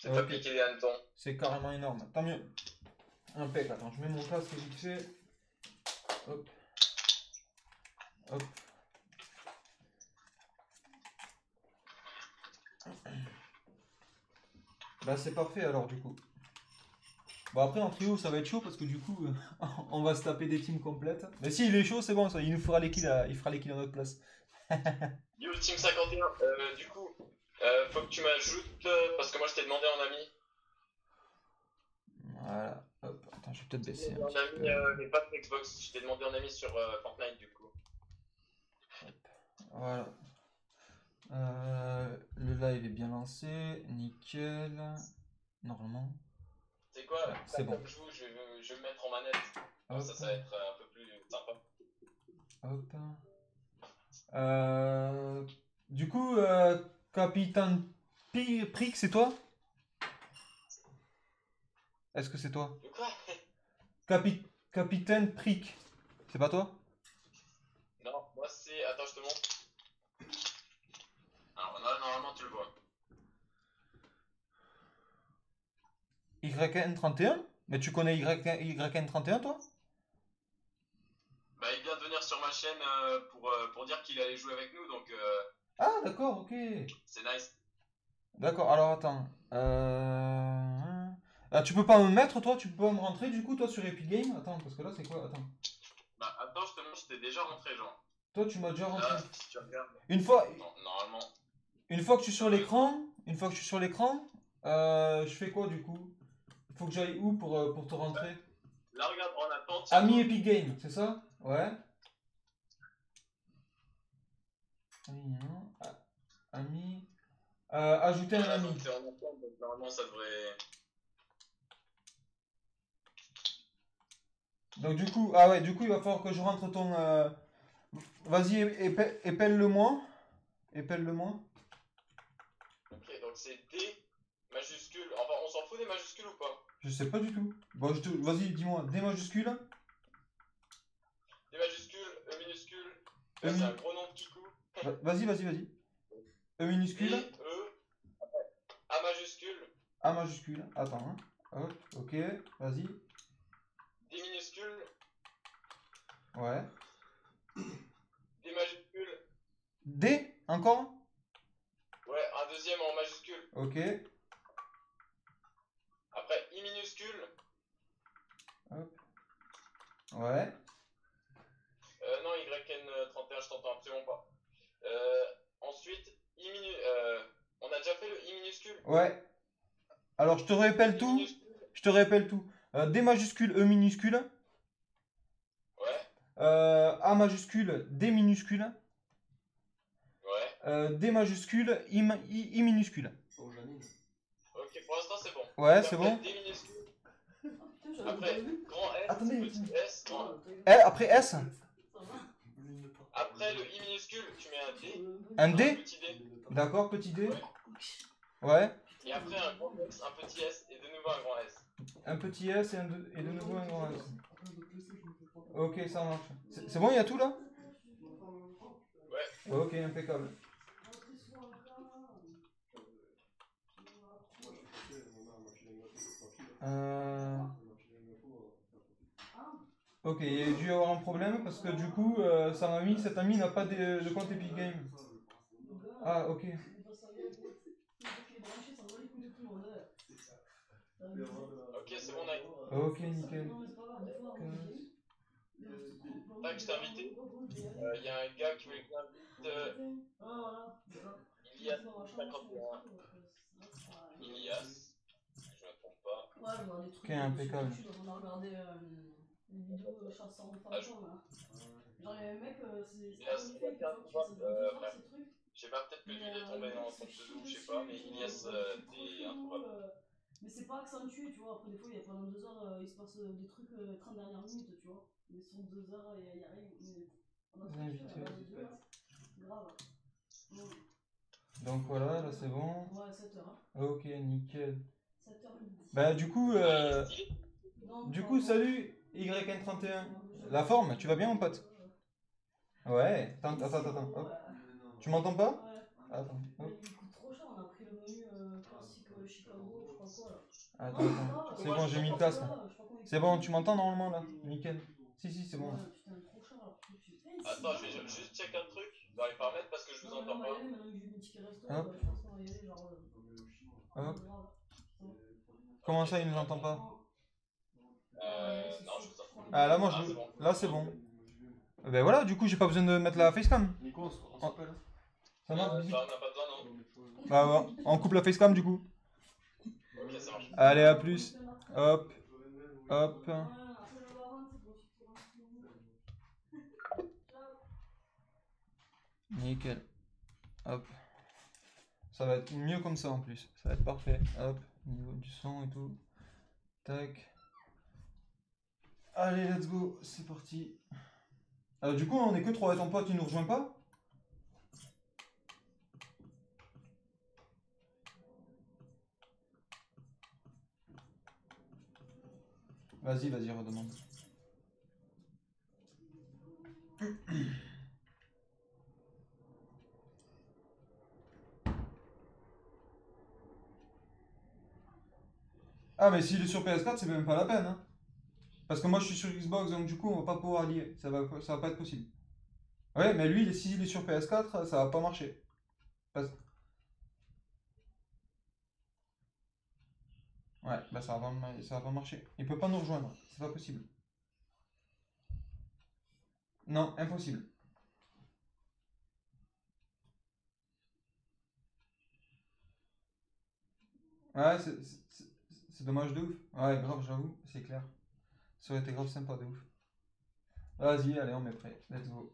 C'est pas Ok. piqué des hannetons. C'est carrément énorme. Tant mieux. Impec. Attends, je mets mon casque vite fait. Hop. Hop. Bah c'est parfait alors du coup. Bon après en trio ça va être chaud parce que du coup euh, on va se taper des teams complètes. Mais si il est chaud c'est bon ça, il nous fera les kills à, il fera les kills à notre place. Yo, Team 51, euh, du coup, euh, faut que tu m'ajoutes, euh, parce que moi je t'ai demandé en ami. Voilà. Hop. Attends je vais peut-être baisser un En petit ami, peu. euh, mais pas sur Xbox. Je t'ai demandé en ami sur euh, Fortnite, du coup. Voilà. Euh, le live est bien lancé, nickel. Normalement. C'est quoi? C'est ça, bon. Comme je vais, je vais me mettre en manette. Hop, ça, ça va être un peu plus sympa. hop. Euh, du coup, euh, Capitaine Pi- Prick, c'est toi? Est-ce que c'est toi? De quoi? Capi- Capitaine Prick, c'est pas toi? Non, moi c'est. Attends, je te montre. Alors là, normalement, tu le vois. YN31 Mais tu connais Y- YN31 toi? Bah, il vient de venir sur ma chaîne euh, pour, euh, pour dire qu'il allait jouer avec nous, donc euh, Ah d'accord, ok. c'est nice. D'accord, alors attends. Euh... Ah, tu peux pas me mettre toi, tu peux pas me rentrer du coup toi sur Epic Game Attends, parce que là c'est quoi? Attends. Bah, attends, je te montre, j'étais déjà rentré, genre. Toi tu m'as déjà rentré. Là, si tu regardes. Une fois, Non, normalement. une fois que je suis sur l'écran, une fois que je suis sur l'écran, euh, je fais quoi du coup? Il faut que j'aille où pour, euh, pour te rentrer? Là, regarde, en attente. Ami Epic Game, c'est ça? Ouais. Hein, ami. Euh, ajouter un ami. normalement, ça devrait. Donc du coup, ah ouais, du coup il va falloir que je rentre ton... euh, Vas-y, épelle- épelle-le-moi. Épelle-le-moi. Ok, donc c'est D majuscule. Enfin, on s'en fout des majuscules ou pas? Je sais pas du tout. Bon, te... vas-y, dis-moi, des majuscules. D majuscule, E minuscule. E c'est un gros nom de Kikou. Va- Vas-y, vas-y, vas-y. E minuscule. E. après, A majuscule, A majuscule. Attends, hein. Hop, ok, vas-y. D minuscule, Ouais. D majuscule. D, encore? Ouais, un deuxième en majuscule. Ok. Après, I minuscule. Ouais. Euh, non, YN31, je t'entends absolument pas. Euh, ensuite, I minu... euh, on a déjà fait le I minuscule. Ouais. Alors, je te répète tout. minuscule. Je te répète tout. Euh, D majuscule, E minuscule. Ouais, Euh, A majuscule, D minuscule. ouais. Euh, D majuscule, I, I- I minuscule. Oh. Ok, pour l'instant, c'est bon. Ouais, c'est bon. D minuscule. Après, grand S, Attendez, petit S, grand Eh, après S Après le I minuscule, tu mets un D. Un D. D'accord, petit D. Ouais. Ouais. Et après un grand S, un petit S et de nouveau un grand S. Un petit S et, un de, et de nouveau un grand S. Ok, ça marche. C'est c'est bon, il y a tout là? Ouais. Ok, impeccable. Euh... Ok, il y a dû y avoir un problème parce que du coup, euh, mis, cet ami n'a pas de, de compte Epic Game. Ah, ok. Ok, c'est bon, Nike. Ok, nickel. Tac, je t'ai invité. Euh, Il y a un gars qui veut que j'invite. Euh, Ilias 51. Ilias. Je me trompe pas. Ok, impeccable. Euh, les vidéos euh, chasseurs de fantômes là. Genre, il y a un mec, euh, c'est c'est pas tu vois, qui fait euh, ces trucs. Je sais pas, peut-être que il est euh, tombé le dans son se pseudo, je sais pas, mais Ilias, euh, euh, il t'es introuvable. euh, Mais c'est pas accentué, tu vois. Après, des fois, il y a pendant deux heures, euh, il se passe euh, des trucs euh, 30 dernières minutes, tu vois. Mais sur deux heures, il y a, rien. Mais on a Ouais, fait. Grave. Donc voilà, là c'est bon. Ouais, 7 heures. Hein. Ok, nickel. 7 heures. Bah du coup, euh, du pas coup, salut YN31. La forme, tu vas bien mon pote? Ouais, attends, attends, attends, hop. Tu m'entends pas? Ouais. Attends, Mais hop. il coûte trop cher, on a pris le menu euh, classique euh, chic suis en gros, je crois quoi là Attends, attends. C'est bon, j'ai mis le casque. C'est bon, tu m'entends normalement là? Nickel. Si, si, c'est bon. Attends, je vais ju- juste check un truc dans les paramètres parce que je vous entends pas. Hop. euh, Hop. grave. Comment ça, il nous entend pas? Euh, non, je vous. Ah là, moi, Ah, je... c'est bon. là c'est bon. Ben voilà, du coup, j'ai pas besoin de mettre la facecam. Nico, on se- on s'appelle. Ça marche Euh, ça, on n'a pas besoin, non Bah on coupe la facecam du coup. Ok, ça marche. Allez, à plus. Hop, hop. Nickel. Hop. Ça va être mieux comme ça en plus. Ça va être parfait. Hop, niveau du son et tout. Tac. Allez, let's go. C'est parti. Euh, du coup, on est que 3 et ton pote, il nous rejoint pas? Vas-y, vas-y, redemande. Ah, mais s'il est sur PS4, c'est même pas la peine. Hein. Parce que moi, je suis sur Xbox, donc du coup, on va pas pouvoir lier. Ça va, ça va pas être possible. Ouais, mais lui, s'il est sur PS4, ça va pas marcher. Ouais, bah ça va, ça va pas marcher. Il peut pas nous rejoindre. C'est pas possible. Non, impossible. Ouais, c'est dommage de ouf. Ouais, grave, j'avoue, c'est clair. Ça aurait été grave sympa de ouf. Vas-y, allez, on met prêt. Let's go.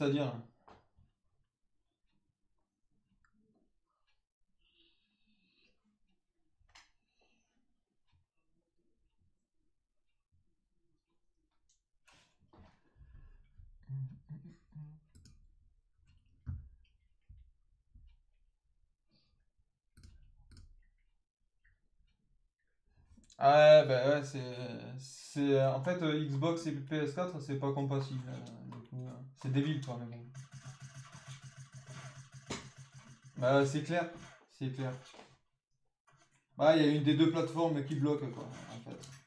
Hum, C'est-à-dire Ouais, bah ouais, c'est. En fait, euh, Xbox et PS4, c'est pas compatible. euh, euh, c'est débile, quoi, mais bon. Bah, c'est clair. C'est clair. Bah, il y a une des deux plateformes qui bloque, quoi, en fait.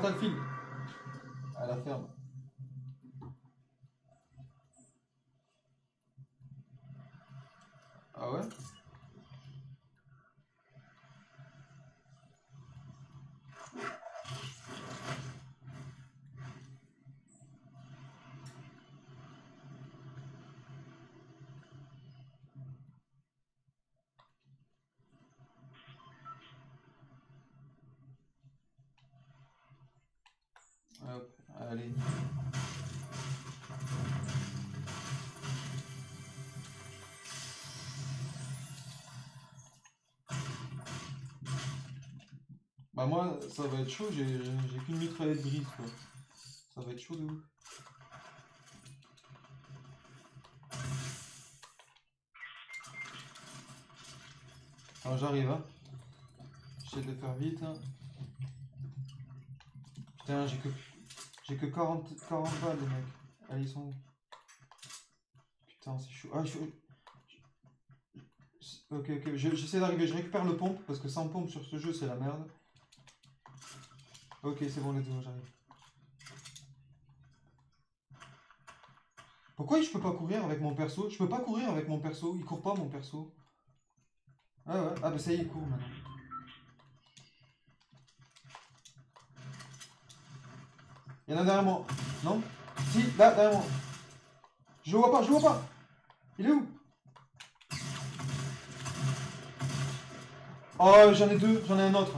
Euh, Fatal Field. À la ferme. Ah ouais? Hop, allez. Bah moi, ça va être chaud, j'ai qu'une mitraillette grise, quoi. Ça va être chaud de ouf. Alors j'arrive, hein. J'essaie de faire vite, hein. Putain, j'ai que... J'ai que 40, 40 balles, les mecs. Allez, ils sont où? Putain, c'est chaud. Ah, je... Ok, ok, je- j'essaie d'arriver, je récupère le pompe, parce que sans pompe sur ce jeu, c'est la merde. Ok, c'est bon, let's go, j'arrive. Pourquoi je peux pas courir avec mon perso? Je peux pas courir avec mon perso, il court pas mon perso. Ah ouais, ah bah ça y est, il court maintenant. Il y en a derrière moi. Non? Si, là, derrière moi. Je le vois pas, je le vois pas. Il est où? Oh, j'en ai deux, j'en ai un autre.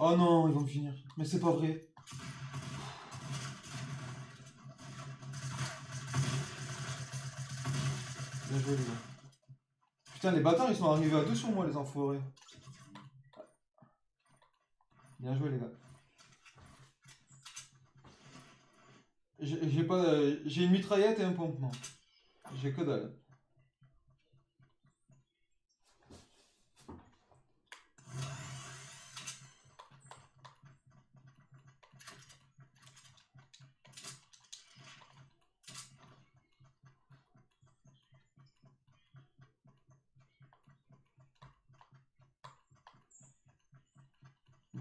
Oh non, ils vont me finir. Mais c'est pas vrai. Bien joué les gars. Putain, les bâtards, ils sont arrivés à deux sur moi, les enfoirés. Bien joué les gars. J'ai pas... euh, J'ai une mitraillette et un pompement. J'ai que dalle.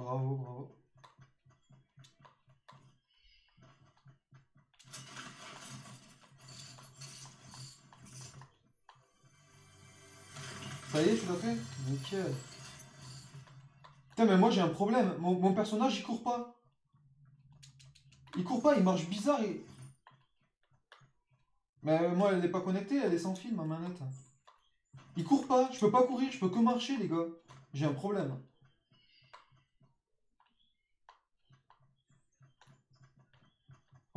Bravo, bravo. Ça y est, tu l'as fait Nickel. Putain, mais moi j'ai un problème. Mon, personnage il court pas. Il court pas, il marche bizarre. Mais euh, moi elle est pas connectée, elle est sans fil ma manette. Il court pas, je peux pas courir, je peux que marcher les gars. J'ai un problème.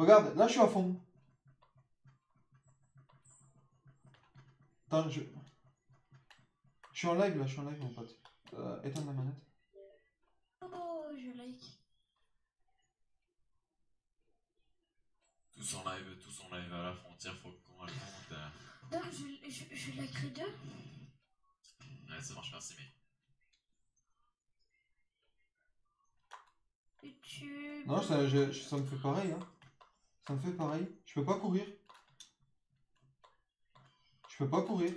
Regarde, là je suis à fond. Attends, je... Je suis en live là, je suis en live mon pote. Euh, éteins la manette. Oh, je like. Tous en live, tous en live à la frontière, faut qu'on raconte. euh. Non, je, je, je like les deux. Ouais, ça marche, merci, mais. YouTube. Non, ça, je- ça me fait pareil. Hein. Ça me fait pareil. Je peux pas courir. Je peux pas courir.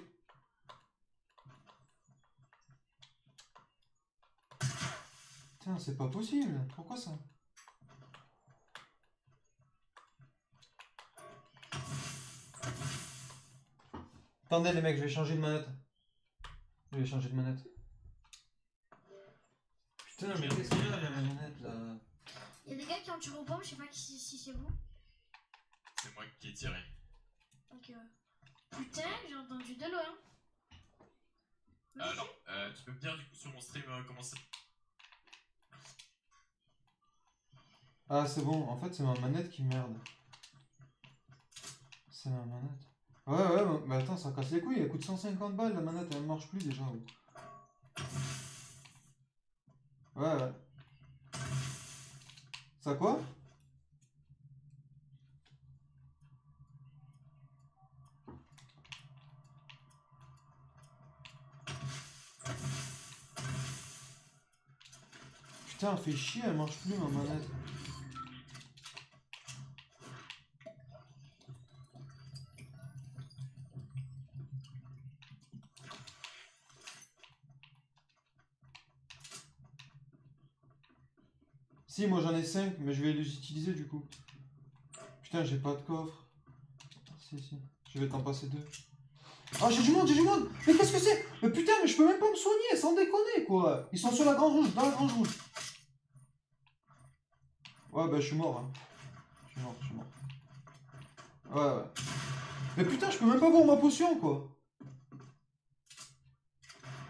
Putain, c'est pas possible. Pourquoi ça? Attendez les mecs, je vais changer de manette. Je vais changer de manette. Putain, mais qu'est-ce qu'il y a la manette là? Il y a des gars qui ont tiré aux bombes, je sais pas si, c'est vous. C'est moi qui ai tiré. Euh... Putain, j'ai entendu de loin. Euh, non, euh, tu peux me dire du coup sur mon stream euh, comment c'est? Ah, c'est bon, en fait, c'est ma manette qui merde. C'est ma manette. Ouais, ouais, mais- mais attends, ça casse les couilles, elle coûte 150 balles la manette, elle marche plus déjà. Ouais, ouais. ouais. Ça quoi? Fait chier, elle marche plus ma manette. Si, moi j'en ai 5, mais je vais les utiliser du coup. Putain, j'ai pas de coffre. Si, si. Je vais t'en passer deux. Ah, j'ai du monde, j'ai du monde Mais qu'est-ce que c'est? Mais putain, mais je peux même pas me soigner, sans déconner, quoi Ils sont sur la grande rouge, dans la grande rouge. Ouais, bah je suis mort, hein. Je suis mort, je suis mort. Ouais, ouais. Mais putain, je peux même pas boire ma potion, quoi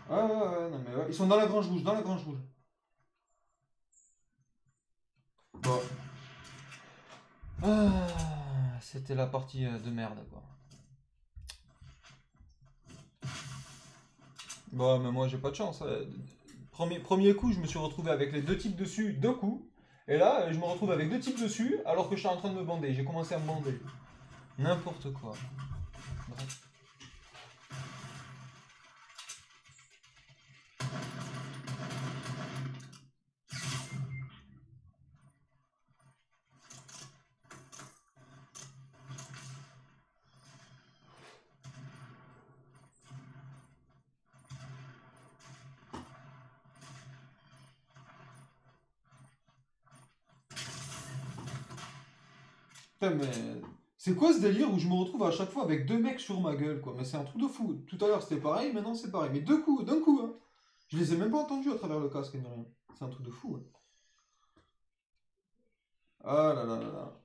Ouais, ouais, ouais, non mais. Ils sont dans la grange rouge, dans la grange rouge. Bon. Ah, c'était la partie euh, de merde, quoi. Bon, mais moi j'ai pas de chance. euh. Premier, premier coup, je me suis retrouvé avec les deux types dessus d'un coup. Et là, je me retrouve avec deux types dessus alors que je suis en train de me bander. J'ai commencé à me bander. N'importe quoi. Mais c'est quoi ce délire où je me retrouve à chaque fois avec deux mecs sur ma gueule, quoi? Mais c'est un truc de fou. Tout à l'heure c'était pareil, maintenant c'est pareil. Mais deux coups, d'un coup, hein. Je les ai même pas entendus à travers le casque ni rien. C'est un truc de fou. hein. Ah là là là là.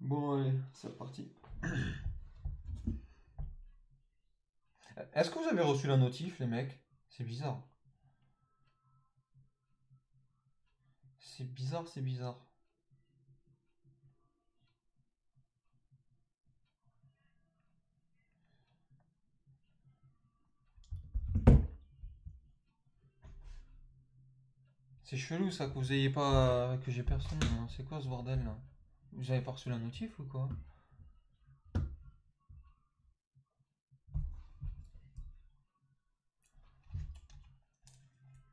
Bon, allez, c'est reparti. Est-ce que vous avez reçu la notif, les mecs? C'est bizarre. C'est bizarre, c'est bizarre. C'est chelou ça que vous ayez pas. que j'ai personne. hein. C'est quoi ce bordel là? Vous avez pas reçu la notif ou quoi?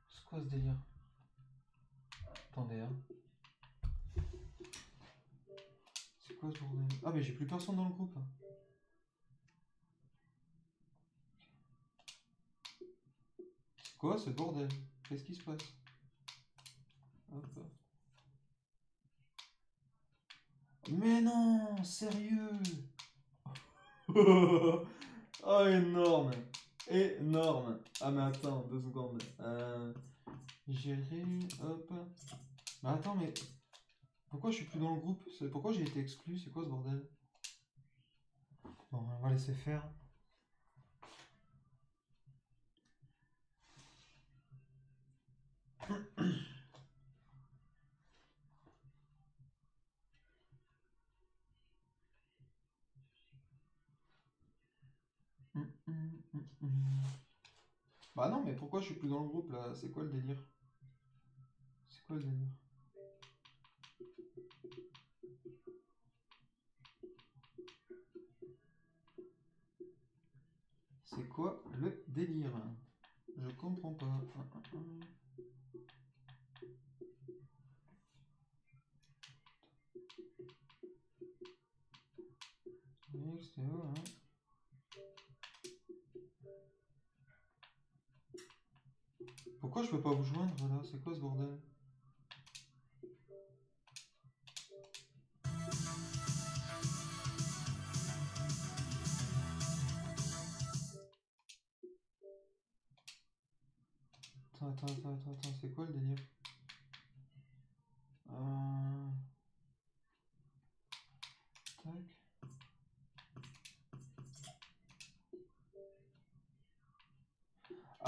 C'est quoi ce délire? Attendez hein. C'est quoi ce bordel? Ah mais j'ai plus personne dans le groupe là. C'est quoi ce bordel? Qu'est-ce qui se passe? Hop. Mais non, sérieux Oh, énorme Énorme Ah, mais attends, deux secondes. Euh, gérer, hop. Mais attends, mais... Pourquoi je suis plus dans le groupe? Pourquoi j'ai été exclu? C'est quoi ce bordel? Bon, on va laisser faire. Bah non, mais pourquoi je suis plus dans le groupe là? C'est quoi le délire? C'est quoi le délire? Je comprends pas. Pourquoi je peux pas vous joindre là? C'est quoi ce bordel?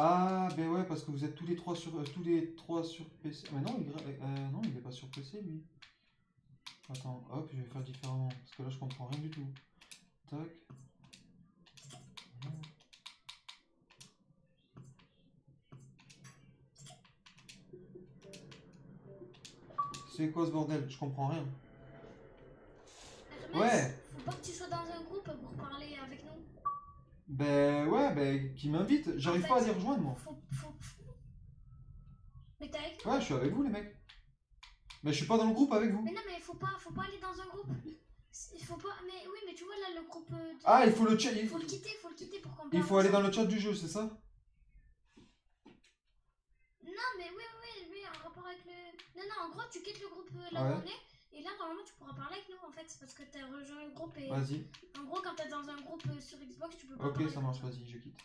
Ah, ben ouais, parce que vous êtes tous les trois sur, euh, tous les trois sur PC. Ah, mais non, il, euh, non, il est pas sur PC, lui. Attends, hop, je vais faire différemment, parce que là, je comprends rien du tout. Tac. C'est quoi ce bordel? Je comprends rien. Hermès, Ouais. Faut pas que tu sois dans un groupe pour parler avec. Ben ouais, ben qui m'invite. J'arrive En pas à les rejoindre, moi. Faut, faut... Mais t'es avec Ouais, je suis avec vous, les mecs. Mais je suis pas dans le groupe avec vous. Mais non, mais faut pas, faut pas aller dans un groupe. Il faut pas. Mais oui, mais tu vois là le groupe. euh, de- Ah, il faut le chat. Il faut le quitter, il faut le quitter pour qu'on il faut aller dans le chat du jeu, c'est ça? Non, mais oui, oui, oui, en rapport avec le. Non, non, en gros, tu quittes le groupe euh, là où on est. Et là, normalement, tu pourras parler avec nous en fait. C'est parce que t'as rejoint le groupe et. Vas-y. En gros, quand t'es dans un groupe euh, sur Xbox, tu peux pas Ok, parler ça marche, vas-y, je quitte.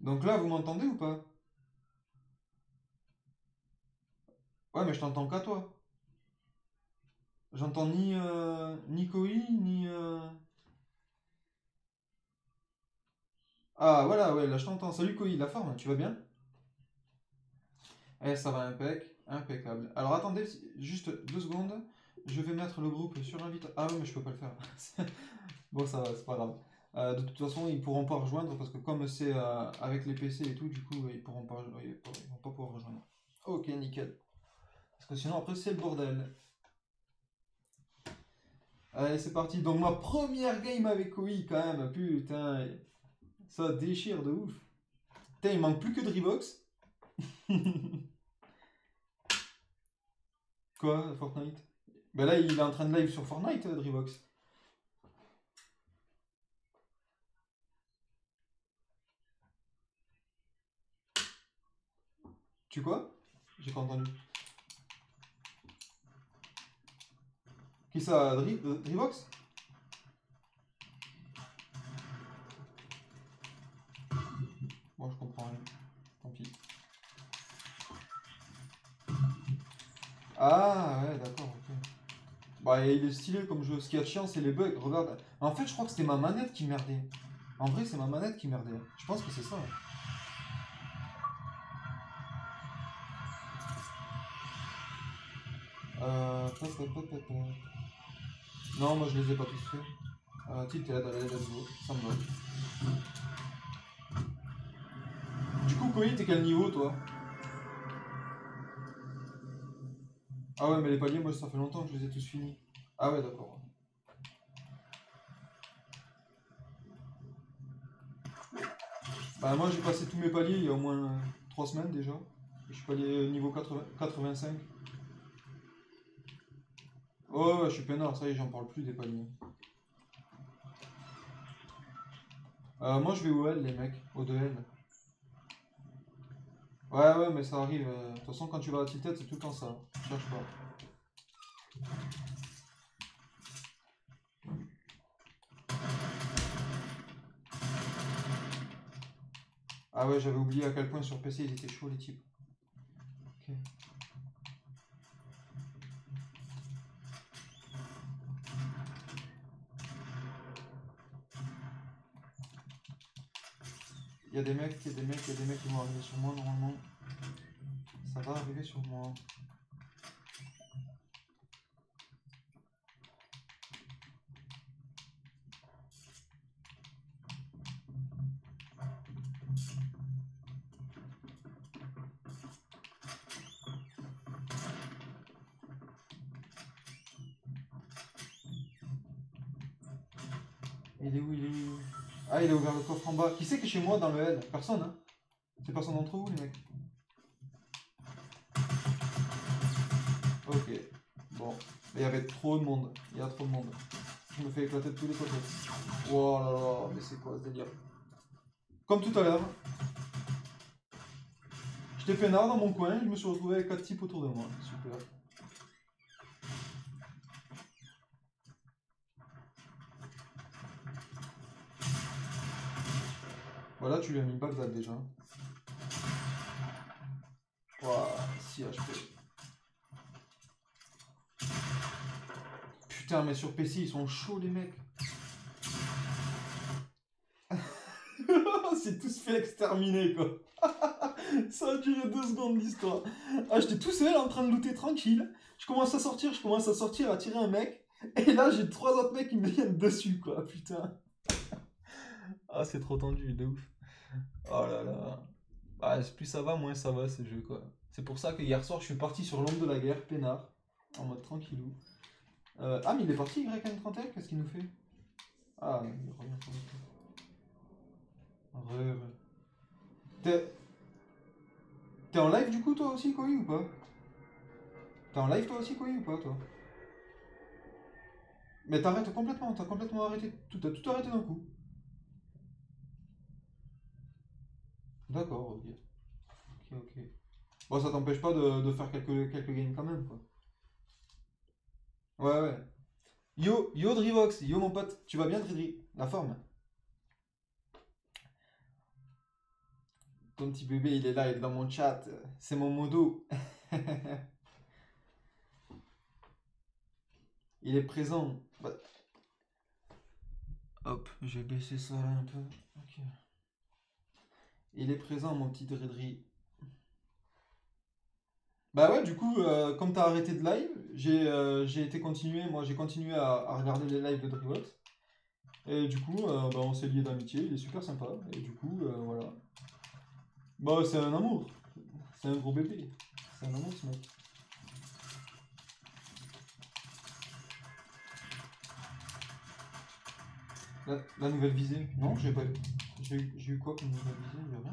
Donc là, vous m'entendez ou pas? Ouais, mais je t'entends qu'à toi. J'entends ni, euh, ni Koi, ni... euh, Ah, voilà, ouais, là je t'entends. Salut Koi, la forme, tu vas bien? Eh, ça va impec, impeccable. Alors attendez, juste deux secondes. Je vais mettre le groupe sur invite. Ah ouais, mais je peux pas le faire. bon, ça va, c'est pas grave. Euh, de toute façon, ils pourront pas rejoindre parce que comme c'est euh, avec les PC et tout, du coup, ils pourront pas, ils vont pas pouvoir rejoindre. Ok, nickel. Parce que sinon, après, c'est le bordel. Allez, c'est parti. Donc, ma première game avec Koi, quand même. Putain, ça déchire de ouf. Putain, il manque plus que Drivox. Quoi, Fortnite? Ben là, il est en train de live sur Fortnite, euh, Drivox. Tu quoi? J'ai pas entendu. Qui ça Dri euh, Drivox Bon, je comprends rien. Ah, ouais, d'accord, ok. Bah, il est stylé comme jeu. Ce qui est chiant, c'est les bugs. Regarde. En fait, je crois que c'était ma manette qui merdait. En vrai, c'est ma manette qui merdait. Je pense que c'est ça. Euh... Non, moi je les ai pas tous faits. Euh, Tilted, allez, let's go. Ça me va. Du coup, Koi, t'es quel niveau toi? Ah ouais, mais les paliers, moi ça fait longtemps que je les ai tous finis. Ah ouais, d'accord. Bah, moi j'ai passé tous mes paliers il y a au moins 3 semaines déjà. Je suis palier niveau 80 85. Oh, ouais, je suis peinard, ça y est, j'en parle plus des paliers. Euh, moi je vais au L, les mecs, au 2L. Ouais, ouais, mais ça arrive. euh, De toute façon, quand tu vas à Tilted, c'est tout le temps ça. Cherche pas. Ah ouais, j'avais oublié à quel point sur PC ils étaient chauds les types. Il y a des mecs, il y a des mecs, il y a des mecs qui vont arriver sur moi normalement. Ça va arriver sur moi. Coffre en bas. Qui c'est qui est chez moi dans le L Personne, hein C'est personne d'entre vous, les mecs Ok. Bon. Il y avait trop de monde. Il y a trop de monde. Je me fais éclater de tous les côtés. Oh là là, mais c'est quoi ce délire? Comme tout à l'heure. J'étais peinard dans mon coin, je me suis retrouvé avec quatre types autour de moi. Super. Voilà, tu lui as mis Bagdad déjà. Ouah, 6 HP. Putain, mais sur PC, ils sont chauds, les mecs. C'est tous fait exterminer, quoi. Ça a duré deux secondes l'histoire. Ah, j'étais tout seul en train de looter tranquille. Je commence à sortir, je commence à sortir, à tirer un mec. Et là, j'ai trois autres mecs qui me viennent dessus, quoi. Putain. Ah, c'est trop tendu, de ouf. Oh là là. Ah, plus ça va, moins ça va ce jeu quoi. C'est pour ça que hier soir je suis parti sur l'ombre de la guerre, peinard, en mode tranquillou. Euh, ah, mais il est parti YN31, qu'est-ce qu'il nous fait? Ah, il revient Re, re. T'es. T'es en live du coup toi aussi, Koi ou pas? T'es en live toi aussi, Koi ou pas toi? Mais t'arrêtes complètement, t'as complètement arrêté, t'as tout arrêté d'un coup. D'accord, ok. Ok, ok. Bon, ça t'empêche pas de, de faire quelques, quelques games quand même, quoi. Ouais, ouais. Yo, yo Drivox, yo mon pote, tu vas bien Dridri La forme? Ton petit bébé, il est là, il est dans mon chat. C'est mon modo. il est présent. Bah. Hop, je vais baisser ça là un peu. Ok. Il est présent, mon petit Dredri. Bah ouais, du coup, euh, comme t'as arrêté de live, j'ai euh, été continué, moi j'ai continué à, à regarder les lives de Drivox. Et du coup, euh, bah, on s'est lié d'amitié, il est super sympa. Et du coup, voilà. Bah, c'est un amour. C'est un gros bébé. C'est un amour ce mec. La, nouvelle visée Non, j'ai pas eu. J'ai eu- quoi comme visée J'ai rien. hein.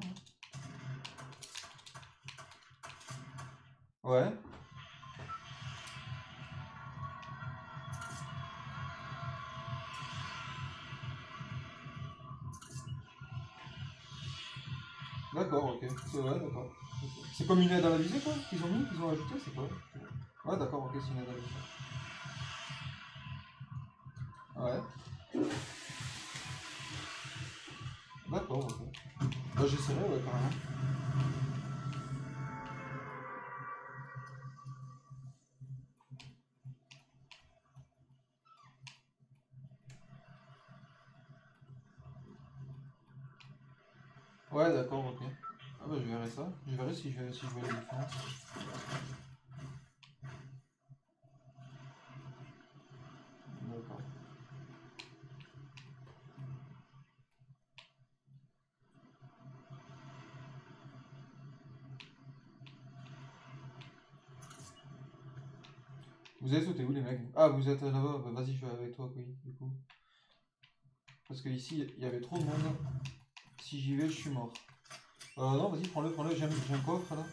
Ouais. D'accord, ok. C'est vrai, d'accord. C'est comme une aide à la visée, quoi, qu'ils ont mis, qu'ils ont ajouté, c'est quoi? Ouais, d'accord, ok, c'est une aide à la visée. Ouais. D'accord, ok. Bah, j'essaierai, ouais, carrément. Ouais, d'accord, ok. Ah bah je verrai ça. Je verrai si je, si je vois la différence. D'accord. Vous avez sauté où les mecs Ah vous êtes là-bas, bah, vas-y je vais avec toi oui, du coup. Parce que ici il y avait trop de monde. Si j'y vais je suis mort. Euh, non, vas-y, prends-le, prends-le. J'ai un, j'ai un coffre là.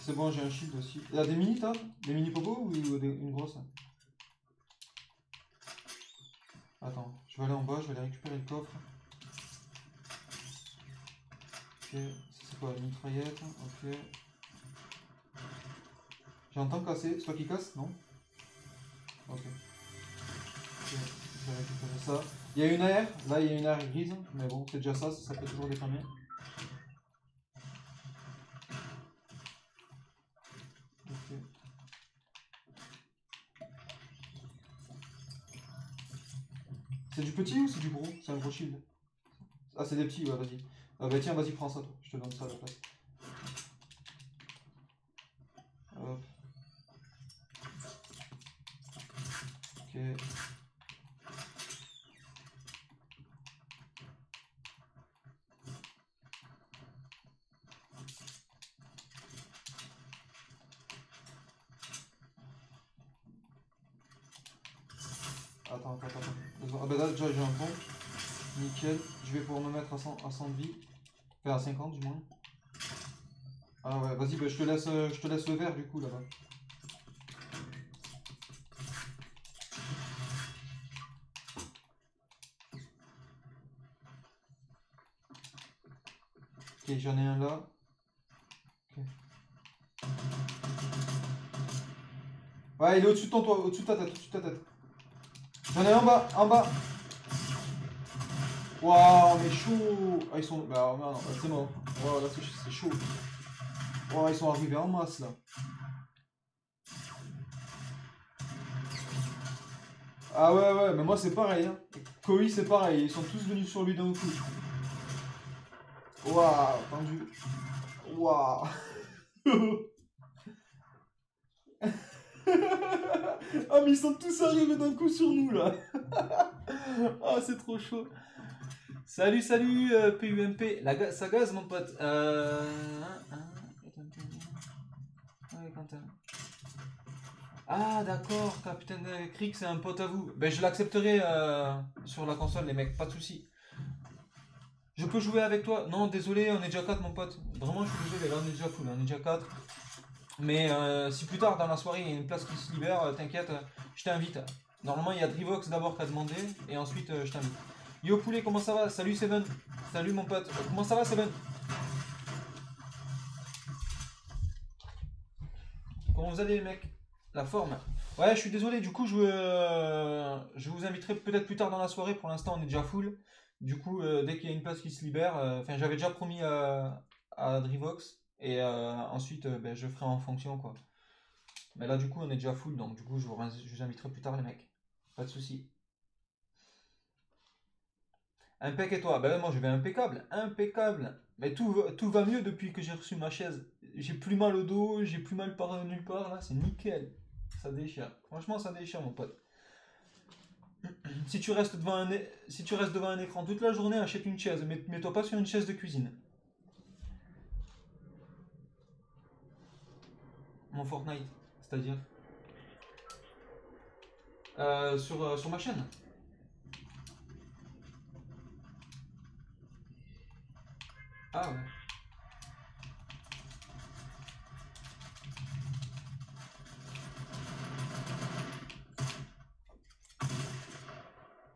C'est bon, j'ai un shield aussi. Il y a des mini, toi Des mini popos ou une grosse? Attends, je vais aller en bas, je vais aller récupérer le coffre. Ok, ça c'est quoi Une mitraillette? Ok. J'entends casser. Soit qui casse Non? Ok. Je vais récupérer ça. Il y a une AR, là il y a une AR grise, mais bon, c'est déjà ça, ça peut toujours dépanner. Ok. C'est du petit ou c'est du gros? C'est un gros shield. Ah, c'est des petits, ouais, vas-y. Ah bah tiens, vas-y, prends ça, toi. Je te donne ça à la place. Hop. Ok. Attends, attends, attends. Deux secondes. Ah bah là, déjà, j'ai un pont. Nickel. Je vais pouvoir me mettre à 100, à 100 de vie. Enfin, à 50 du moins. Ah ouais, vas-y, bah, je, te laisse, euh, je te laisse le vert du coup là-bas. Ok, j'en ai un là. Ouais, il est au-dessus de ton toit, au-dessus de ta tête, au-dessus de ta tête. J'en ai un en bas, en bas. Waouh, mais chaud. Ah, ils sont. Bah, non, non, c'est mort. Waouh, là, c'est chaud. Waouh, ils sont arrivés en masse là. Ah ouais, ouais, mais moi c'est pareil. Hein. C'est pareil. Ils sont tous venus sur lui d'un coup. Waouh, tendu. Waouh. ah, mais ils sont tous arrivés d'un coup sur nous là. Ah, c'est trop chaud. Salut, salut, euh, PUMP. La ga- ça gaze, mon pote. Euh... hein, Ouais, Ah, d'accord, Capitaine Crick, c'est un pote à vous. Ben, je l'accepterai euh, sur la console, les mecs, pas de soucis. Je peux jouer avec toi? Non, désolé, on est déjà 4, mon pote. Vraiment, je suis désolé, là, on est déjà full, on est déjà 4. Mais euh, si plus tard dans la soirée il y a une place qui se libère, euh, t'inquiète, euh, je t'invite. Normalement, il y a Drivox d'abord qui a demandé, et ensuite euh, je t'invite. Yo poulet, comment ça va? Salut Seven. Salut mon pote. Euh, Comment ça va Seven? Vous allez les mecs La forme Ouais, je suis désolé, du coup je, euh, je vous inviterai peut-être plus tard dans la soirée, pour l'instant on est déjà full. Du coup, euh, dès qu'il y a une place qui se libère, euh, enfin j'avais déjà promis à, à Drivox, et ensuite ben, je ferai en fonction quoi. Mais là du coup on est déjà full, donc du coup je vous, je vous inviterai plus tard les mecs. Pas de soucis. Impec et toi? Ben moi je vais impeccable, impeccable. Mais tout, va- tout va mieux depuis que j'ai reçu ma chaise. J'ai plus mal au dos, j'ai plus mal par nulle part là, c'est nickel. Ça déchire. Franchement ça déchire mon pote. si tu restes devant un, écran toute la journée, achète une chaise. Mets- Mets-toi pas sur une chaise de cuisine. Mon Fortnite, c'est-à-dire? Euh, sur, euh, sur ma chaîne. Ah ouais.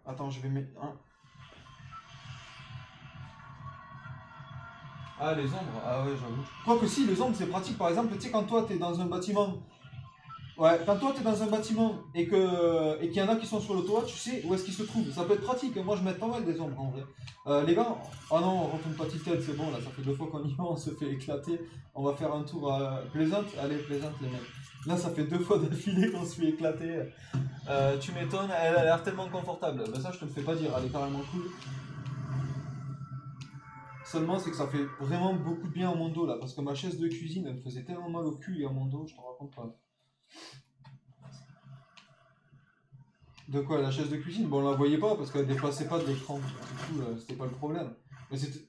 Attends, je vais mettre un. Ah, les ombres, ah ouais, j'avoue. Quoique si, les ombres, c'est pratique. Par exemple, tu sais, quand toi, t'es dans un bâtiment. Ouais, quand toi, t'es dans un bâtiment et que et qu'il y en a qui sont sur le toit, tu sais où est-ce qu'ils se trouvent. Ça peut être pratique. Moi, je mets pas mal des ombres en vrai. Euh, les gars, oh non, on retourne pas tête, c'est bon, là, ça fait deux fois qu'on y va, on se fait éclater. On va faire un tour à Plaisante. Allez, Plaisante, les mecs. Là, ça fait deux fois d'affilée qu'on se fait éclater. Euh, tu m'étonnes, elle a l'air tellement confortable. Ben ça, je te le fais pas dire, elle est carrément cool. Seulement, c'est que ça fait vraiment beaucoup de bien à mon dos là, parce que ma chaise de cuisine, elle me faisait tellement mal au cul et à mon dos, je te raconte pas. De quoi La chaise de cuisine? Bon, on la voyait pas parce qu'elle dépassait pas de l'écran. Du coup, euh, c'était pas le problème. Mais c'était.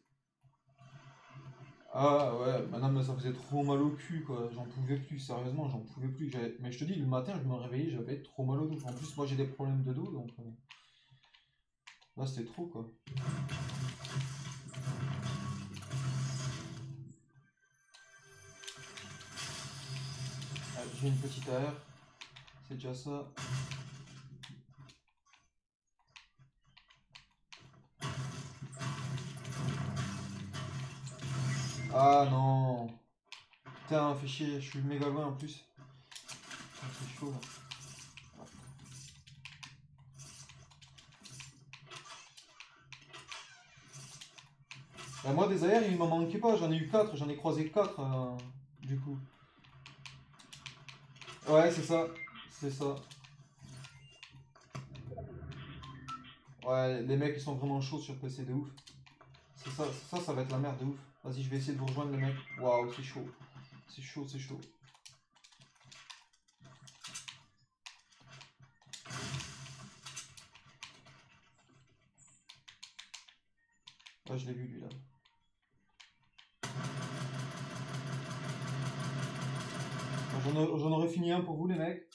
Ah ouais, madame, ça faisait trop mal au cul quoi. J'en pouvais plus, sérieusement, j'en pouvais plus. Mais je te dis, le matin, je me réveillais, j'avais trop mal au dos. En plus, moi j'ai des problèmes de dos donc. euh, Là, c'était trop quoi. J'ai une petite AR, c'est déjà ça. Ah non Putain, fait chier, je suis méga loin en plus. C'est chaud. Bah, moi des AR il m'en manquait pas, j'en ai eu 4, j'en ai croisé 4 du coup. Ouais c'est ça, c'est ça. Ouais les mecs ils sont vraiment chauds sur PC de ouf. C'est ça, ça, ça va être la merde de ouf. Vas-y, je vais essayer de vous rejoindre les mecs. Waouh, c'est chaud. C'est chaud, c'est chaud. Ouais, je l'ai vu lui là. J'en ai- j'en aurais fini un pour vous les mecs.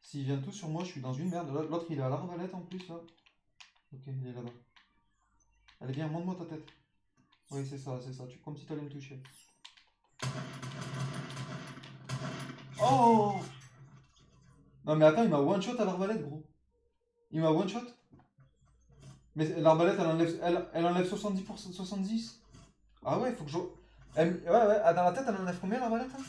S'ils viennent tous sur moi, je suis dans une merde. L'autre, il est à l'arbalète en plus, là. Ok, il est là-bas. Allez, viens, montre-moi ta tête. Oui, c'est ça, c'est ça. Tu, comme si t'allais me toucher. Oh Non, mais attends, il m'a one-shot à l'arbalète, gros. Il m'a one-shot? Mais l'arbalète, elle enlève, elle, elle enlève 70%, 70 Ah ouais, faut que je... ouais, ouais, ah, dans la tête, elle enlève combien, l'arbalète hein?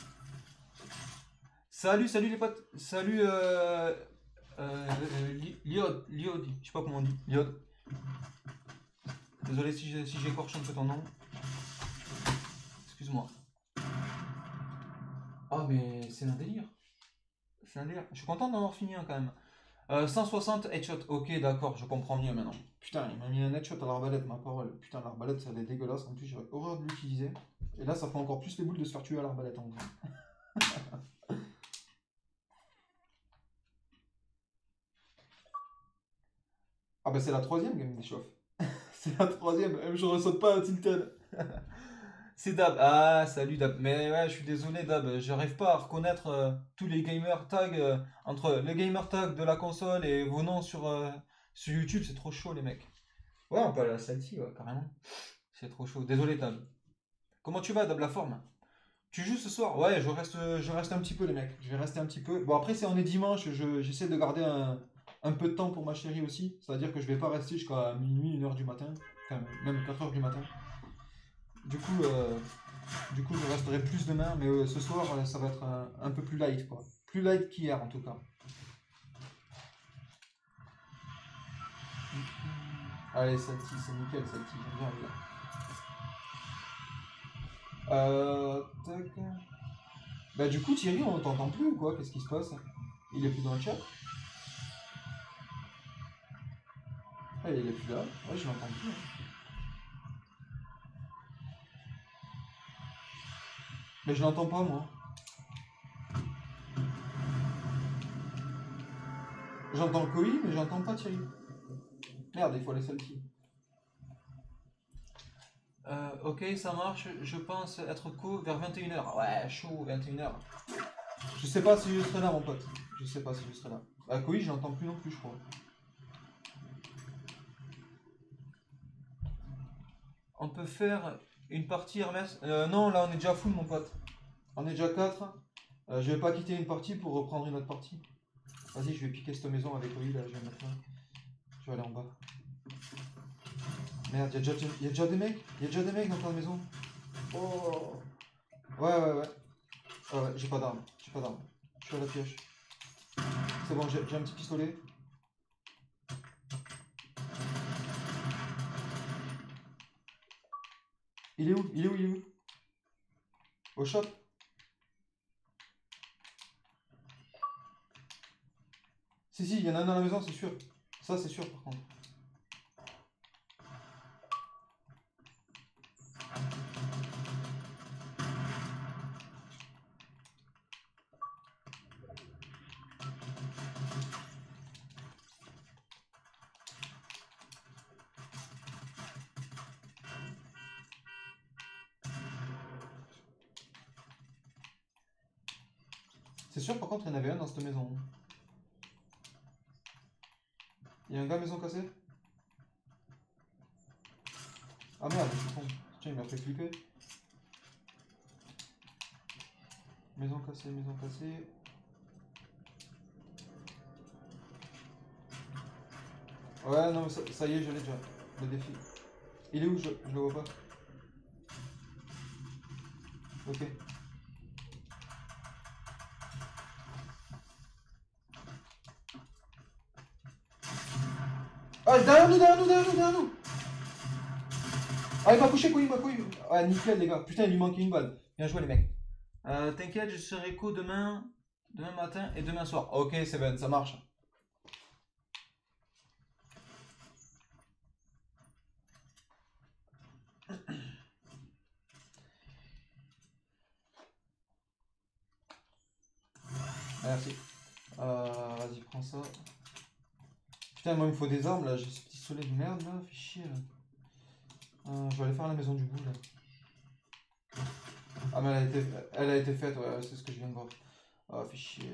Salut, salut les potes. Salut euh, euh, euh, Li- Liod, Liod, je sais pas comment on dit. Liod. Désolé si j'écorche un peu ton nom. Excuse-moi. Ah mais c'est un délire. C'est un délire. Je suis content d'en avoir fini quand même. Euh, 160 headshot. Ok, d'accord, je comprends mieux maintenant. Putain, il m'a mis un headshot à l'arbalète, ma parole. Putain, l'arbalète, ça elle est dégueulasse. En plus, j'aurais horreur de l'utiliser. Et là, ça fait encore plus les boules de se faire tuer à l'arbalète en vrai. Ah bah c'est la troisième game des chauffe. c'est la troisième, Euh, je ressaute pas à Tilted. c'est Dab. Ah salut Dab. Mais ouais je suis désolé Dab, j'arrive pas à reconnaître euh, tous les gamer tags euh, entre les gamer tags de la console et vos noms sur, euh, sur YouTube, c'est trop chaud les mecs. Ouais on peut aller à celle-ci, ouais, carrément. C'est trop chaud. Désolé Dab. Comment tu vas Dab la forme? Tu joues ce soir? Ouais, je reste, je reste un petit peu les mecs. Je vais rester un petit peu. Bon après c'est on est dimanche, je- j'essaie de garder un, un peu de temps pour ma chérie aussi. C'est-à-dire que je vais pas rester jusqu'à minuit, 1h du matin. Enfin, même 4h du matin. Du coup, euh, du coup, je resterai plus demain, mais euh, ce soir, euh, ça va être un, peu plus light, quoi. Plus light qu'hier, en tout cas. Allez, celle-ci, c'est nickel, celle-ci, j'aime bien. Euh, tac. Bah, du coup, Thierry, on t'entend plus ou quoi? Qu'est-ce qui se passe? Il est plus dans le chat? Ah, il est plus là. Ouais, je l'entends plus. Mais je l'entends pas, moi. J'entends le colis, mais j'entends pas Thierry. Merde, il faut laisser le petit. Euh, ok, ça marche. Je pense être co vers 21h. Ouais, chaud, 21h. Je sais pas si je serai là, mon pote. Je sais pas si je serai là. Bah, oui, j'entends plus non plus, je crois. On peut faire une partie Hermès? Euh, Non, là, on est déjà full, mon pote. On est déjà 4. Euh, je vais pas quitter une partie pour reprendre une autre partie. Vas-y, je vais piquer cette maison avec Koi, là. Je vais mettre. Je vais aller en bas. Merde, y'a déjà, déjà des mecs? Y'a déjà des mecs dans ta maison? Oh Ouais, ouais, ouais. Ah ouais, j'ai pas d'armes. J'ai pas d'armes. Je suis à la pioche. C'est bon, j'ai un petit pistolet. Il est où? Il est où? Il est où? Au shop Si, si, il y en a un dans la maison, c'est sûr. Ça, c'est sûr, par contre. Maison. Il y a un gars maison cassée? Ah merde. Tiens, il m'a fait flipper. Maison cassée, maison cassée. Ouais, non, mais ça, ça y est, je l'ai déjà. Le défi. Il est où? Je, je le vois pas. Ok. Ah, derrière nous, derrière nous, derrière nous, derrière nous Ah, il m'a couché, quoi, il m'a couché Ah, nickel, les gars. Putain, il lui manquait une balle. Bien joué, les mecs. Euh, T'inquiète, je serai co demain, demain matin et demain soir. Ok, bon, ça marche. Merci. Euh, Vas-y, prends ça. Putain, moi il me faut des armes là, j'ai ce petit soleil de merde là, fait chier là. Euh, je vais aller faire la maison du bout là. Ah mais elle a été, elle a été faite, ouais, c'est ce que je viens de voir. Ah, fait chier.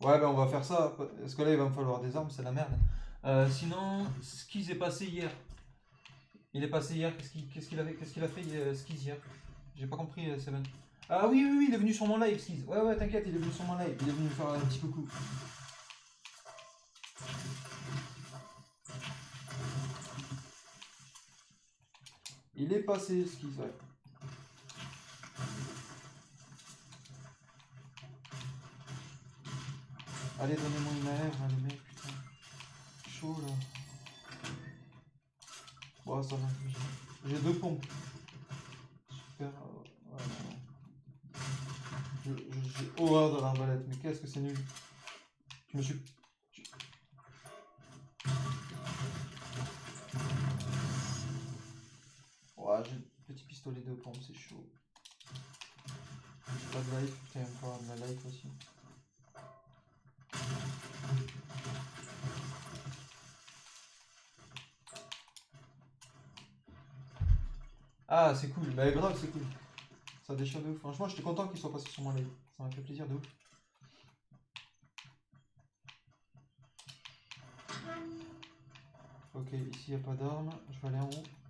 Ouais, ben on va faire ça, parce que là il va me falloir des armes, c'est la merde. Euh, sinon, Skiz est passé hier. Il est passé hier, qu'est-ce qu'il qu'est-ce qu'il a fait euh, Skiz hier? J'ai pas compris, euh, Seven. Ah oui, oui, oui, il est venu sur mon live, Skiz. Ouais, ouais, t'inquiète, il est venu sur mon live, il est venu faire un petit coucou. Il est passé, Skiz, ouais. Allez, donnez-moi une AR, là, les mecs, putain. Chaud, là. Bon, ça va. j'ai- deux pompes. Super. euh, ouais, J'ai horreur de l'arbalète, mais qu'est-ce que c'est nul. Je me suis... Ouais, j'ai petit pistolet de pompe, c'est chaud. J'ai pas de life, putain, falloir de la life aussi. Ah, c'est cool. Bah, grave, c'est cool. Ça déchire de ouf. Franchement, j'étais content qu'il soit passé sur mon live. Ça m'a fait plaisir de ouf. Ok, ici, il a pas d'armes. Je vais aller en haut.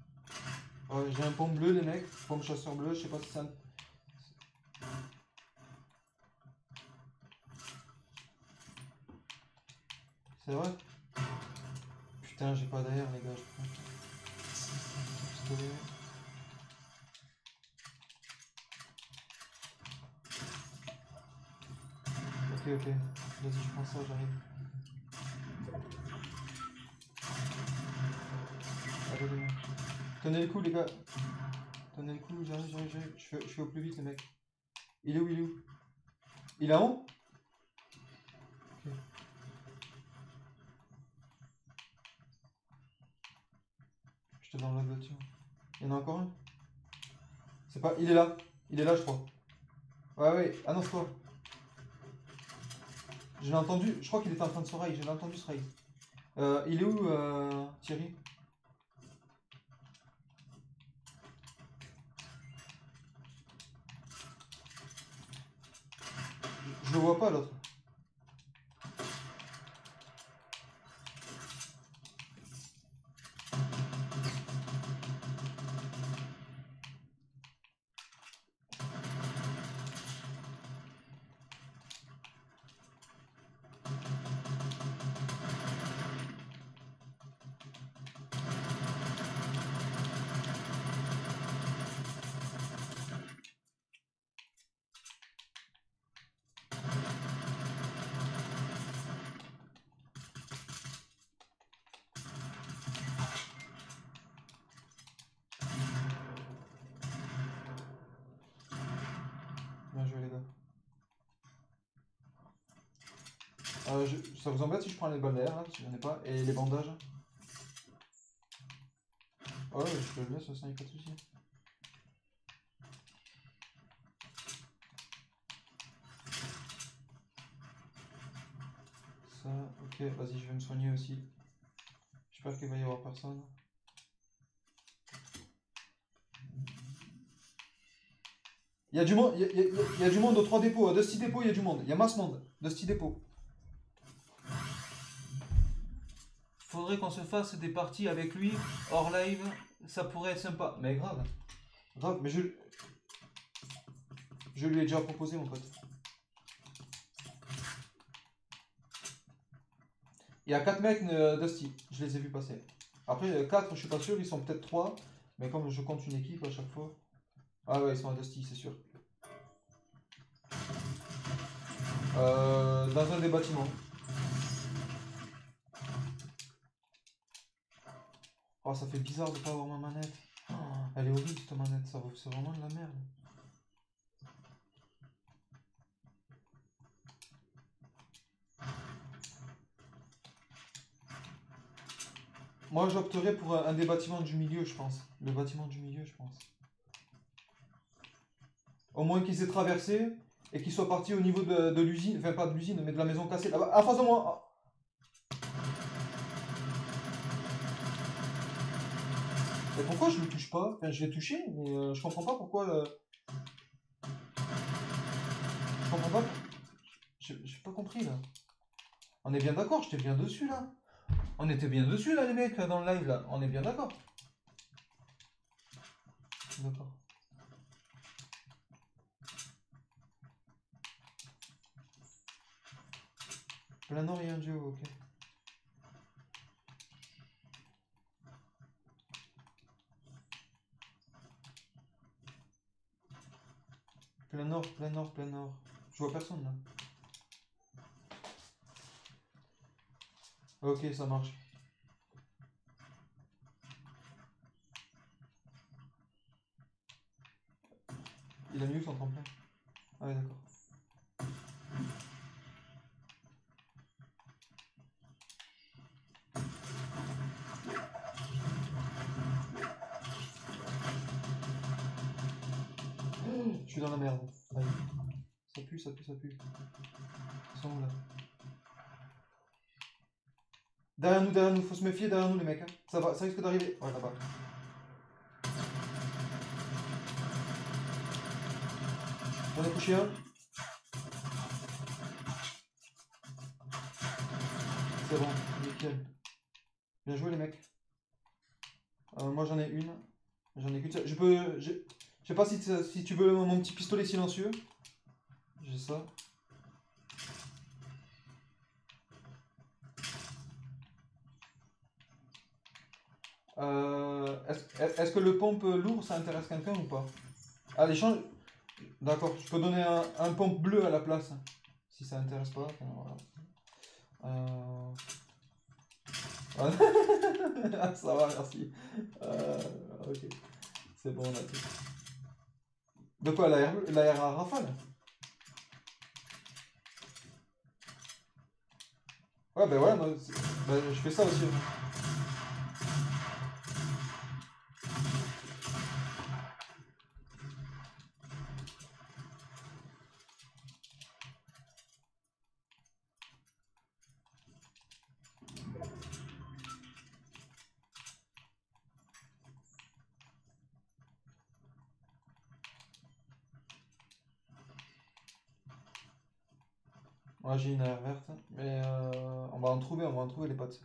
J'ai un pomme bleu, les mecs. Pomme chasseur bleu. Je sais pas si ça. C'est vrai? Putain, j'ai pas d'air, les gars. Je. Ok, ok. Vas-y, je prends ça, j'arrive. Allez, les mecs. Tenez le coup, les gars. Tenez le coup, j'arrive, j'arrive, j'arrive. Je je fais au plus vite, les mecs. Il est où, il est où? Il est en haut? Ok. Je te dans la voiture. Il y en a encore un? C'est pas... Il est là. Il est là, je crois. Ouais, ouais. Annonce-toi. Je l'ai entendu, je crois qu'il était en train de se rail, je l'ai entendu se rail. Euh, il est où euh, Thierry? Je- le vois pas l'autre. Bien joué les gars. Euh, je- ça vous embête si je prends les balles d'air là, parce que j'en ai pas, et les bandages Ouais, ouais, je peux le mettre, ça y a pas de soucis. Ça, ok, vas-y, je vais me soigner aussi. J'espère qu'il va y avoir personne. Il y a du monde, il y a, du monde aux trois dépôts, à Dusty Dépôt, il y a du monde, il y a masse monde, Dusty Dépôt. Faudrait qu'on se fasse des parties avec lui hors live, ça pourrait être sympa. Mais grave, grave, mais je, je lui ai déjà proposé mon pote. Il y a 4 mecs euh, Dusty, je les ai vus passer. Après 4, je suis pas sûr, ils sont peut-être 3, mais comme je compte une équipe à chaque fois. Ah ouais, ils sont à Dusty, c'est sûr. Euh, dans un des bâtiments. Oh, ça fait bizarre de pas avoir ma manette. Oh, elle est horrible cette manette, ça c'est vraiment de la merde. Moi j'opterais pour un des bâtiments du milieu, je pense. Le bâtiment du milieu, je pense. Au moins qu'il s'est traversé et qu'il soit parti au niveau de, de l'usine, enfin pas de l'usine, mais de la maison cassée. Là-bas, en face de moi. Mais pourquoi je le touche pas? Je l'ai touché, mais euh, je comprends pas pourquoi. euh, Je comprends pas. J'ai pas compris là. On est bien d'accord, j'étais bien dessus là. On était bien dessus là, les mecs, dans le live là. On est bien d'accord. D'accord. Plein un duo, ok. Plein nord, plein nord, plein nord. Je vois personne là. Ok, ça marche. Il a où son tremplin Ah ouais, d'accord. Oh, Je suis dans la merde. Ça pue, ça pue, ça pue. Ils sont où là Derrière nous, derrière nous, faut se méfier derrière nous les mecs. hein. Ça va, ça risque d'arriver. Ouais, là-bas. J'en ai couché un. C'est bon, nickel. Bien joué les mecs. Euh, moi j'en ai une. J'en ai qu'une. Je peux. Je sais pas si, si tu veux mon, petit pistolet silencieux. J'ai ça. Euh, Est-ce que le pompe lourd ça intéresse quelqu'un ou pas? Allez, change. D'accord, je peux donner un, pompe bleu à la place. Si ça intéresse pas. Euh... ah, ça va, merci. Euh, ok. C'est bon, on a tout. De quoi l'air à rafale? Ouais, ben voilà, ben, je fais ça aussi. J'ai une verte, mais euh, on va en trouver, on va en trouver les potes.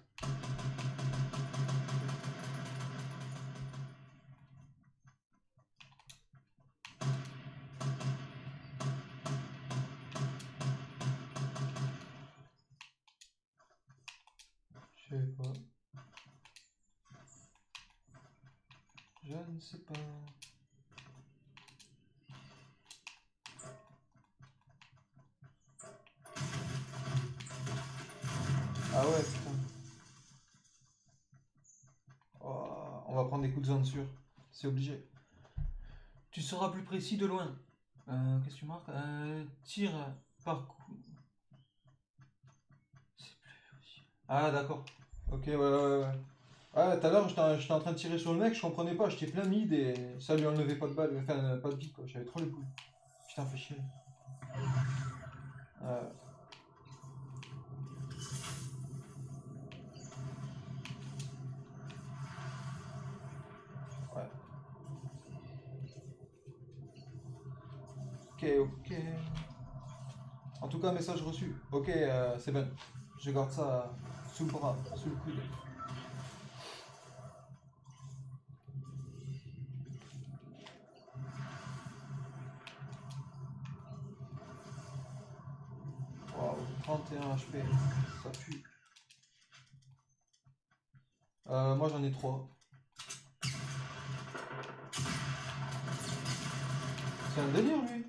C'est obligé. Tu seras plus précis de loin. Euh, Qu'est-ce que tu marques? Euh, Tire par coup. C'est plus. Ah d'accord. Ok, ouais, ouais, ouais. Ouais, tout à l'heure, j'étais en train de tirer sur le mec, je comprenais pas, j'étais plein mid et ça lui enlevait pas de balle, enfin pas de vie quoi, j'avais trop les couilles. Putain, fait chier. Euh, Ouais. Ok, ok. En tout cas, reçu. Ok, euh, c'est bon. Je garde ça sous le bras, sous le coude. Waouh, 31 HP, ça pue. Euh, moi j'en ai 3. C'est un délire lui.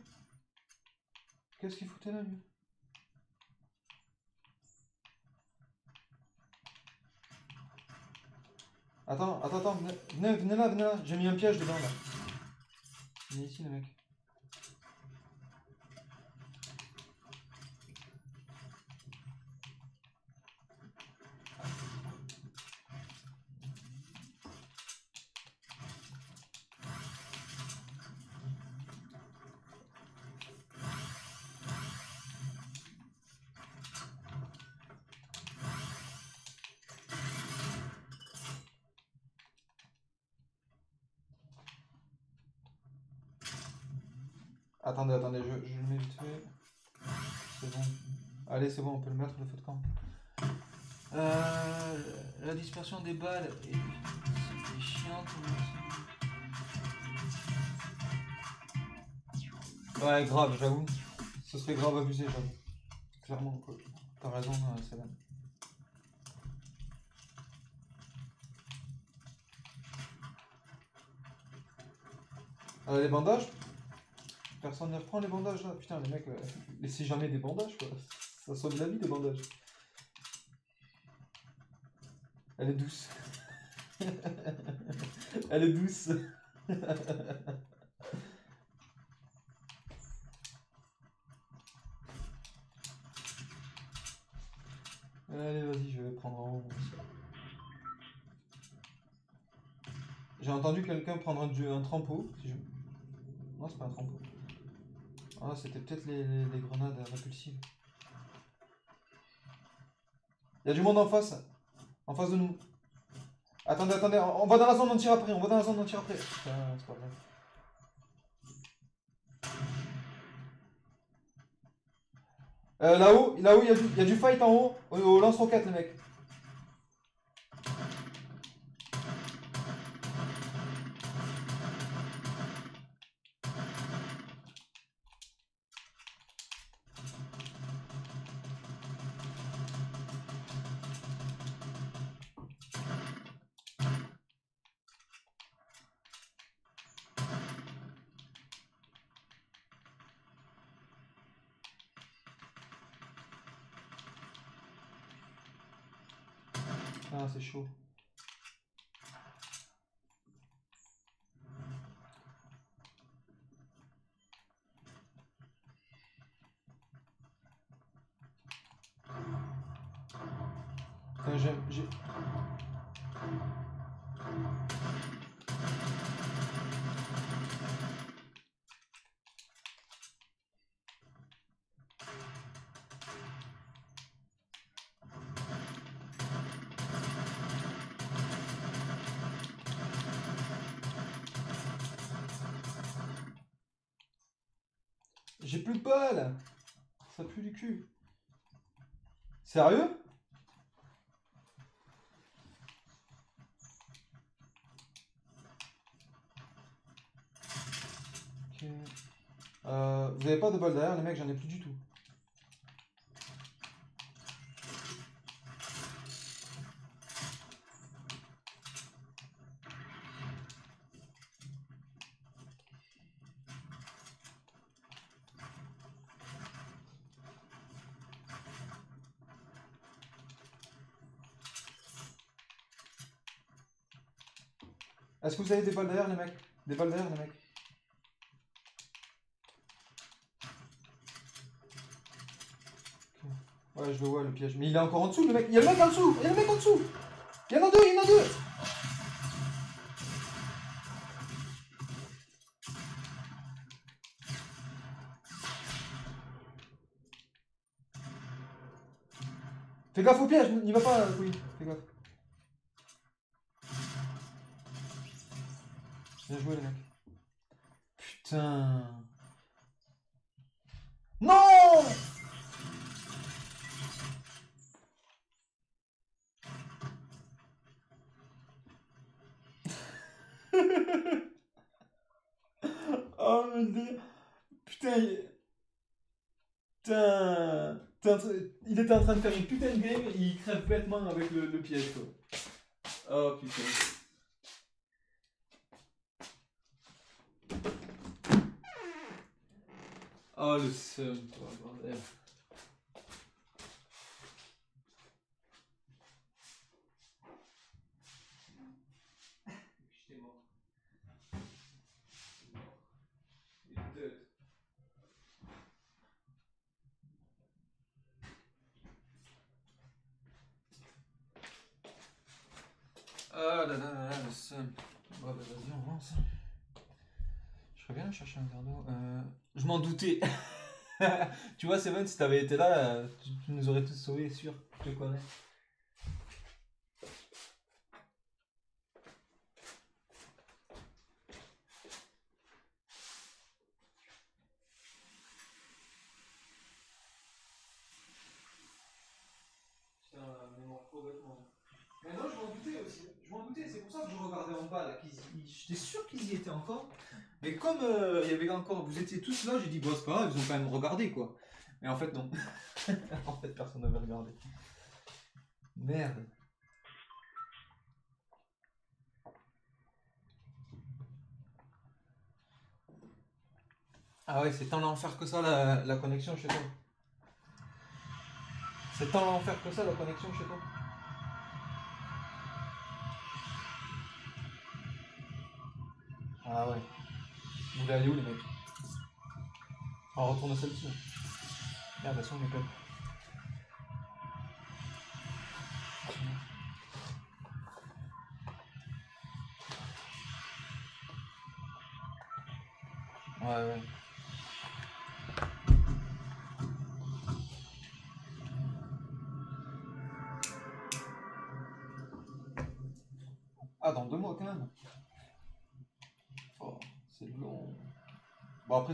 Qu'est-ce qu'il foutait là lui? Attends, attends, attends, venez, venez, là, venez là, j'ai mis un piège dedans là. Venez ici les mecs. Attendez, attendez, je, je le mets vite fait. C'est bon. Allez, c'est bon, on peut le mettre le feu de camp. Euh, la dispersion des balles est, est chiante. Ouais, grave, j'avoue. Ce serait grave abusé, j'avoue. Clairement. T'as raison, euh, c'est vrai. Euh, les bandages? Personne ne reprend les bandages là Putain, les mecs, euh, laissez jamais des bandages quoi. Ça sauve la vie des bandages. Elle est douce. Elle est douce. Allez, vas-y, je vais prendre en haut. J'ai entendu quelqu'un prendre un, un trampo. Si je... Non, c'est pas un trampo. Ah, c'était peut-être les, les- grenades répulsives. Il y a du monde en face. En face de nous. Attendez, attendez, on va dans la zone, on tire après. On va dans la zone, on tire après. Putain, c'est pas vrai. Euh, là-haut, là-haut, il y, y a du fight en haut, au, au lance-roquette, les mecs. Ah, c'est chaud. Putain, j'aime- j'ai... J'ai plus de balles Ça pue du cul Sérieux? Euh, vous avez pas de balles derrière, les mecs, j'en ai plus du tout. Est-ce que vous avez des balles derrière, les mecs? Des balles derrière, les mecs? Ouais, je le vois, le piège. Mais il est encore en dessous, le mec. Il y a le mec en dessous Il y a le mec en dessous Il y en a deux, il y en a deux Fais gaffe au piège, n'y va pas, oui, fais gaffe. Bien joué les mecs. Putain. Non Oh mon dieu. Putain, il... Putain. T'es en train- Il était en train de faire une putain de game et il crève bêtement avec le, piège quoi. Oh putain. Oh le seum, quoi, bordel. J'étais mort. Il est dead. Ah là là là là, le seum. Bon bah vas-y, on avance. Je Euh, je m'en doutais. tu vois, Seven, si t'avais été là, euh, tu, tu nous aurais tous sauvés, sûr. Je te connais. Putain, la mémoire complètement. Mais non, je m'en doutais aussi. Je m'en doutais, c'est pour ça que je regardais en bas là. qu'ils y- J'étais sûr qu'ils y étaient encore. Mais comme euh, il y avait encore, vous étiez tous là, j'ai dit, bon, c'est pas grave, ils ont quand même regardé quoi. Mais en fait, non. en fait, personne n'avait regardé. Merde. Ah ouais, c'est tant l'enfer que ça la, la connexion chez toi. C'est tant l'enfer que ça la connexion chez toi. Ah ouais. Vous voulez aller où les mecs? On retourne à celle-ci. Merde, elles sont mes potes.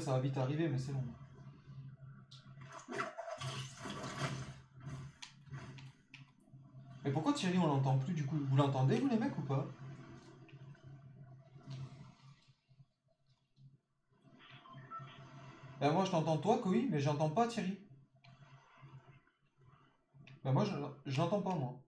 Ça va vite arriver, mais c'est long. Mais pourquoi Thierry, on l'entend plus du coup? Vous l'entendez, vous les mecs, ou pas? Ben, moi, je t'entends toi, Koï, mais j'entends pas Thierry. Ben, moi, je l'entends pas, moi.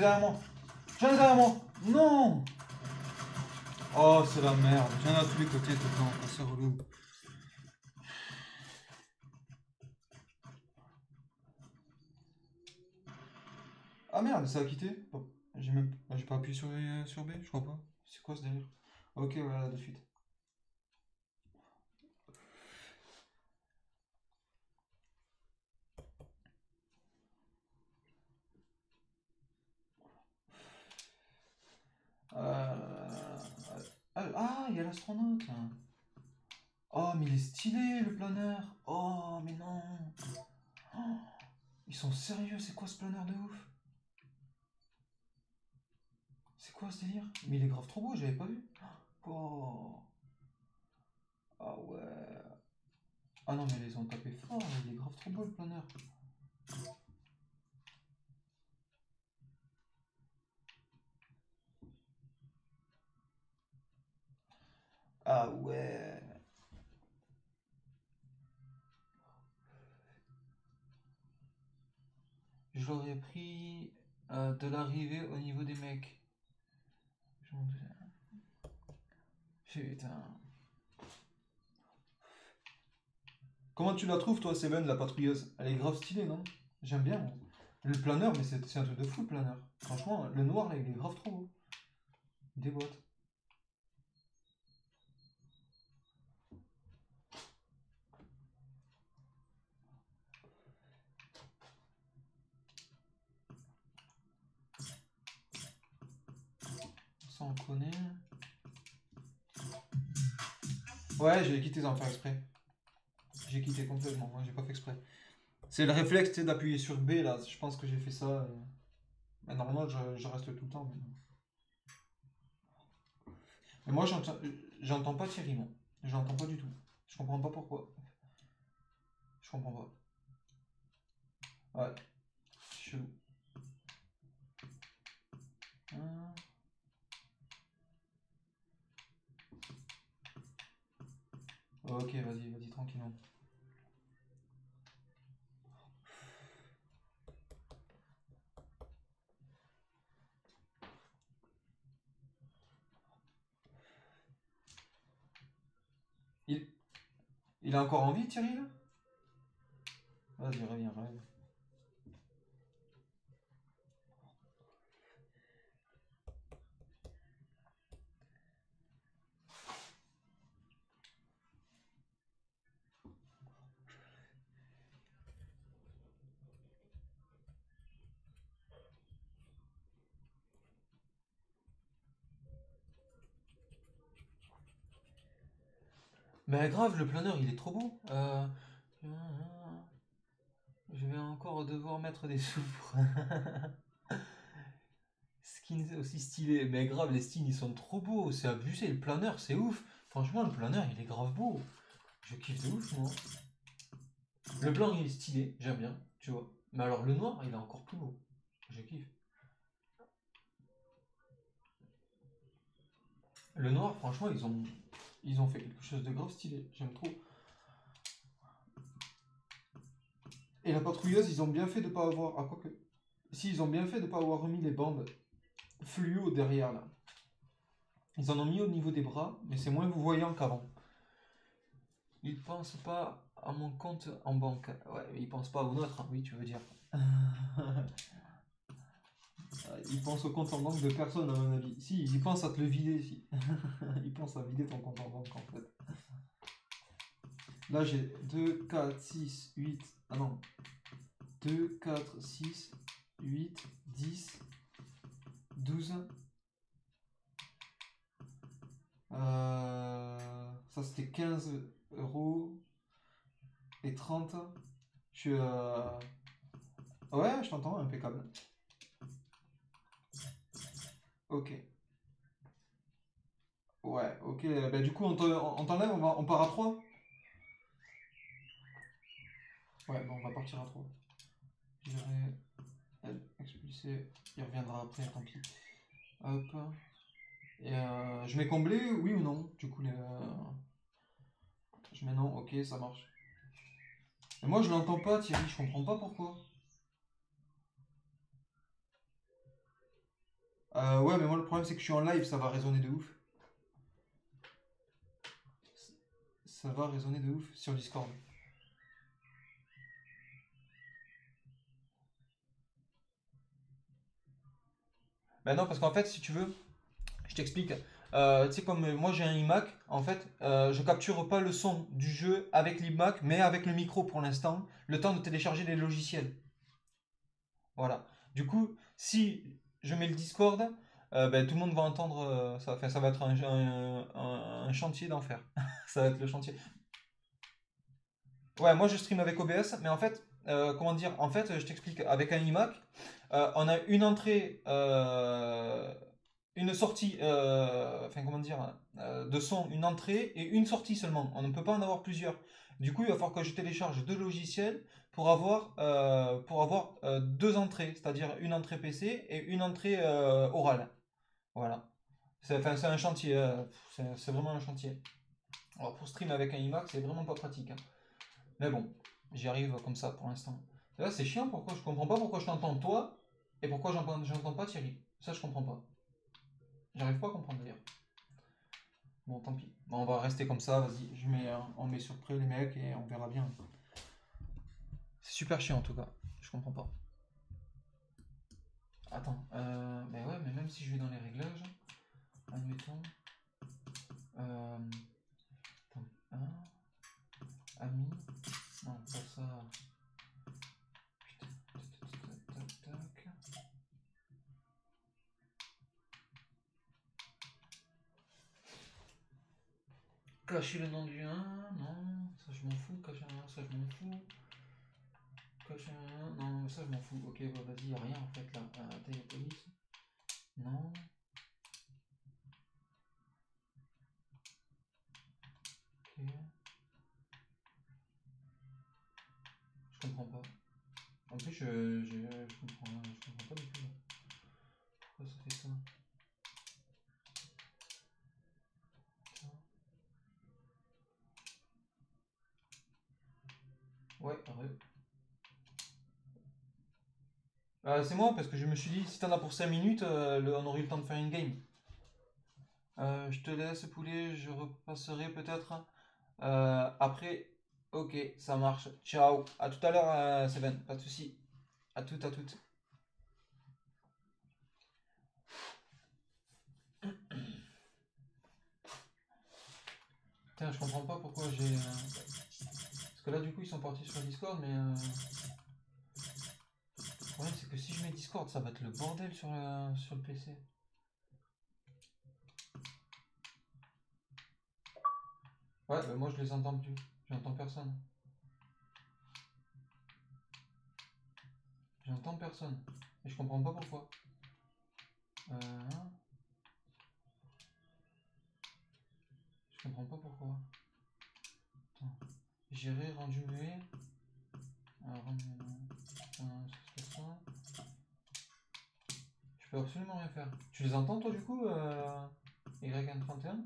Ai derrière moi. J'en ai derrière moi. Non. Oh, c'est la merde. J'en à tous les côtés tout le temps. C'est relou. Ah merde, ça a quitté. J'ai même, ah, j'ai pas appuyé sur, euh, sur B, je crois pas. C'est quoi ce délire? Ok, voilà, de suite. Euh, Ah, ah, il y a l'astronaute. Oh, mais il est stylé le planeur. Oh, mais non. Oh, ils sont sérieux, c'est quoi ce planeur de ouf C'est quoi ce délire Mais il est grave trop beau, j'avais pas vu. Oh. Ah ouais. Ah non, mais ils ont tapé fort, il est grave trop beau le planeur. Ah ouais. Je l'aurais euh, de l'arrivée au niveau des mecs. Putain. Comment tu la trouves, toi, Seven, la patrouilleuse? Elle est grave stylée, non? J'aime bien. moi. Le planeur, mais c'est un truc de fou, le planeur. Franchement, le noir, il est grave trop beau. Des boîtes. Ça, on connaît. Ouais, j'ai quitté sans faire exprès. J'ai quitté complètement, moi j'ai pas fait exprès. C'est le réflexe d'appuyer sur B là, je pense que j'ai fait ça. euh. Normalement je, je reste tout le temps. Mais, moi j'entends j'entends pas Thierry, moi. J'entends pas du tout. Je comprends pas pourquoi. Je comprends pas. Ouais. Chelou. Hein. Ok, vas-y, vas-y, tranquillement. Il... Il a encore envie, Thierry, là? Vas-y, reviens, reviens. Mais grave, le planeur, il est trop beau. Euh, Je vais encore devoir mettre des soufres. Skin aussi stylé. Mais grave, les skins, ils sont trop beaux. C'est abusé. Le planeur, c'est ouf. Franchement, le planeur, il est grave beau. Je kiffe de ouf, moi. Le blanc, il est stylé. J'aime bien, tu vois. Mais alors, le noir, il est encore plus beau. Je kiffe. Le noir, franchement, ils ont, ils ont fait quelque chose de grave stylé. J'aime trop. Et la patrouilleuse, ils ont bien fait de pas avoir. Ah, quoique. Si, ils ont bien fait de pas avoir remis les bandes fluo derrière là. Ils en ont mis au niveau des bras, mais c'est moins voyant qu'avant. Ils pensent pas à mon compte en banque. Ouais, ils pensent pas au nôtre, hein, oui, tu veux dire. Ils pensent au compte en banque de personne, à mon avis. Si, ils pensent à te le vider, si. ils pensent à vider ton compte en banque, en fait. Là, j'ai 2, 4, 6, 8. Ah non. 2, 4, 6, 8, 10, 12. Euh, ça, c'était 15 euros et 30. Je suis. euh, Ouais, je t'entends, impeccable. Ok. Ouais, ok. Bah, du coup, on on t'enlève, on, part à 3 Ouais, bon, on va partir à 3. Gérer, elle, expulser, il reviendra après, tant pis. Hop. Et euh, je mets comblé, oui ou non? Du coup, les, euh, je mets non, ok, ça marche. Mais moi, je l'entends pas, Thierry, je comprends pas pourquoi. Euh, ouais, mais moi le problème c'est que je suis en live, ça va résonner de ouf. Ça va résonner de ouf sur Discord. Ben non, parce qu'en fait, si tu veux, je t'explique. Euh, tu sais, comme euh, moi j'ai un iMac, en fait, euh, je capture pas le son du jeu avec l'iMac, mais avec le micro pour l'instant, le temps de télécharger les logiciels. Voilà. Du coup, si je mets le Discord, euh, ben, tout le monde va entendre. euh, ça, ça va être un, chantier d'enfer. ça va être le chantier. Ouais, moi je stream avec OBS, mais en fait, euh, comment dire En fait, je t'explique. Avec un iMac, on a une entrée, une sortie, enfin comment dire, de son, une entrée et une sortie seulement. On ne peut pas en avoir plusieurs. Du coup, il va falloir que je télécharge deux logiciels pour avoir, euh, pour avoir euh, deux entrées, c'est-à-dire une entrée PC et une entrée euh, orale. Voilà. C'est un chantier, c'est vraiment un chantier. Alors pour stream avec un iMac, c'est vraiment pas pratique. hein. Mais bon, j'y arrive comme ça pour l'instant. Là, c'est chiant, pourquoi je comprends pas pourquoi je t'entends toi et pourquoi j'entends pas Thierry. Ça, je comprends pas. J'arrive pas à comprendre d'ailleurs. Bon, tant pis. On va rester comme ça, vas-y. Je mets, on met sur près les mecs et on verra bien. C'est super chiant en tout cas. Je comprends pas. Attends, euh, mais ouais, mais même si je vais dans les réglages, admettons. Euh, attends, hein, ami, non, pas ça. Cacher le nom du 1, non, ça je m'en fous, cacher un 1, ça je m'en fous. Cacher un 1, non, ça je m'en fous. Ok, bah vas-y, rien en fait là. Euh, taille police? Non. Ok. Je comprends pas. En plus, je, je, je comprends, je comprends pas du tout. Pourquoi ça fait ça? Ouais. Euh, c'est moi parce que je me suis dit si t'en as pour 5 minutes, euh, on aurait eu le temps de faire une game. Euh, je te laisse poulet, je repasserai peut-être après. Ok, ça marche. Ciao. À tout à l'heure, Seven. Pas de souci. À toutes, à toutes. Putain, je comprends pas pourquoi j'ai. Parce que là, du coup, ils sont partis sur Discord, mais. euh, problème, c'est que si je mets Discord, ça va être le bordel sur, le- sur le PC. Ouais, moi je les entends plus. J'entends personne. J'entends personne. Et je comprends pas pourquoi. Euh... Je comprends pas pourquoi. Attends. Gérer rendu muet. Alors, rendu. Euh, ça se fait ça. Peux absolument rien faire. Tu les entends toi du coup euh... YN31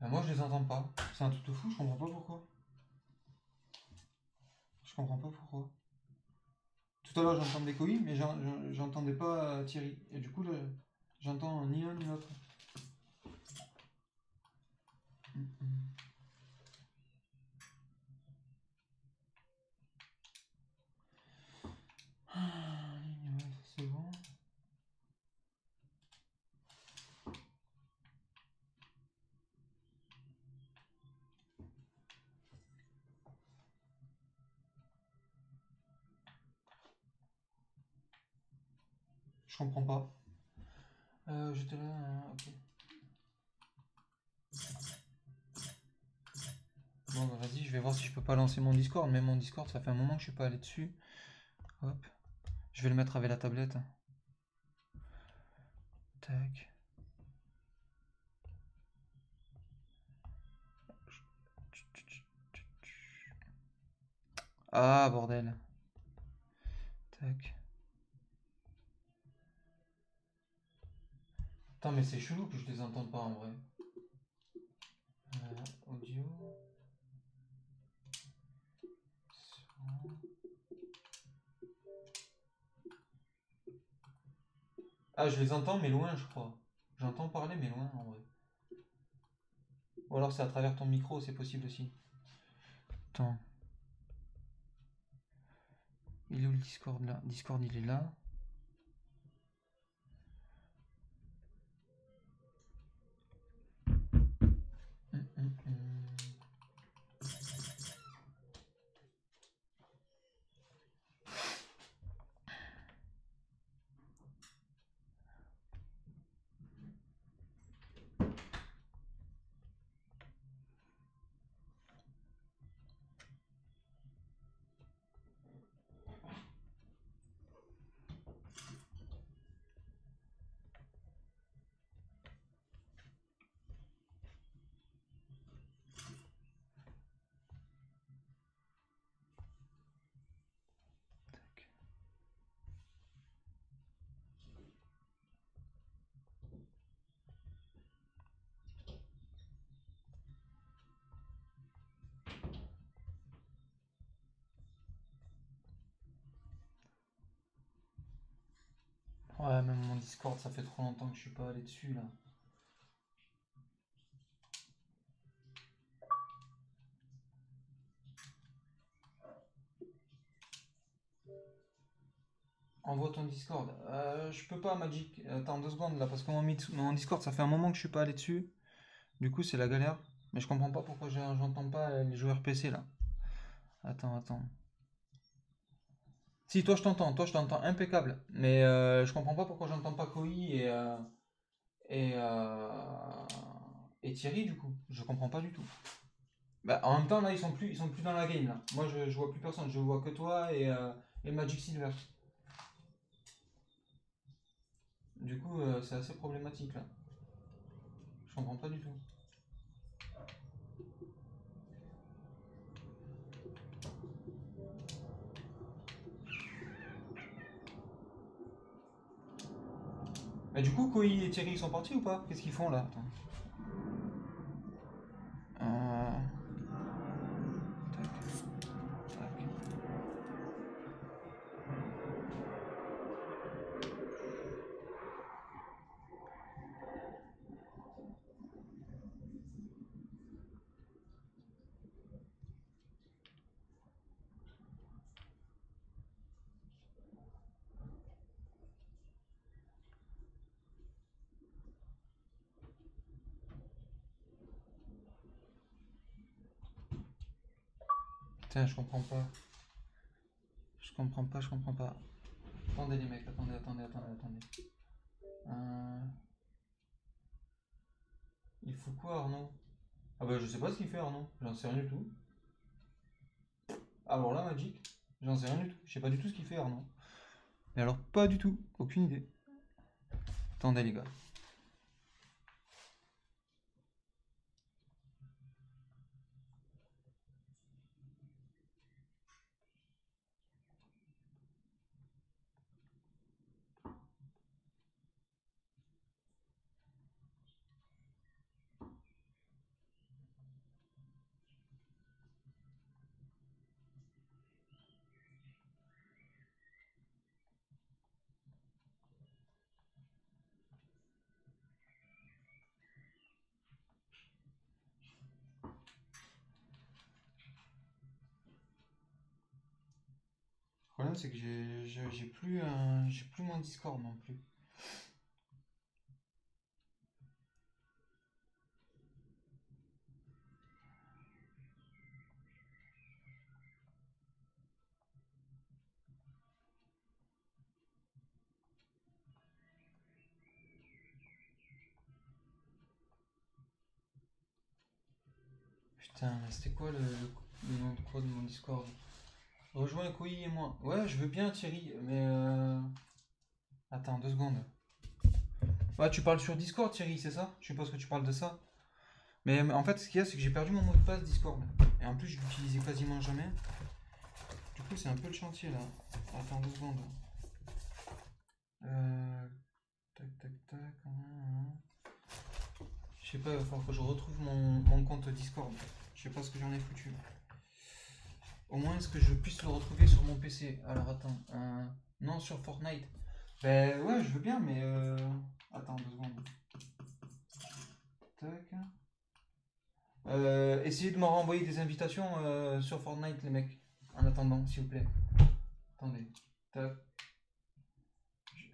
Ben, Moi je les entends pas. C'est un de fou, je comprends pas pourquoi. Je comprends pas pourquoi. Tout à l'heure j'entendais Koï, mais j'en- j'en- j'entendais pas euh, Thierry. Et du coup j'entends ni l'un ni l'autre. Mm, mm. Ah, ligne, ouais, ça, c'est bon. Je comprends pas. Euh, là, euh, ok. Bon bah vas-y, je vais voir si je peux pas lancer mon Discord, mais mon Discord ça fait un moment que je suis pas allé dessus. Hop. Je vais le mettre avec la tablette. Tac. Ah bordel. Tac. Mais c'est chelou que je les entende pas en vrai. Euh, audio. Ah, je les entends, mais loin, je crois. J'entends parler, mais loin, en vrai. Ou alors c'est à travers ton micro, c'est possible aussi. Attends. Il est où le Discord là? Discord, il est là. Même mon Discord, ça fait trop longtemps que je suis pas allé dessus là. Envoie ton Discord. Euh, je peux pas, Magic. Attends deux secondes là, parce que mon, mon Discord, ça fait un moment que je suis pas allé dessus. Du coup, c'est la galère. Mais je comprends pas pourquoi j'entends pas les joueurs PC là. Attends, attends. Si, toi je t'entends, toi je t'entends impeccable. Mais euh, je comprends pas pourquoi j'entends pas Koi et, euh, et, euh, et Thierry du coup. Je comprends pas du tout. Bah, en même temps là ils sont plus ils sont plus dans la game là. Moi je, je vois plus personne, je vois que toi et, et Magic Silver. Du coup c'est assez problématique là. Je comprends pas du tout. Mais du coup, Koi et Thierry sont partis ou pas? Qu'est-ce qu'ils font là? Euh... tac, tac. Je comprends pas. Je comprends pas, je comprends pas. Attendez les mecs, attendez, attendez, attendez, attendez. Euh... Il faut quoi Arnaud? Ah bah je sais pas ce qu'il fait Arnaud, j'en sais rien du tout. Alors là Magic, j'en sais rien du tout. Je sais pas du tout ce qu'il fait Arnaud. Mais alors pas du tout, aucune idée. Attendez les gars. C'est que j'ai plus un- j'ai plus mon Discord non plus. Putain, c'était quoi le, le- le nom de quoi de mon Discord? Rejoins Koi et moi. Ouais, je veux bien Thierry, mais... euh, Attends, deux secondes. Ouais, tu parles sur Discord Thierry, c'est ça? Je suppose que tu parles de ça? Mais en fait, ce qu'il y a, c'est que j'ai perdu mon mot de passe Discord. Et en plus, je l'utilisais quasiment jamais. Du coup, c'est un peu le chantier là. Attends deux secondes. Euh... Tac, tac, tac. hein, hein. Je sais pas, il va que je retrouve mon, mon compte Discord. Je sais pas ce que j'en ai foutu. Au moins, est-ce que je puisse le retrouver sur mon PC Alors attends. euh, Non, sur Fortnite. Ben ouais, je veux bien, mais euh... Attends deux secondes. Tac. Euh, essayez de me renvoyer des invitations sur Fortnite, les mecs. En attendant, s'il vous plaît. Attendez. Tac. Je,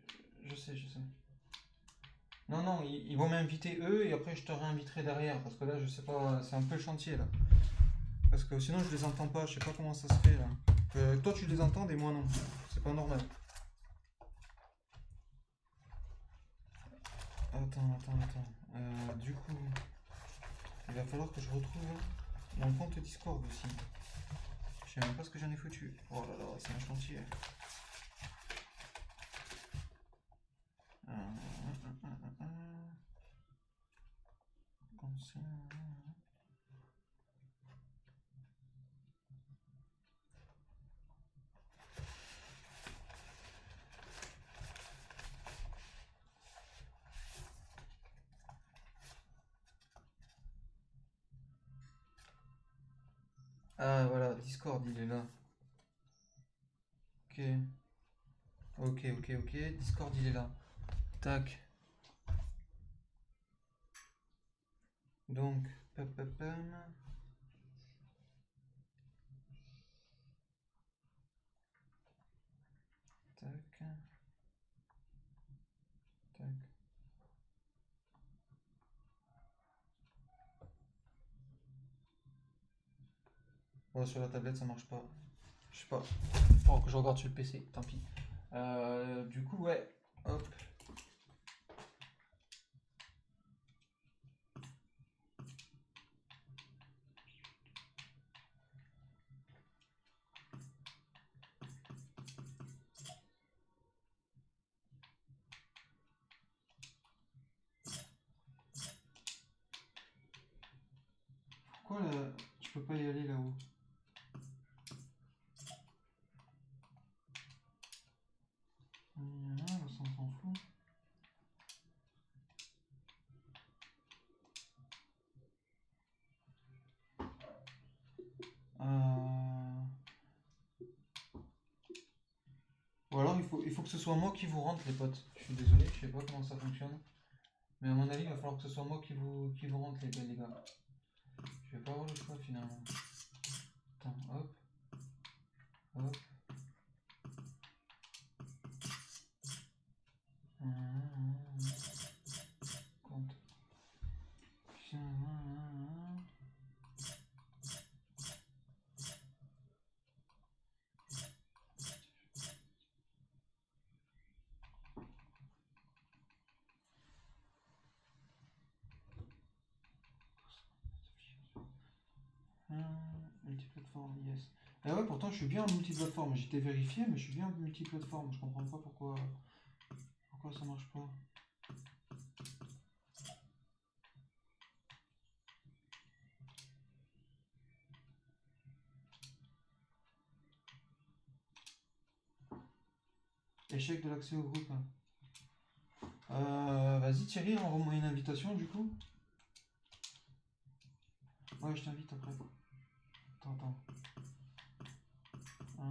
je sais, je sais. Non, non, ils, ils vont m'inviter eux et après je te réinviterai derrière. Parce que là, je sais pas, c'est un peu le chantier là. Parce que sinon, je les entends pas. Je sais pas comment ça se fait là. Euh, toi, tu les entends et moi non. C'est pas normal. Attends, attends, attends. Euh, du coup, il va falloir que je retrouve mon compte Discord aussi. Je sais même pas ce que j'en ai foutu. Oh là là, c'est un chantier. Euh, euh, euh, euh. Concert. Ah voilà, Discord il est là. Ok. Ok, ok, ok. Discord il est là. Tac. Donc. Tac. Tac. Sur la tablette ça marche pas. Je sais pas. Que je regarde sur le PC, tant pis. Euh, du coup, ouais. Hop. Pourquoi là, je peux pas y aller là-haut Ah, ça, on s'en fout. Euh, Ou alors il faut, il faut que ce soit moi qui vous rentre les potes. Je suis désolé, je sais pas comment ça fonctionne. Mais à mon avis, il va falloir que ce soit moi qui vous, qui vous rentre les gars. Je vais pas avoir le choix finalement. Compte. Multiplateforme, yes. Ah ouais, pourtant je suis bien en J'étais vérifié, mais je suis bien en multiplateforme. Je comprends pas pourquoi. Pourquoi ça marche pas Échec de l'accès au groupe. Euh, Vas-y Thierry, envoie-moi une invitation du coup. Ouais, je t'invite après. Euh,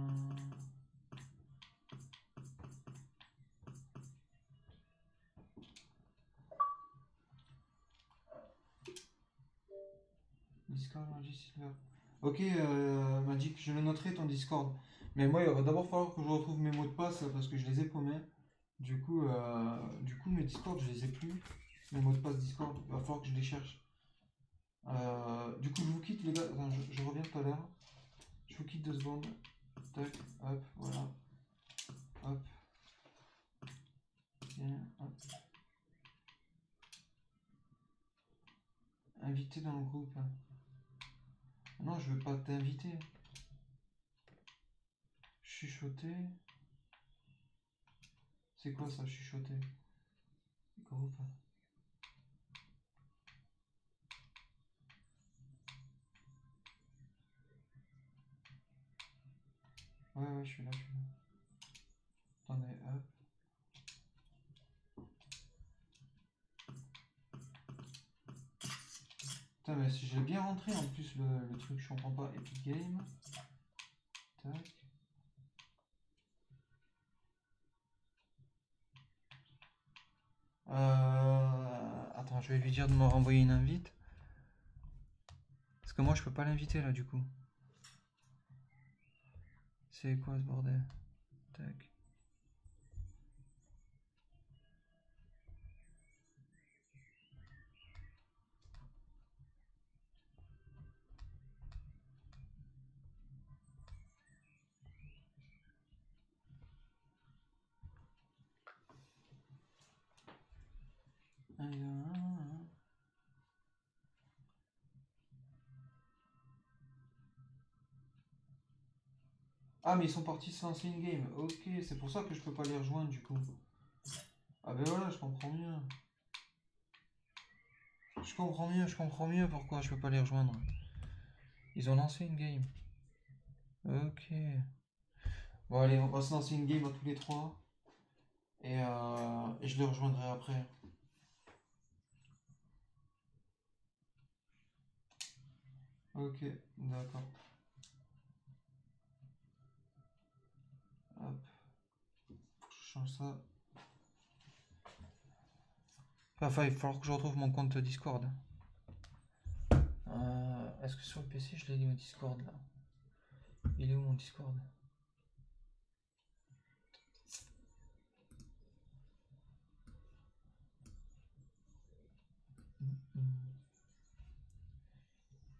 Discord, Magic Silver. Ok, euh, Magic, je le noterai ton Discord. Mais moi, il va d'abord falloir que je retrouve mes mots de passe parce que je les ai paumés. Du coup, euh, du coup, mes Discord, je les ai plus. Mes mots de passe Discord, il va falloir que je les cherche. Euh, du coup, je vous quitte, les gars. Je reviens tout à l'heure. Je vous quitte deux secondes. Tac, hop, voilà. Hop. Bien, hop. Invité dans le groupe. Non, je veux pas t'inviter. Chuchoter. C'est quoi ça, chuchoter? Groupe. Ouais, ouais, je suis là, je suis là. Attendez, hop. Putain, mais si j'ai bien rentré en plus le, le truc, je comprends pas. Epic Game. Tac. Euh... Attends, je vais lui dire de me renvoyer une invite. Parce que moi, je peux pas l'inviter là, du coup. C'est quoi ce bordel? Tac. Alors, Ah, mais ils sont partis lancer une game. Ok, c'est pour ça que je peux pas les rejoindre du coup. Ah, ben voilà, je comprends mieux. Je comprends mieux, je comprends mieux pourquoi je peux pas les rejoindre. Ils ont lancé une game. Ok. Bon, allez, on va se lancer une game à tous les trois. Et, euh, et je les rejoindrai après. Ok, d'accord. Hop. Je change ça. Va falloir que je retrouve mon compte Discord. Euh, Est-ce que sur le PC je l'ai au Discord là? Il est où mon Discord?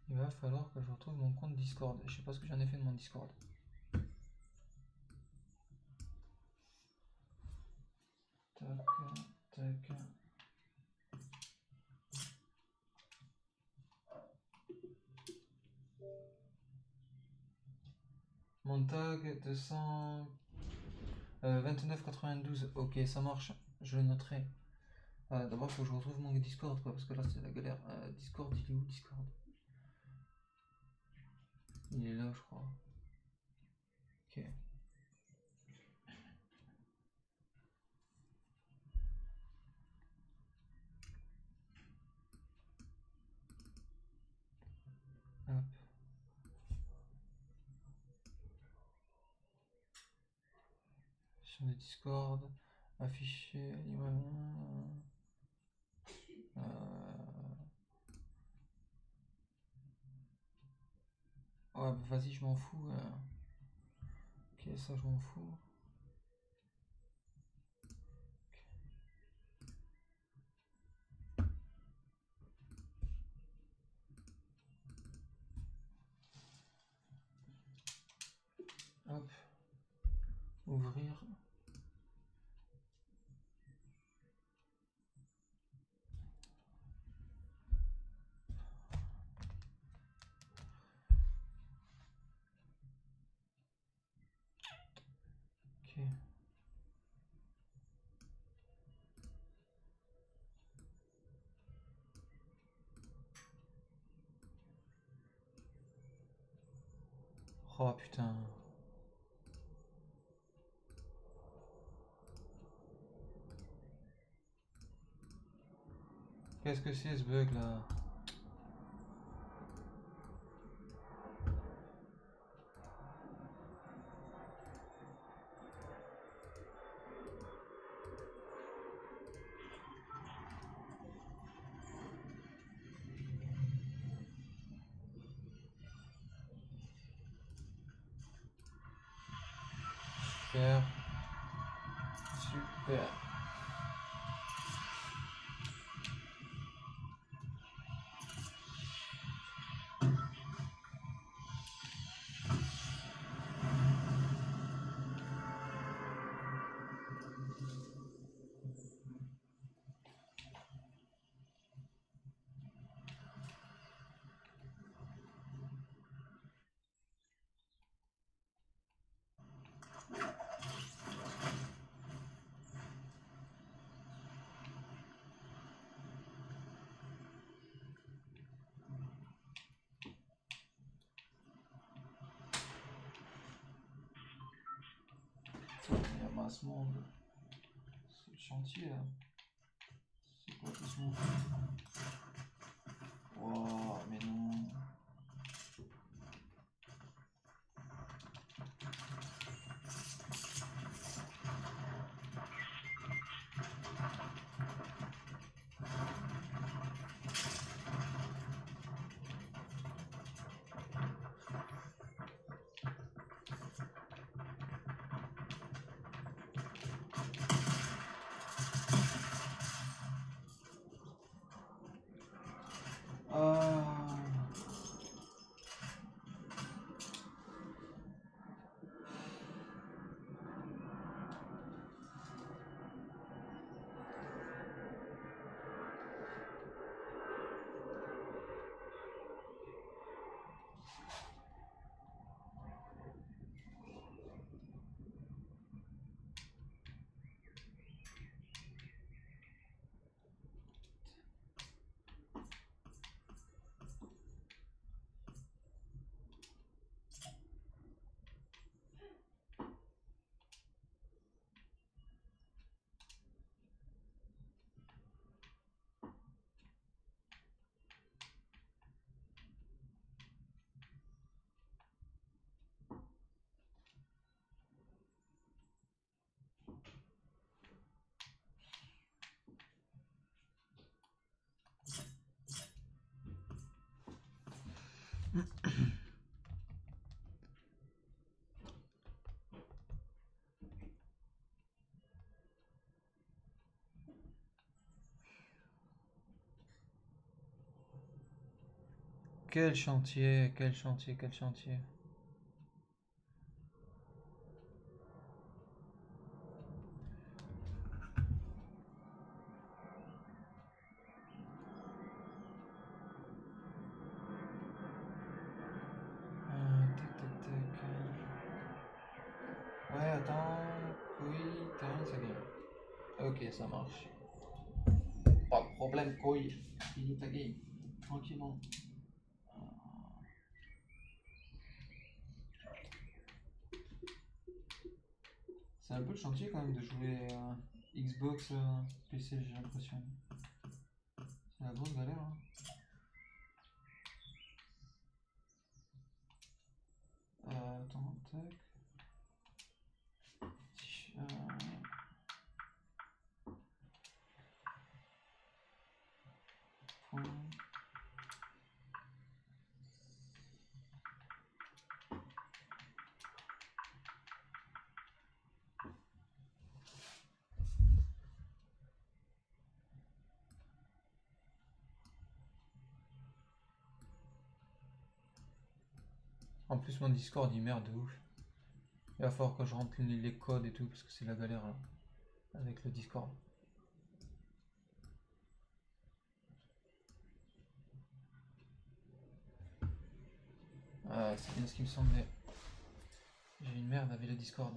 Il va falloir que je retrouve mon compte Discord. Je sais pas ce que j'en ai fait de mon Discord. Tac, tac. Mon tag 200... Euh, 29,92. Ok, ça marche. Je le noterai. Euh, D'abord, faut que je retrouve mon Discord, quoi, parce que là, c'est la galère. Euh, Discord, il est où, Discord? Il est là, je crois. Ok. Hop. Le Discord, afficher, l'image. Euh... Bah vas-y, je m'en fous. euh. Ok, ça, je m'en fous. Hop. Ouvrir. Ok. Oh putain. Qu'est-ce que c'est ce bug là? Monde. C'est le chantier. C'est quoi tout ce monde Wow, mais non. Quel chantier, quel chantier, quel chantier. Euh, ça marche. Pas de problème, Koi. Finis ta game. Tranquillement. C'est un peu le de jouer euh, Xbox, euh, PC, j'ai l'impression. C'est la grosse galère. Hein. Euh, attends, tac. Si je- euh, point. En plus, mon Discord il merde de ouf. Il va falloir que je rentre les, codes et tout parce que c'est la galère là, avec le Discord. Ah, c'est bien ce qui me semblait. J'ai une merde avec le Discord.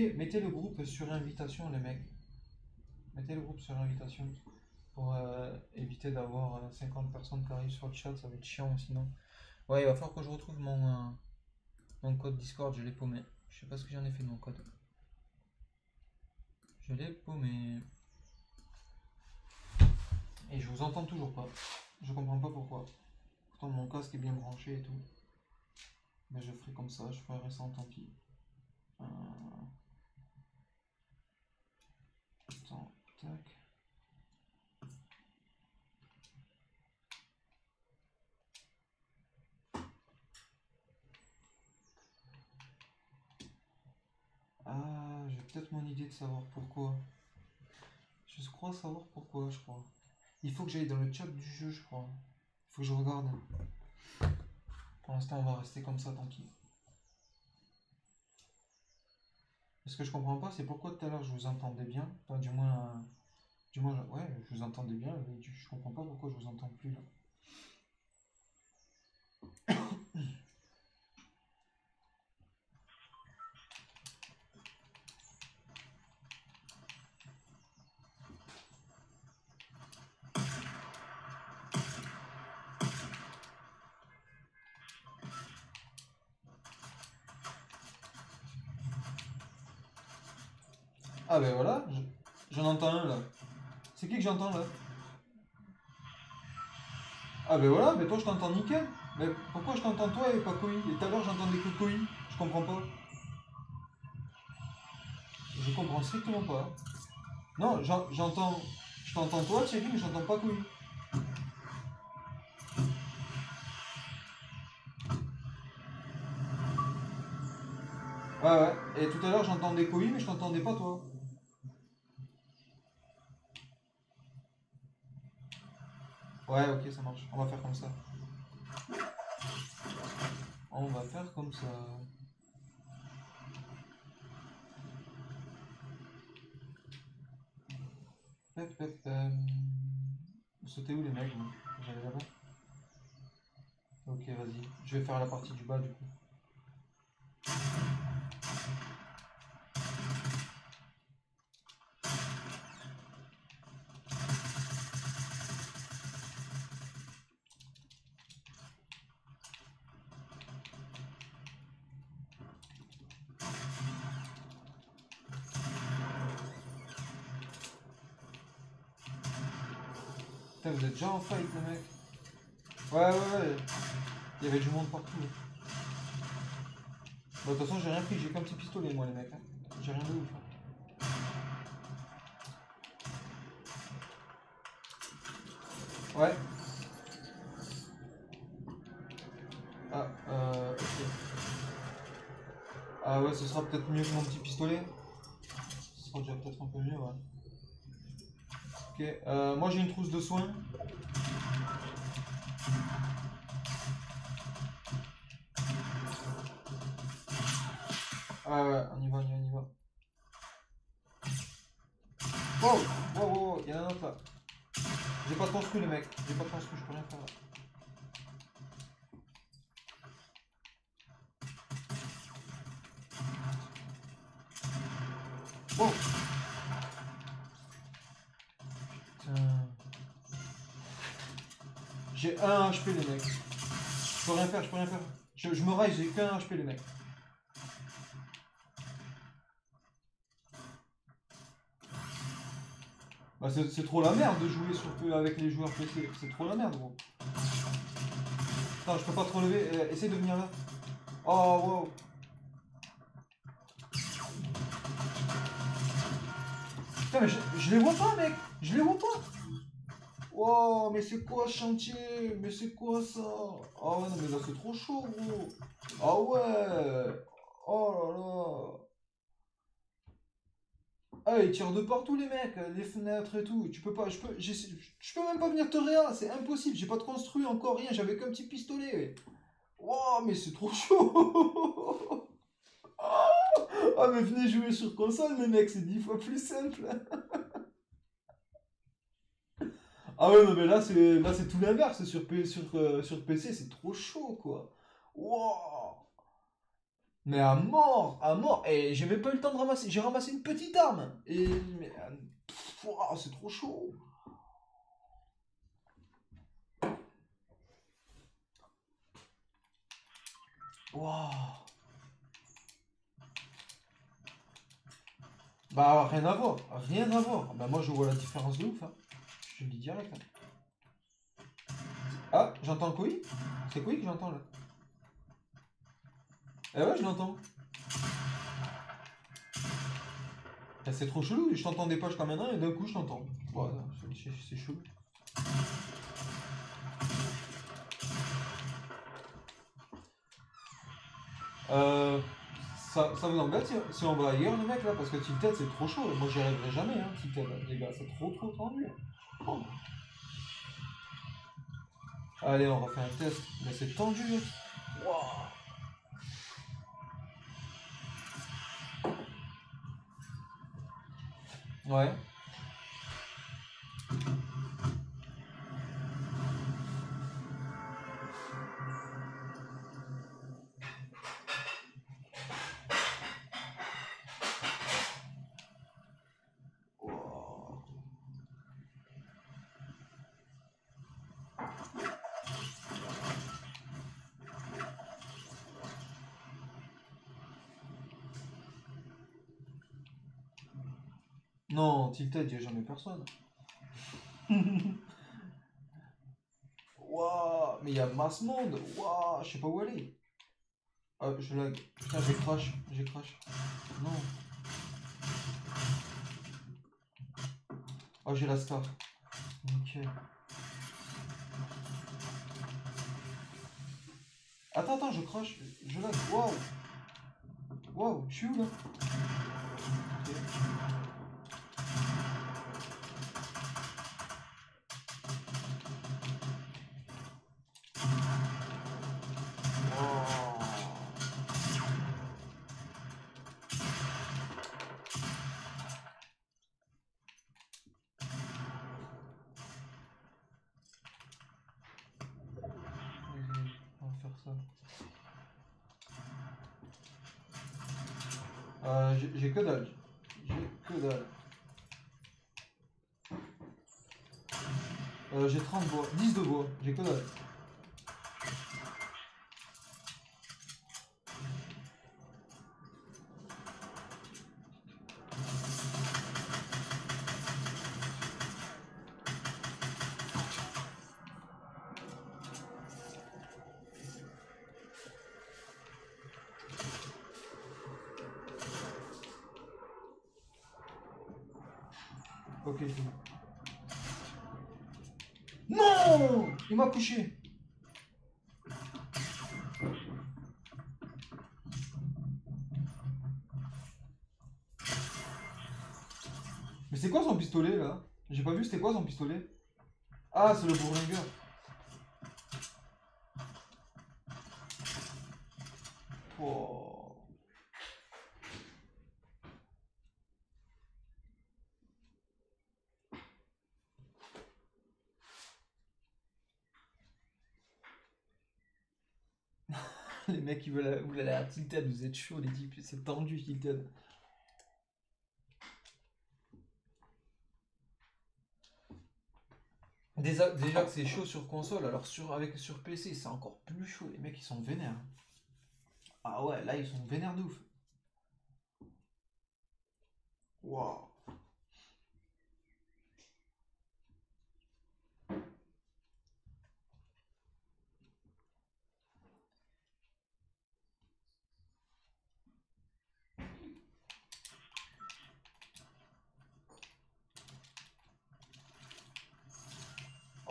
Mettez, le groupe sur invitation les mecs. Mettez le groupe sur invitation pour euh, éviter d'avoir euh, 50 personnes qui arrivent sur le chat, ça va être chiant sinon. Ouais, il va falloir que je retrouve mon, euh, mon code Discord, je l'ai paumé. Je sais pas ce que j'en ai fait de mon code. Je l'ai paumé. Et je vous entends toujours pas. Je comprends pas pourquoi. Pourtant mon casque est bien branché et tout. Mais je ferai comme ça, je ferai ça, tant pis. Euh... Attends, tac. Ah, j'ai peut-être mon idée de savoir pourquoi. Je crois savoir pourquoi, je crois. Il faut que j'aille dans le chat du jeu, je crois. Il faut que je regarde. Pour l'instant, on va rester comme ça, tranquille. Ce que je comprends pas, c'est pourquoi tout à l'heure je vous entendais bien. Enfin, du moins, du moins, ouais, je vous entendais bien, mais je comprends pas pourquoi je vous entends plus là. Ben voilà, mais toi je t'entends nickel. Mais pourquoi je t'entends toi et pas Koi? Et tout à l'heure j'entendais que Koi, je comprends pas. Je comprends strictement pas. Non, j'en- j'entends. Je t'entends toi Thierry, mais j'entends pas Koi. Ouais ouais, et tout à l'heure j'entendais Koi, mais je t'entendais pas toi. Ouais, ok, ça marche. On va faire comme ça. On va faire comme ça. Pep, pep. Vous sautez où les mecs J'allais là-bas Ok, vas-y. Je vais faire la partie du bas du coup. En fight, les mecs. Ouais, ouais, ouais. Il y avait du monde partout. Bon, de toute façon, j'ai rien pris, j'ai qu'un petit pistolet, moi, les mecs. hein. J'ai rien de ouf. hein. Ouais. Ah, euh, ok. Ah ouais, ce sera peut-être mieux que mon petit pistolet. Ce sera déjà peut-être un peu mieux, ouais. Ok, euh, moi j'ai une trousse de soins. Thank you. J'ai qu'un HP les mecs. Bah c'est trop la merde de jouer sur P- avec les joueurs PC. C'est trop la merde gros. Non, je peux pas te relever. Euh, essaye de venir là. Oh wow. Putain mais je les vois pas mec. Je les vois pas. Wow, mais c'est quoi chantier? Mais c'est quoi ça? Ah ouais, non, mais là c'est trop chaud, gros. Ah ouais Oh là là Ah, ils tirent de partout, les mecs, les fenêtres et tout. Tu peux pas, je peux, je peux même pas venir te réa, c'est impossible. J'ai pas de construit encore rien, j'avais qu'un petit pistolet. Wow, mais c'est trop chaud Ah, mais venez jouer sur console, les mecs, c'est dix fois plus simple. Ah ouais, mais là, c'est là c'est tout l'inverse. Sur, P- sur, euh, PC, c'est trop chaud, quoi. Wow. Mais à mort, à mort. Et j'ai même pas eu le temps de ramasser. J'ai ramassé une petite arme. Et. Mais. euh, c'est trop chaud. Wow. Bah, rien à voir. Rien à voir. Bah, moi, je vois la différence de ouf. hein. Te dis direct. Ah, j'entends Koi C'est Koi que j'entends là Eh ouais, je l'entends. Eh, c'est trop chelou, je t'entendais pas jusqu'à maintenant et d'un coup je t'entends. Voilà, c'est- chelou. Euh, ça, ça vous embête si, si on va ailleurs les mecs là? Parce que Tilted c'est trop chaud, moi j'y arriverai jamais hein, Tilted les gars, c'est trop trop tendu. Allez, on refait un test. Mais c'est tendu. Ouais. Tilted, il n'y a jamais personne. Waouh, mais il y a masse monde. Waouh, je sais pas où aller. Ah, je lag. Putain, j'ai crash. J'ai crash. Non. Oh, j'ai la star. Nickel. Attends, attends, je crash. Je lag. Waouh. Waouh, je suis où là? Ok. J'ai 30 bois. 10 de bois. J'ai que dalle. Mais c'est quoi son pistolet là? J'ai pas vu c'était quoi son pistolet. Ah c'est le bourlingueur. Oh. Les mecs, ils veulent, vous êtes chaud, les types, c'est tendu, Tilted. Déjà, déjà que c'est chaud sur console, alors sur, avec, sur PC, c'est encore plus chaud. Les mecs, ils sont vénères. Ah ouais, là, ils sont vénères de ouf. Waouh.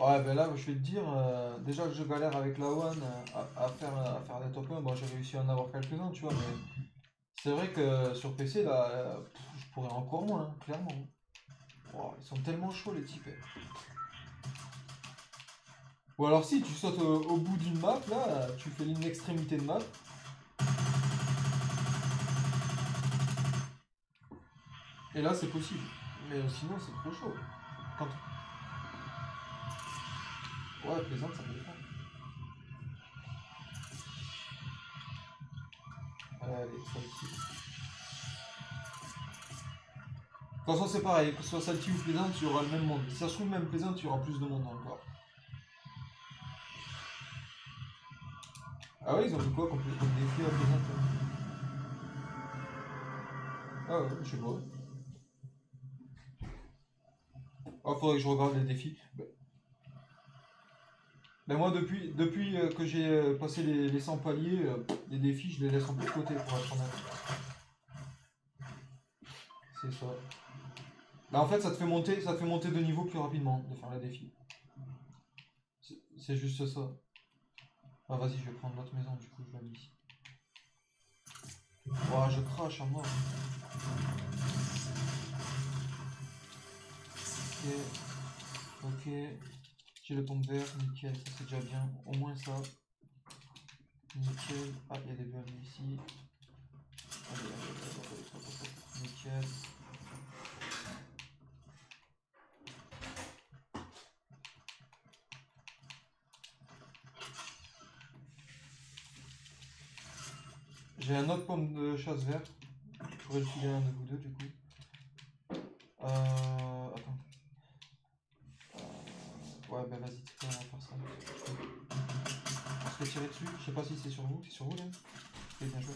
Ouais, ben là, je vais te dire, euh, déjà que je galère avec la One euh, à, faire, à faire des top 1, bon, j'ai réussi à en avoir quelques-uns, tu vois, mais c'est vrai que sur PC, là, je pourrais encore moins, hein, clairement. Ils sont tellement chauds, les types. Ou alors si, tu sautes au, au bout d'une map, là, tu fais une extrémité de map. Et là, c'est possible. Mais sinon, c'est trop chaud. Quand... Ouais, plaisante, ça peut le faire. Allez, ici. De toute façon, c'est pareil, que ce soit salty ou plaisante, tu auras le même monde. Si ça se trouve, même plaisante, tu auras plus de monde encore. Ah ouais, ils ont mis quoi comme, comme défi à plaisante là Ah ouais, je sais pas. Ah, faudrait que je regarde les défis. Ben moi, depuis, depuis euh, que j'ai euh, passé les, les 100 paliers, euh, les défis, je les laisse un peu de côté pour être honnête. C'est ça. Bah, en fait, ça te fait monter, ça te fait monter de niveau plus rapidement de faire les défis. C'est- C'est juste ça. Ah, vas-y, je vais prendre l'autre maison, du coup, je la mets ici. Ouah, je crache à mort. Ok. Ok. J'ai le pompe vert, nickel, ça c'est déjà bien. Au moins ça. Nickel. Ah, il y a des bulles ici. Allez, allez. Nickel. J'ai un autre pomme de chasse vert. Je pourrais le filer à un de vous deux du coup. Euh. Attends. Euh, Bah vas-y, on va faire ça. On se fait tirer dessus. Je sais pas si c'est sur vous. C'est sur vous là bien joué.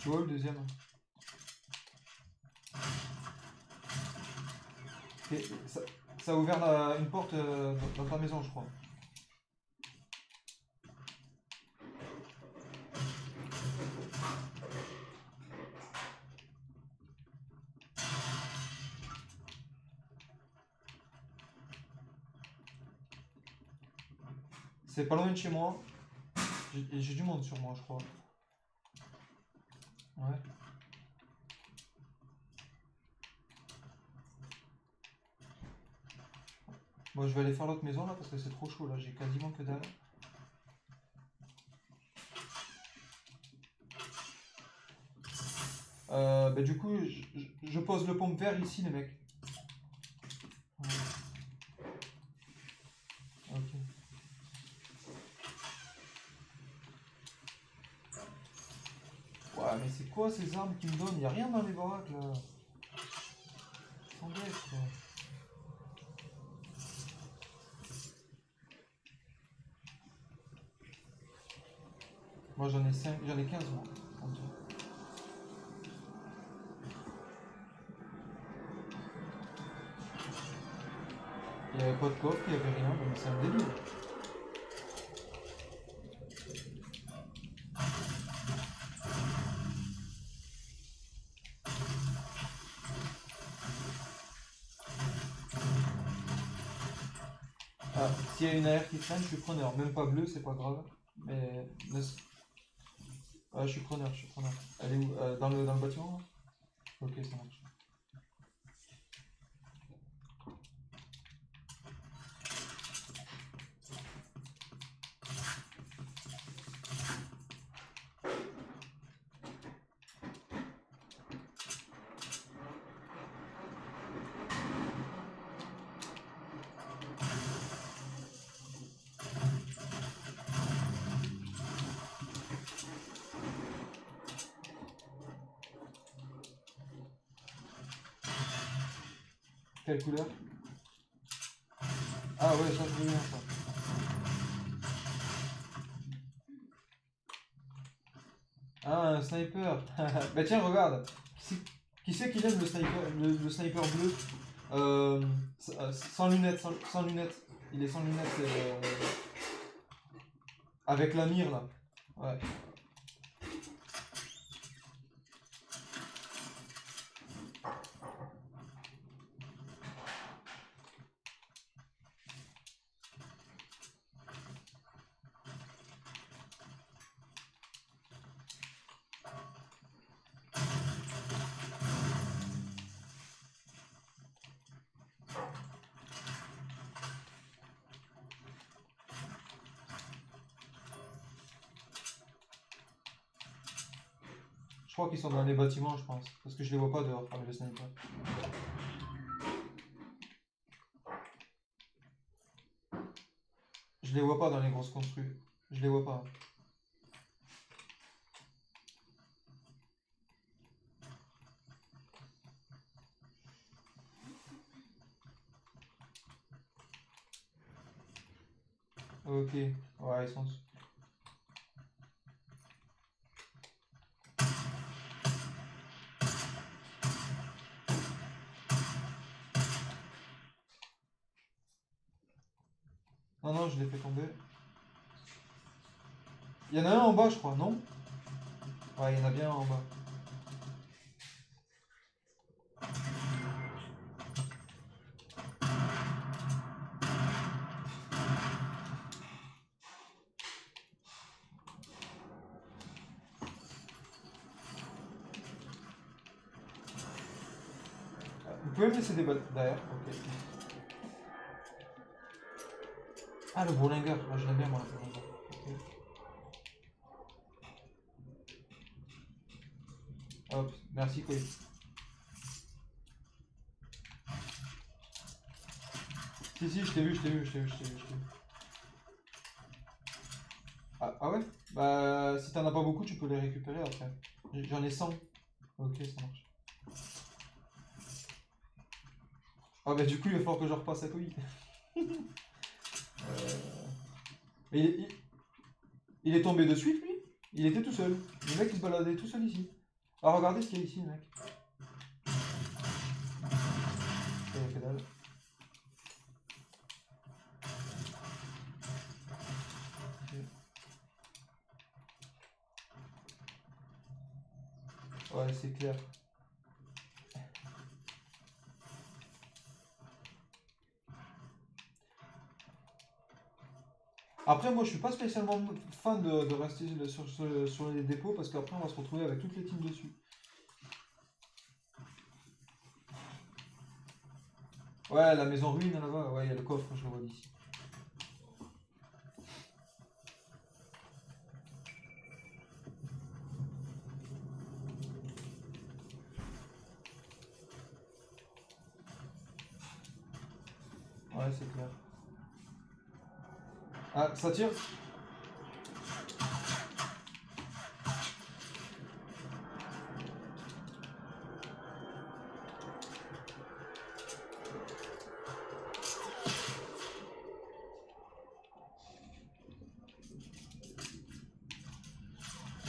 Tu vois le deuxième Ok, ça, a ouvert une porte euh, dans ta maison, je crois. C'est pas loin de chez moi. J'ai du monde sur moi, je crois. Ouais. Bon, je vais aller faire l'autre maison là parce que c'est trop chaud là, j'ai quasiment que dalle. Euh, bah, du coup, je- je pose le pompe vert ici, les mecs. Ouais. Ok. Ces armes qu'ils me donnent? Y'a rien dans les baraques là. Sans. Moi j'en ai 5, j'en ai 15 moi. Il n'y avait pas de coffre, il n'y avait rien, mais c'est un délire. Ah, s'il y a une AR qui traîne, je suis preneur. Même pas bleu, c'est pas grave. Mais. je suis preneur, je suis preneur. Elle est où? Euh, dans, le, dans le bâtiment? Ok, ça marche. Couleur Ah ouais, ça veux bien ça. Ah, un sniper Bah tiens, regarde Qui c'est- Qui c'est aime le sniper, le, sniper bleu? Euh, euh, Sans lunettes, sans, sans lunettes. Il est sans lunettes. euh, Avec la mire là. Ouais. Je crois qu'ils sont dans les bâtiments, je pense. Parce que je les vois pas dehors avec Je les vois pas dans les grosses construits. Je les vois pas. Je crois, non? Il y en a bien en bas. Vous pouvez me laisser des balles derrière Ok. Ah, le bourlingueur. Moi, je l'aime bien, moi, le. Hop, merci, Koï. Si, si, je t'ai vu, je t'ai vu, je t'ai vu, je t'ai vu, vu. Ah, ah ouais? Bah, si t'en as pas beaucoup, tu peux les récupérer après. J'en ai 100. Ok, ça marche. Ah bah du coup il va falloir que je repasse à Koï. Euh, il- il est tombé de suite lui? Il était tout seul. Le mec il se baladait tout seul ici. Ah regardez ce qu'il y a ici mec. Eh, que dalle. Ok. Ouais c'est clair. Moi, je suis pas spécialement fan de, rester sur, sur les dépôts parce qu'après, on va se retrouver avec toutes les teams dessus. Ouais, la maison ruine là-bas, ouais, il y a le coffre, je le vois d'ici. Ça tire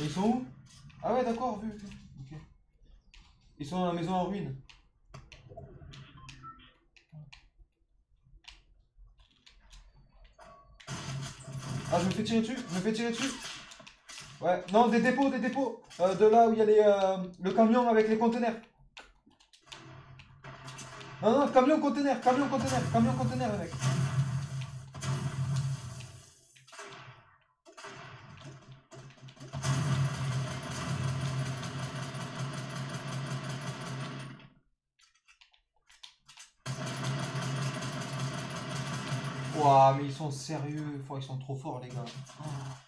ils sont où? Ah ouais d'accord, vu. Okay. Ils sont dans la maison en ruine. Tirer dessus, je me fais tirer dessus. Ouais, non, des dépôts, des dépôts. Euh, de là où il y a les, euh, le camion avec les conteneurs. Non, non, camion conteneur, camion conteneur, camion conteneur, les mecs. Ouah, mais ils sont sérieux. Ils sont trop forts, les gars.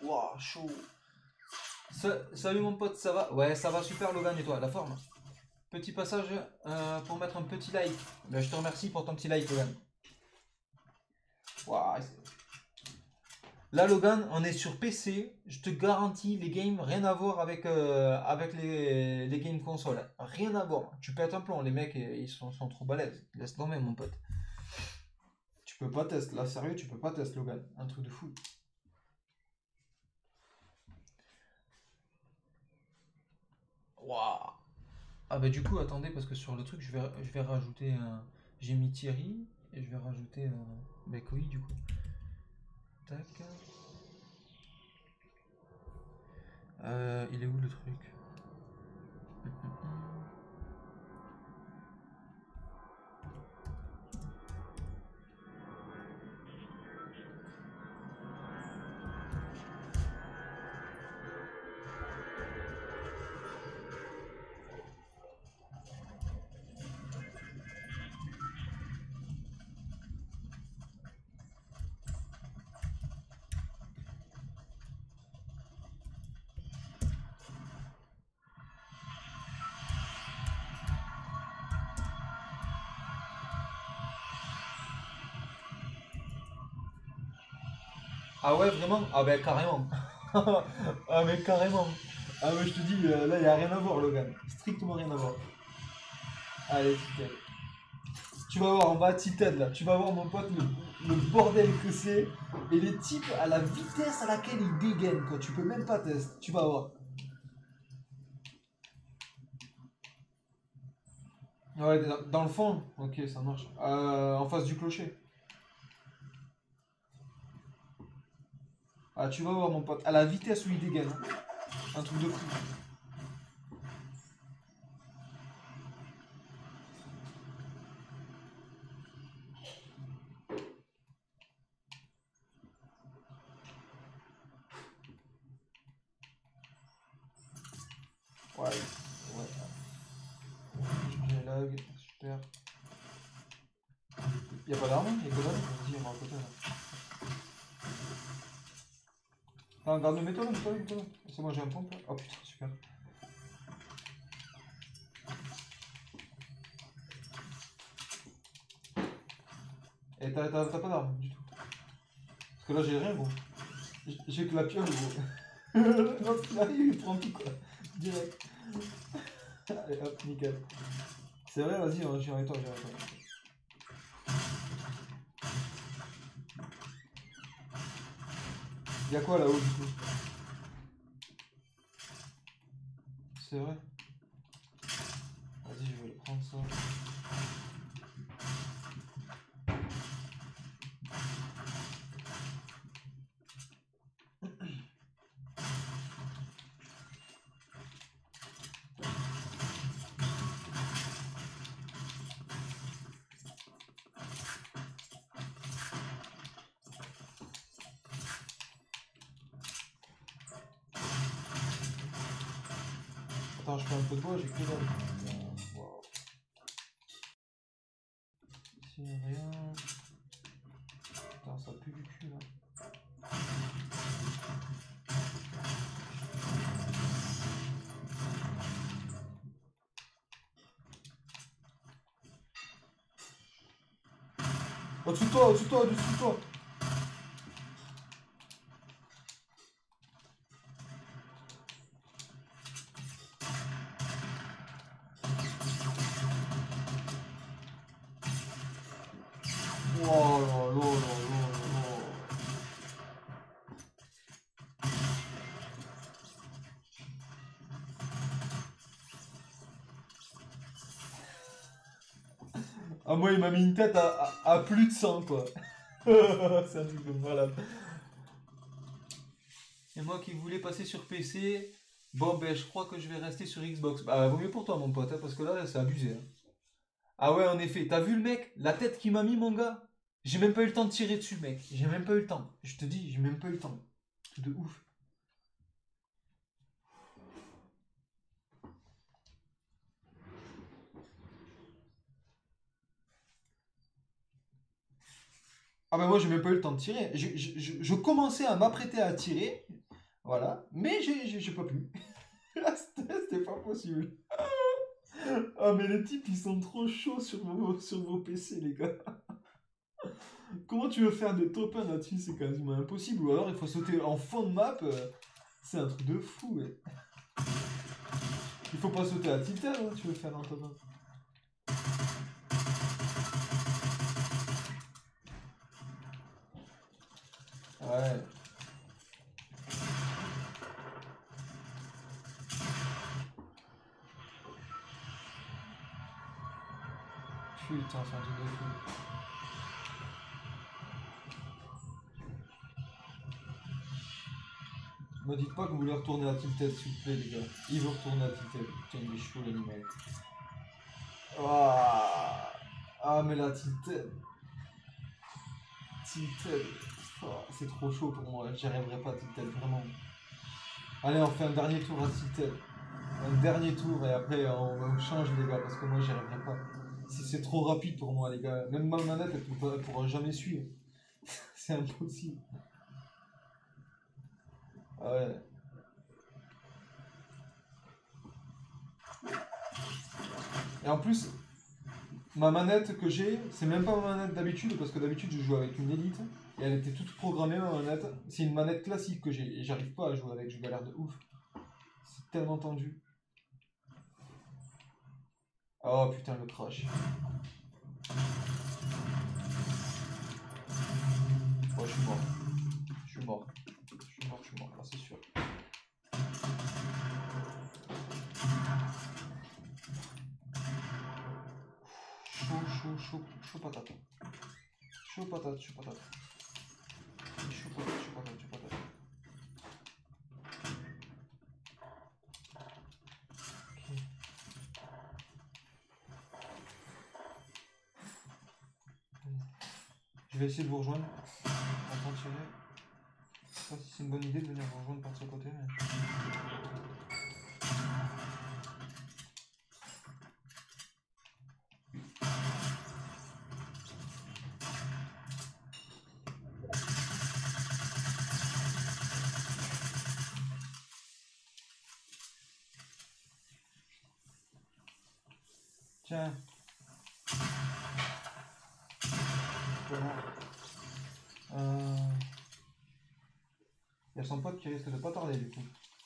Ouah, chaud. Sa- Salut mon pote, ça va? Ouais, ça va super, Logan, et toi, la forme? Petit passage euh, pour mettre un petit like. Ben, je te remercie pour ton petit like, Logan. C'est- Là, Logan, on est sur PC. Je te garantis, les games, rien à voir avec, euh, avec les, les games consoles. Rien à voir. Tu pètes un plomb, les mecs, ils sont, sont trop balèzes. Laisse tomber, mon pote. Tu peux pas tester, là, sérieux, tu peux pas tester, Logan. Un truc de fou. Waouh. Ah bah du coup, attendez, parce que sur le truc, je vais, je vais rajouter un... J'ai mis Thierry, et je vais rajouter un... Bah oui, du coup. Tac. Euh, il est où le truc? Ah ouais, vraiment Ah ben carrément. ah mais carrément. Ah mais je te dis, euh, là, il a rien à voir, Logan. Strictement rien à voir. Allez, Tilted. Tu vas voir, on va à Tilted, là. Tu vas voir, mon pote, le, bordel que c'est. Et les types, à la vitesse à laquelle ils dégainent, quoi. Tu peux même pas tester. Tu vas voir. Ouais, dans, dans le fond. Ok, ça marche. Euh, en face du clocher. Ah, tu vas voir, mon pote. À la vitesse où il dégaine. hein. Un truc de fou. Ouais, ouais. J'ai lag, super. Y'a pas d'arme Y'a que dalle Vas-y, on va à côté là. Non, garde métal. C'est moi, j'ai un pompe là. Oh putain, super. Et t'as t'as- pas d'arme du tout. Parce que là, j'ai rien, gros. J'ai- J'ai que la pioche, gros. L'autre, arrive, il prend tout, quoi. Direct. Allez, hop, nickel. C'est vrai, vas-y, j'irai avec toi, avec toi. Y'a quoi là-haut du coup? C'est vrai? Attends, je fais un peu de bois, j'ai que dalle. Wow. Ici, rien. Putain, ça pue du cul là. Au-dessus de toi, au-dessus de toi, au-dessus de toi. Moi, il m'a mis une tête à, plus de 100, quoi. c'est un truc de malade. Et moi qui voulais passer sur PC, bon, ben, je crois que je vais rester sur Xbox. Bah, vaut mieux pour toi, mon pote, hein, parce que là, c'est abusé. hein. Ah ouais, en effet. T'as vu le mec La tête qu'il m'a mis, mon gars? J'ai même pas eu le temps de tirer dessus, mec. J'ai même pas eu le temps. Je te dis, j'ai même pas eu le temps. De ouf. Ah ben moi j'ai même pas eu le temps de tirer. Je, je- je- commençais à m'apprêter à tirer, voilà, mais j'ai pas pu. C'était pas possible. Ah mais les types ils sont trop chauds sur vos, sur vos PC les gars. Comment tu veux faire des top 1 là-dessus? C'est quasiment impossible. Ou alors il faut sauter en fond de map. C'est un truc de fou. ouais. Il faut pas sauter à Titan hein, tu veux faire un top 1. Ouais. Putain, c'est un truc de fou. Me dites pas que vous voulez retourner à Tilted, s'il vous plaît, les gars. Il veut retourner à Tilted. Putain, il est chaud, l'animal. Ah, ah, mais la Tilted. Tilted. Oh, c'est trop chaud pour moi. J'y arriverai pas à Tilted, vraiment. Allez, on fait un dernier tour à Tilted. Un dernier tour et après on, change, les gars, parce que moi j'y arriverai pas. C'est trop rapide pour moi, les gars. Même ma manette, elle, elle pourra jamais suivre. c'est impossible. Ah ouais. Et en plus, ma manette que j'ai, c'est même pas ma manette d'habitude, parce que d'habitude je joue avec une Elite, et elle était toute programmée ma manette. C'est une manette classique que j'ai, et j'arrive pas à jouer avec, je galère de ouf. C'est tellement tendu. Oh putain, le crash. Oh, je suis mort. Je suis mort. Je suis mort, je suis mort, c'est sûr. Chaud, chaud, chaud, chaud patate. Chaud patate, chaud patate. Chaud patate, chaud patate, chaud patate. Ok. Je vais essayer de vous rejoindre. Attends, tirer. Je sais pas si c'est une bonne idée de venir vous rejoindre par ce côté, mais. Son pote qui risque de pas tarder du coup.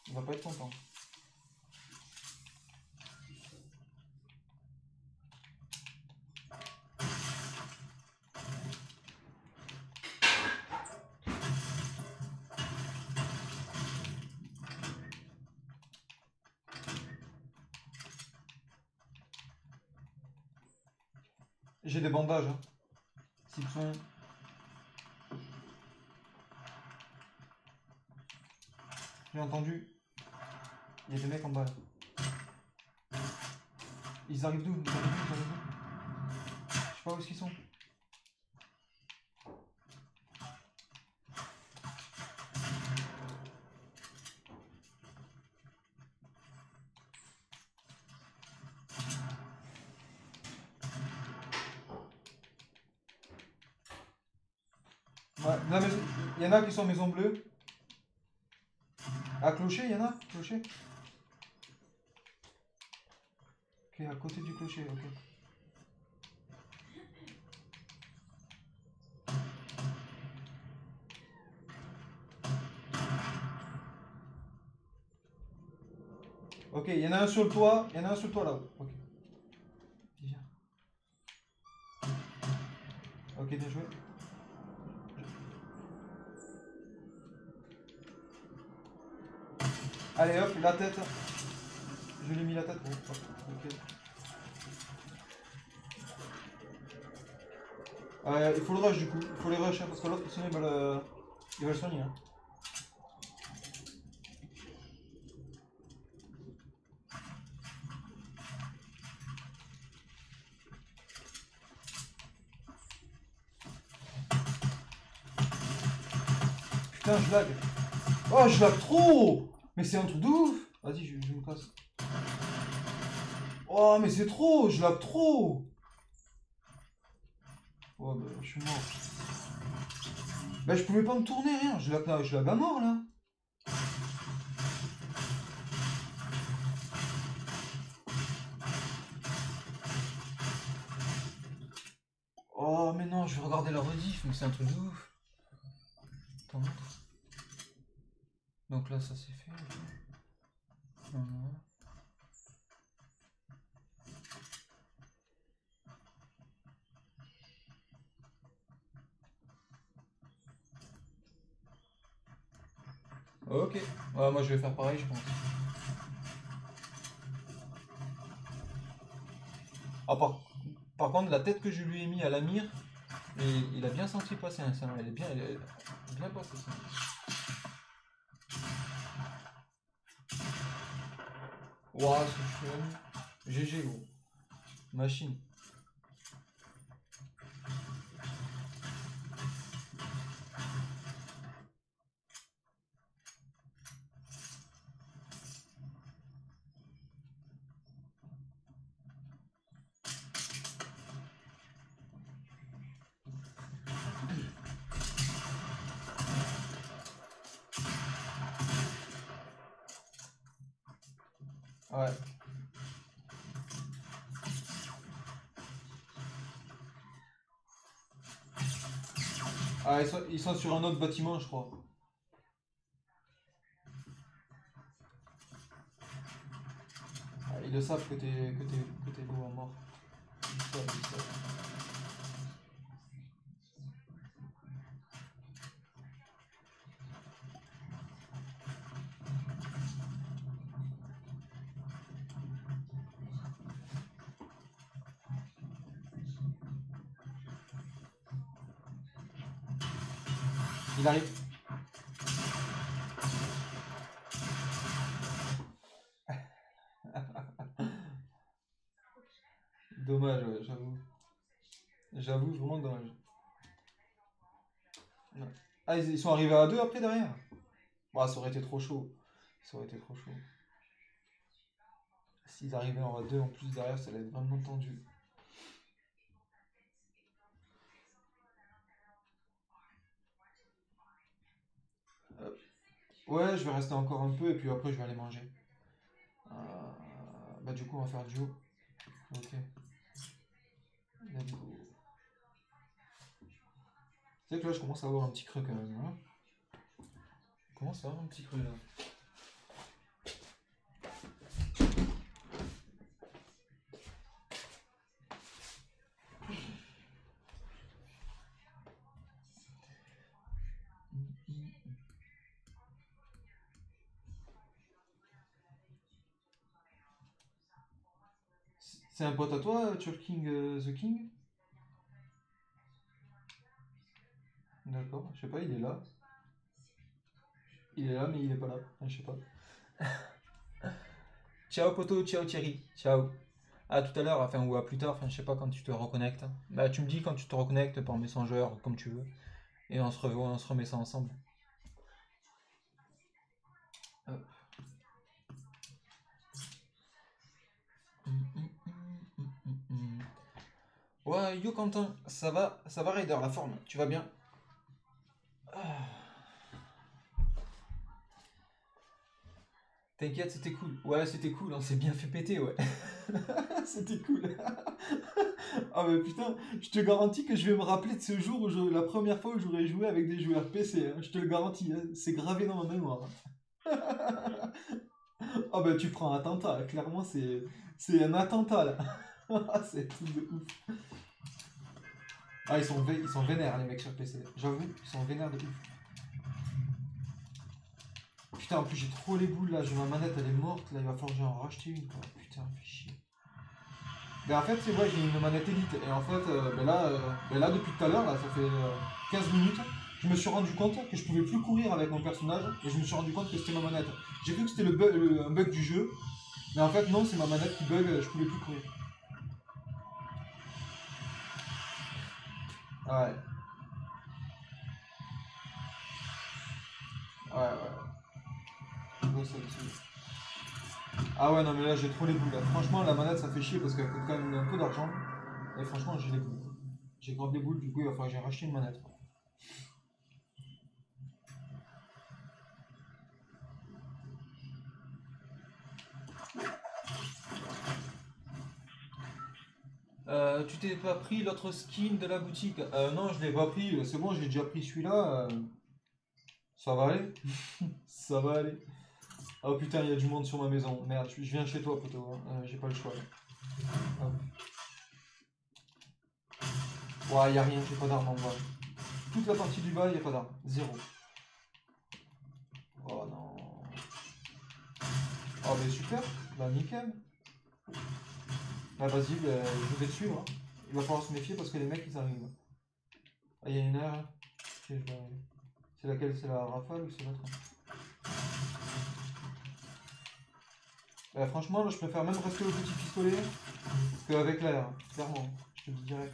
Il va pas être content. J'ai des bandages. Hein. Il y a des mecs en bas. Ils arrivent d'où? Je sais pas où est-ce qu'ils sont. Il y en a qui sont maison bleue. Clocher, il y en a Clocher Ok, à côté du clocher, ok. Ok, il y en a un sur le toit, il y en a un sur le toit là-haut. La tête. Je lui ai mis la tête. Ok. Ouais, il faut le rush du coup. Il faut les rush hein, parce que l'autre, sinon il va le, il va le soigner. Hein. Putain, je lag. Oh, je lag trop Mais c'est un truc de ouf Vas-y, je, me casse. Oh, mais c'est trop Je lag trop Oh, bah, je suis mort. Bah, je pouvais pas me tourner, rien. Je lag, je mort, là. Oh, mais non, je vais regarder la rediff, mais c'est un truc de ouf. Attends. Donc là, ça c'est fait. Voilà. Ok. Moi je vais faire pareil, je pense. Ah, par, par contre, la tête que je lui ai mis à la mire, il a bien senti passer, hein, ça, elle est bien, bien passée. ça. Ouah, c'est chouette. GG, gros. Machine. Ils sont, sur un autre bâtiment, je crois. Ah, ils le savent que t'es que t'es que t'es beau à mort. Ils, sont arrivés à deux après derrière Bah, ça aurait été trop chaud. Ça aurait été trop chaud. S'ils arrivaient en deux en plus derrière, ça allait être vraiment tendu. Hop. Ouais, je vais rester encore un peu et puis après je vais aller manger. Euh, bah du coup on va faire duo. Ok. Let's go. Tu sais que là je commence à avoir un petit creux quand même. Hein je commence à avoir un petit creux là. C'est un pote à toi, Turking euh, the King? D'accord, je sais pas, il est là. Il est là, mais il est pas là. Enfin, je sais pas. ciao poto, ciao Thierry, ciao. À tout à l'heure, enfin, ou à plus tard, enfin, je sais pas quand tu te reconnectes. Bah, tu me dis quand tu te reconnectes par Messenger, comme tu veux. Et on se revoit, on se remet ça ensemble. Hop. Ouais, yo Quentin, ça va, ça va Raider, la forme, tu vas bien? Ah. T'inquiète, c'était cool. Ouais, c'était cool, on s'est bien fait péter, ouais. c'était cool. ah mais putain, je te garantis que je vais me rappeler de ce jour où je- la première fois où j'aurais joué avec des joueurs PC. hein. Je te le garantis, hein. c'est gravé dans ma mémoire. Ah bah tu prends attentat, clairement c'est c'est un attentat là. Ah, c'est tout de ouf. Ah ils sont, ils sont vénères les mecs sur PC. J'avoue, ils sont vénères de ouf. Putain en plus j'ai trop les boules là, j'ai ma manette elle est morte là, il va falloir que j'en rachète une quoi. Putain, fais chier. Ben en fait, c'est vrai, j'ai une manette élite. Et en fait, euh, ben là, euh, ben là, depuis tout à l'heure, là, ça fait euh, 15 minutes, je me suis rendu compte que je pouvais plus courir avec mon personnage. Et je me suis rendu compte que c'était ma manette. J'ai cru que c'était un bug du jeu. Mais en fait, non, c'est ma manette qui bug, euh, je pouvais plus courir. Ouais. Ouais, ouais. Bon, ça, Ah ouais, non, mais là, j'ai trop les boules. là. Franchement, la manette, ça fait chier parce qu'elle coûte quand même un peu d'argent. Et franchement, j'ai les boules. J'ai grave les boules, du coup, il va falloir que j'ai racheté une manette. Euh, tu t'es pas pris l'autre skin de la boutique? Euh, Non, je l'ai pas pris. C'est bon, j'ai déjà pris celui-là. euh, Ça va aller? Ça va aller. Oh putain, il y a du monde sur ma maison. Merde, je viens chez toi, poteau. hein. Euh, j'ai pas le choix. là. Hop. Ouais, y a rien, j'ai pas d'arme en bas. Toute la partie du bas, y a pas d'arme. Zéro. Oh non. Oh, mais super. Bah, nickel. Bah, vas-y, bah, je vais te suivre. hein. Il va falloir se méfier parce que les mecs, ils arrivent. Ah, il y a une heure. là. C'est laquelle? C'est la rafale ou c'est l'autre? Euh, franchement, là, je préfère même rester au petit pistolet qu'avec l'air, hein, clairement. Je te le dis direct.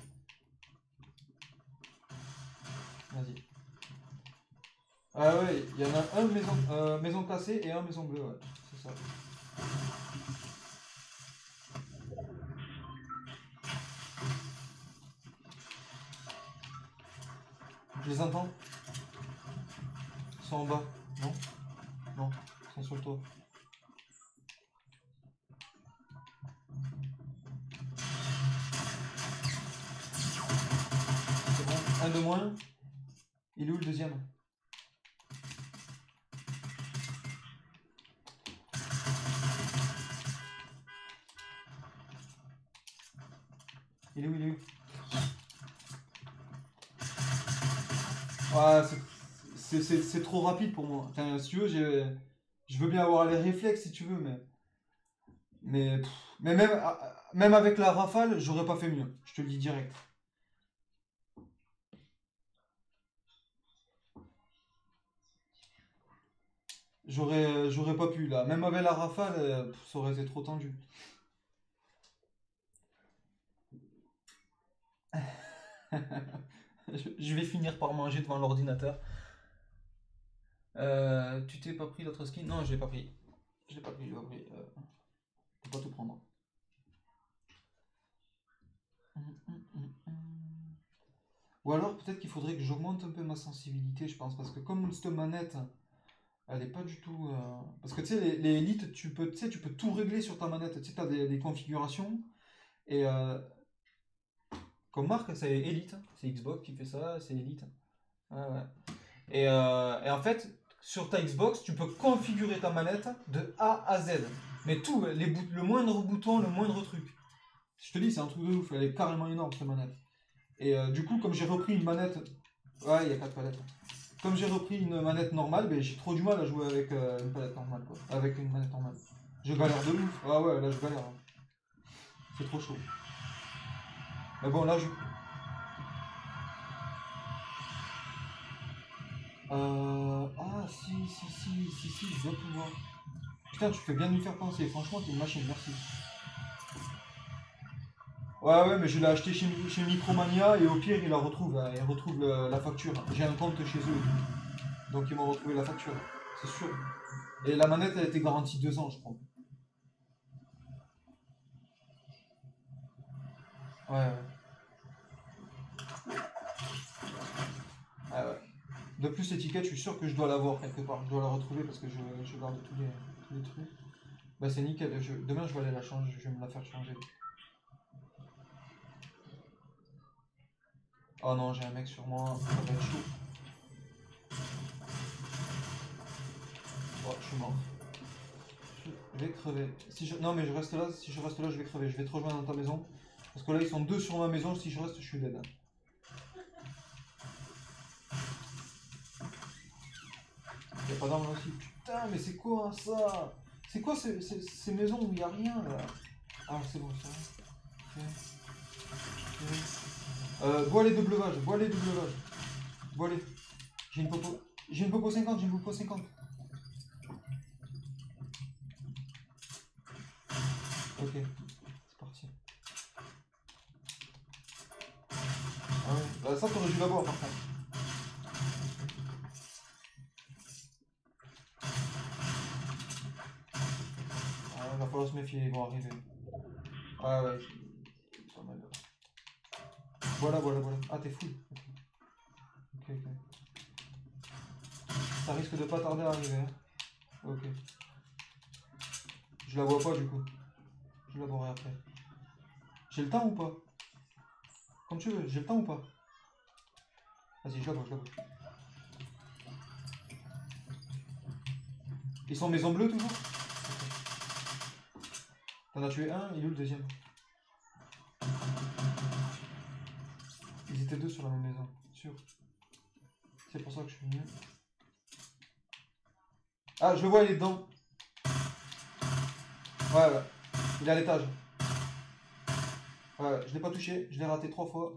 Vas-y. Ah ouais, il y en a un maison, euh, maison classée et un maison bleue, ouais. C'est ça. Je les entends. Ils sont en bas, non? Non, ils sont sur le toit. C'est bon, un de moins. Il est où le deuxième? Il est où, il est où? C'est- trop rapide pour moi. Si tu veux, je veux bien avoir les réflexes si tu veux, mais. Mais, même, ah, même avec la rafale, j'aurais pas fait mieux. Je te le dis direct. J'aurais pas pu là. Même avec la rafale, euh, ça aurait été trop tendu. je, vais finir par manger devant l'ordinateur. Euh, tu t'es pas pris l'autre skin? Non, je l'ai pas pris. Je l'ai pas pris, je l'ai pas pris. Euh, faut pas tout prendre. Ou alors peut-être qu'il faudrait que j'augmente un peu ma sensibilité, je pense, parce que comme cette manette, elle est pas du tout. euh, Parce que tu sais, les, les élites, tu peux, tu peux tout régler sur ta manette. Tu sais, as des, des configurations. Et euh, comme marque, c'est Elite. C'est Xbox qui fait ça, c'est Elite. Et, euh, et en fait, sur ta Xbox, tu peux configurer ta manette de A à Z. Mais tout, le moindre bouton, le moindre truc. Je te dis, c'est un truc de ouf. Elle est carrément énorme, cette manette. Et euh, du coup, comme j'ai repris une manette. Ouais, il n'y a pas de palette. Comme j'ai repris une manette normale, ben, j'ai trop du mal à jouer avec euh, une palette normale. Quoi. Avec une manette normale. Je galère de ouf. Ah ouais, là, je galère. hein. C'est trop chaud. Mais bon, là, je. Euh... Ah, si, si, si, si, si, je dois pouvoir. Putain, tu fais bien de faire penser. Franchement, t'es une machine, merci. Ouais, ouais, mais je l'ai acheté chez, chez Micromania et au pire, il la retrouve. hein, il retrouve le- la facture. J'ai un compte chez eux. Donc, ils m'ont retrouvé la facture. C'est sûr. Et la manette, elle était garantie deux ans, je crois. Ouais, ouais. Ah ouais. De plus, l'étiquette, je suis sûr que je dois l'avoir quelque part. Je dois la retrouver parce que je, garde tous les, trucs. Bah, c'est nickel. Demain, je vais aller la changer. Je vais me la faire changer. Oh non, j'ai un mec sur moi. Ça va être chaud. Oh, je suis mort. Je vais crever. Non, mais je reste là. Si je reste là, je vais crever. Je vais te rejoindre dans ta maison. Parce que là, ils sont deux sur ma maison. Si je reste, je suis dead. Y'a pas d'arme là aussi. Putain, mais c'est quoi ça? C'est quoi ces, ces- maisons où il y a rien là? Ah, c'est bon, ça. va. Ok. Ok. Euh, bois les deux breuvages, bois les deux. Bois les. J'ai une popo. J'ai une popo 50, j'ai une popo 50. Ok, c'est parti. Ah ouais, bah ça t'aurais dû l'avoir par contre. Ah, il va falloir se méfier, ils vont arriver. Ah ouais, là. Voilà, voilà, voilà. Ah, t'es full. Ok, ok. Ça risque de pas tarder à arriver. hein. Ok. Je la vois pas du coup. Je la verrai après. J'ai le temps ou pas? Comme tu veux, j'ai le temps ou pas? Vas-y, je la vois, je la vois. Ils sont maison bleue toujours? T'en as tué un, il est où le deuxième Ils étaient deux sur la même maison, sûr. C'est pour ça que je suis venu. Ah, je le vois, il est dedans. Ouais, ouais. Il est à l'étage. Ouais, je l'ai pas touché, je l'ai raté trois fois.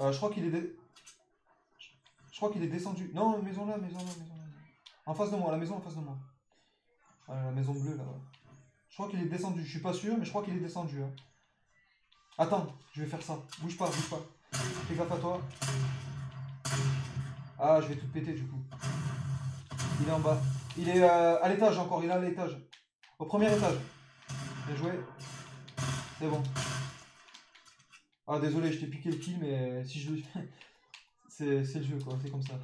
Euh, je crois qu'il est Je crois qu'il est descendu. Non, maison là, maison là, maison là. En face de moi, la maison en face de moi. La maison bleue là. Je crois qu'il est descendu, je suis pas sûr, mais je crois qu'il est descendu. hein. Attends, je vais faire ça. Bouge pas, bouge pas. Fais gaffe à toi. Ah, je vais tout péter du coup. Il est en bas. Il est euh, à l'étage encore, il est à l'étage. Au premier étage. Bien joué. C'est bon. Ah, désolé, je t'ai piqué le kill, mais si je le. c'est le jeu quoi, c'est comme ça.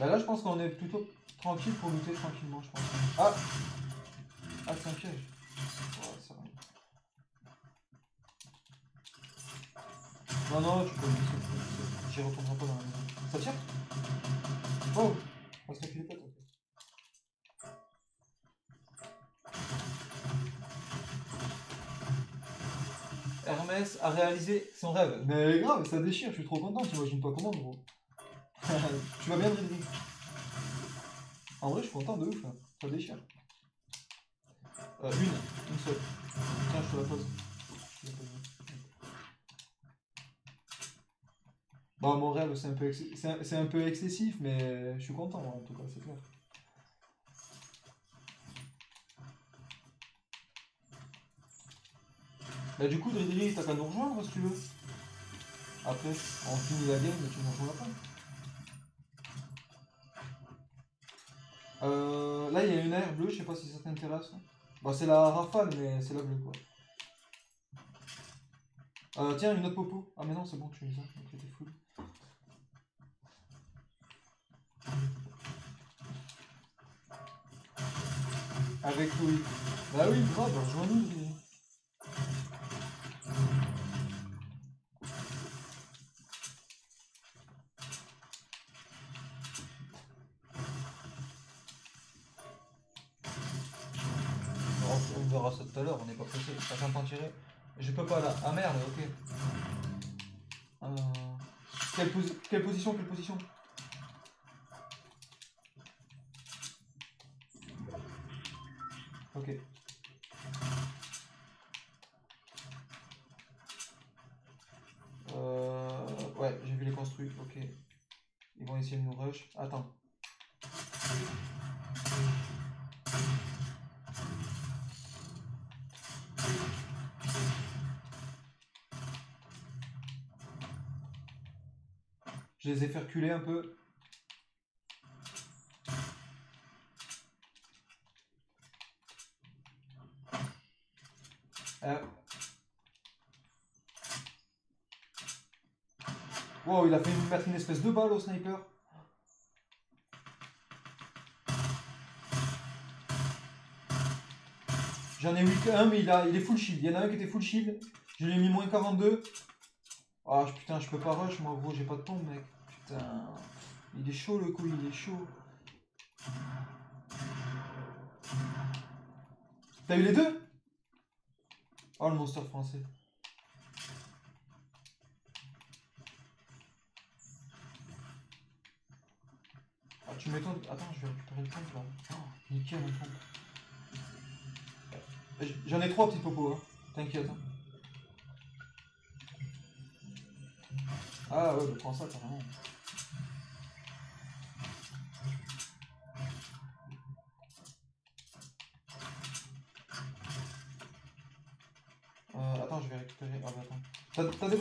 Bah là, je pense qu'on est plutôt tranquille pour lutter tranquillement, je pense. Ah Ah, c'est un piège. Non, non, tu peux laisser. J'y retournerai pas dans la maison. Ça tire? Oh que tu les pètes, ok. Hermès a réalisé son rêve. Mais grave, ça déchire, je suis trop content, t'imagines pas comment, gros. Tu vas bien, Dridri En vrai, je suis content de ouf, là. ça déchire. Euh, une, une seule. Tiens, je te la pose. Bon, mon rêve, c'est un, peu un- peu excessif, mais je suis content, en tout cas, c'est clair. Bah, du coup, Dridri, t'as qu'à nous rejoindre si tu veux. Après, on finit la game, mais tu nous rejoins pas. Euh, là, il y a une aire bleue, je sais pas si ça t'intéresse. Bah, c'est la rafale, mais c'est la bleue, quoi. Euh, tiens, une autre popo. Ah, mais non, c'est bon, tu les as. Ok, t'es full. Avec Louis. Bah oui, grave, rejoins-nous. On n'est pas tirer. Je peux pas là. Ah merde, ok. Euh, quelle position Quelle position? Ok. Je les ai fait reculer un peu. Euh. Wow, il a fait mettre une espèce de balle au sniper. J'en ai eu qu'un, mais il, a, il est full shield. Il y en a un qui était full shield. Je lui ai mis moins 42. Ah putain, je peux pas rush, moi gros, j'ai pas de pompe, mec. Il est chaud le coup, il est chaud. T'as eu les deux? Oh le monster français. Tu m'étonnes. Attends, je vais récupérer le pompe là. Oh, nickel, un pompe. Euh, J'en ai trois petites popos, hein. T'inquiète. hein. Ah ouais, bah, prends ça carrément.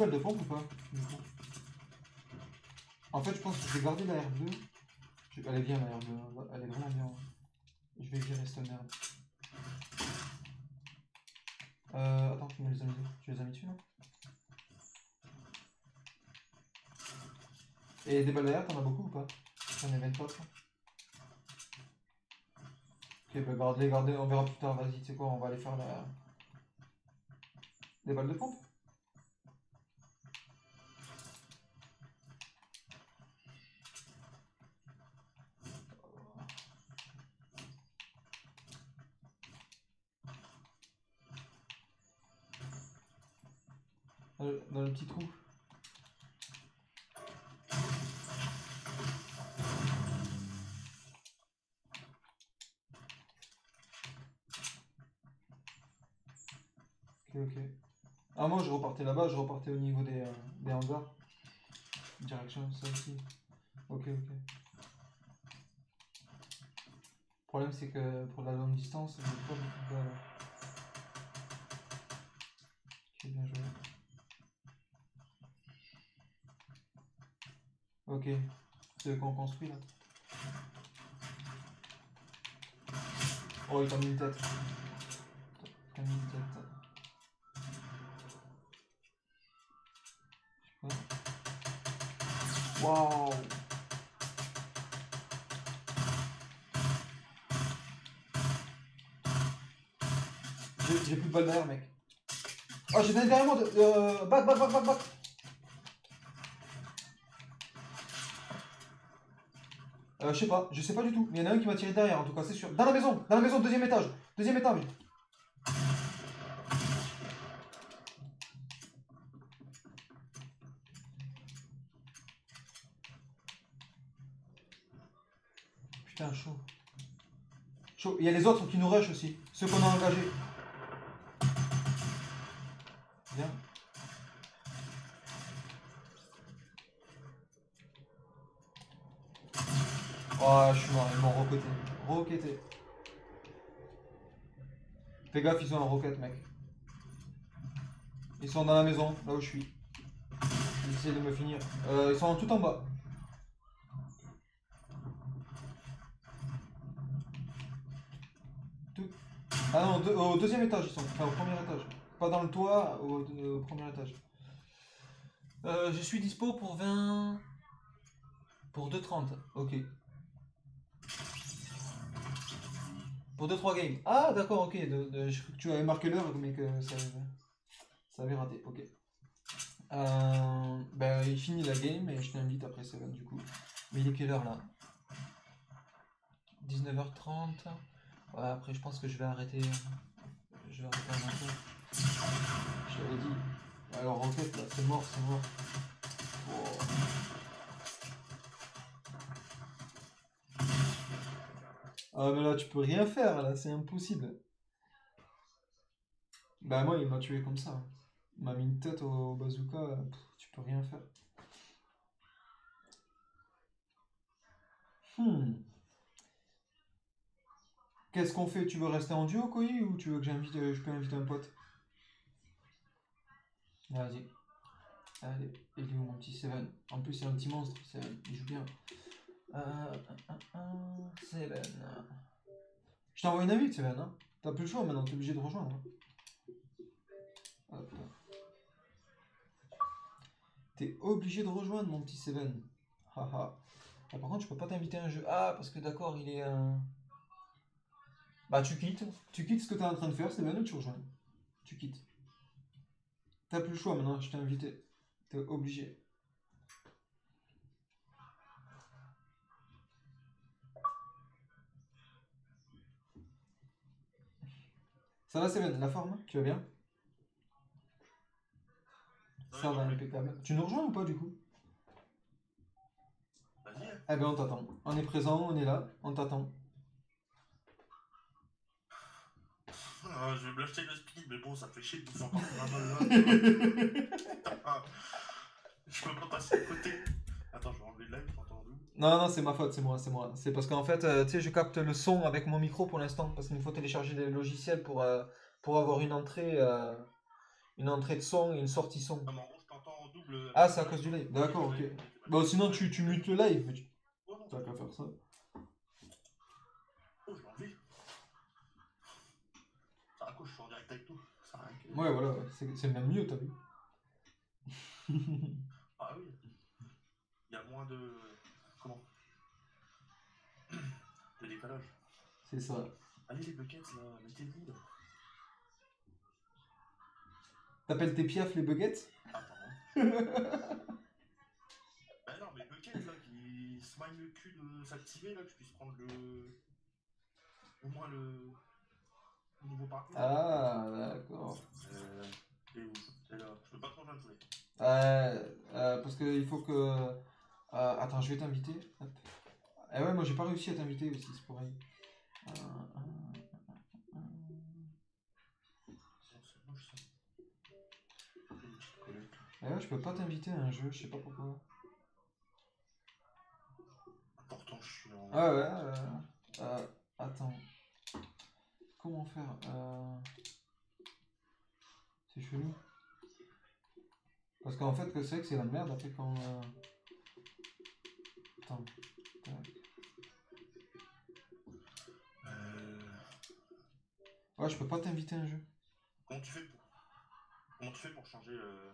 De pompe ou pas En fait, je pense que je vais garder la R bleue. Je- Elle est bien la R bleue, elle est vraiment bien. Je vais virer cette merde. Euh, attends, tu me les as Tu les as dessus là Et des balles d'air, t'en as beaucoup ou pas? J'en ai 24. là. Ok, bah gardez, gardez, on verra plus tard, vas-y, tu sais quoi, on va aller faire la... Des balles de pompe Dans le, petit trou. Ok, ok. Ah, moi je repartais là-bas, je repartais au niveau des, euh, des hangars. Direction, ça aussi. Ok, ok. Le problème c'est que pour la longue distance, j'ai pas beaucoup de. Ok, bien joué. Ok, c'est qu'on construit là. Oh, il t'a mis une tête. Il mis une tête. Je sais pas. Waouh! J'ai plus de balles derrière, mec. Oh, j'ai derrière moi de. Euh, back, back, back, back, back. Euh, je sais pas, je sais pas du tout. Il y en a un qui m'a tiré derrière, en tout cas, c'est sûr. Dans la maison, dans la maison, deuxième étage. Deuxième étage. Putain, chaud. Chaud. Il y a les autres qui nous rushent aussi. Ceux qu'on a engagés. Fais gaffe, ils ont un roquette, mec. Ils sont dans la maison, là où je suis. Ils essaient de me finir. Euh, ils sont tout en bas. Tout- Ah non, au deuxième étage ils sont. Enfin, au premier étage. Pas dans le toit, au, au premier étage. Euh, je suis dispo pour 20... Pour 2,30. Ok. Pour 2-3 games. Ah, d'accord, ok. je crois que tu avais marqué l'heure, mais que ça, ça avait raté. Ok. Euh, ben, il finit la game et je t'invite après Seven du coup. Mais il est quelle heure là? 19h30. Ouais, après, je pense que je vais arrêter. Je vais arrêter un peu. Je l'avais dit. Alors, Rocket, là, c'est mort, c'est mort. Ah mais là tu peux rien faire là, c'est impossible. Bah moi il m'a tué comme ça. Il m'a mis une tête au bazooka, tu peux rien faire. Hmm. Qu'est-ce qu'on fait? Tu veux rester en duo Koi ou tu veux que j'invite euh, je peux inviter un pote? Vas-y. Allez, il est où mon petit Seven? En plus c'est un petit monstre, Seven, il joue bien. Euh, un, un, Seven. Je t'envoie une invite, Seven. Hein. T'as plus le choix maintenant, t'es obligé de rejoindre. hein. T'es obligé de rejoindre mon petit Seven. Ah, par contre, je peux pas t'inviter à un jeu. Ah, parce que d'accord, il est. euh, Bah, tu quittes. Tu quittes ce que t'es en train de faire, Seven, et tu rejoins. Tu quittes. T'as plus le choix maintenant, je t'ai invité. T'es obligé. Ça va, Seven, la forme Tu vas bien? Ça va, impeccable. Tu nous rejoins ou pas du coup? Vas-y. Eh ben on t'attend. On est présent, on est là, on t'attend. Ah, je vais me l'acheter le speed, mais bon, ça fait chier de vous faire là. tu vois. Ah, je peux pas passer à côté. Attends, je vais enlever le live, Non, non, c'est ma faute, c'est moi, c'est moi. C'est parce qu'en fait, euh, tu sais, je capte le son avec mon micro pour l'instant, parce qu'il me faut télécharger des logiciels pour, euh, pour avoir une entrée, euh, une entrée de son et une sortie son. Double. Ah, c'est à cause du live. D'accord, ok. Bon, sinon, tu, tu mutes le live, mais tu t'as qu'à faire ça. oh, Ouais, voilà, c'est même mieux, t'as vu. Ah oui. Il y a moins de. Décalage. C'est ça. Allez, les buckets là, mettez-vous là. T'appelles tes piafs les buggets Attends. bah non, mais bucket là, qui se maille le cul de s'activer là, que je puisse prendre le. Au moins le. Le nouveau parcours. Ah, d'accord. Euh. Et où? Et là, je peux pas un poulet. Euh, euh, parce qu'il faut que. euh, attends, je vais t'inviter. Hop. Eh ouais, moi j'ai pas réussi à t'inviter aussi, c'est pareil. Euh, euh. Une petite collecte. eh ouais, je peux pas t'inviter à un jeu, je sais pas pourquoi. Pourtant, je suis en. Ah ouais, euh, euh, attends. Comment faire euh... C'est chelou. Parce qu'en fait, que c'est vrai que c'est la merde après quand. euh, Attends. Ouais, je peux pas t'inviter à un jeu. Comment tu fais pour. Comment tu fais pour changer le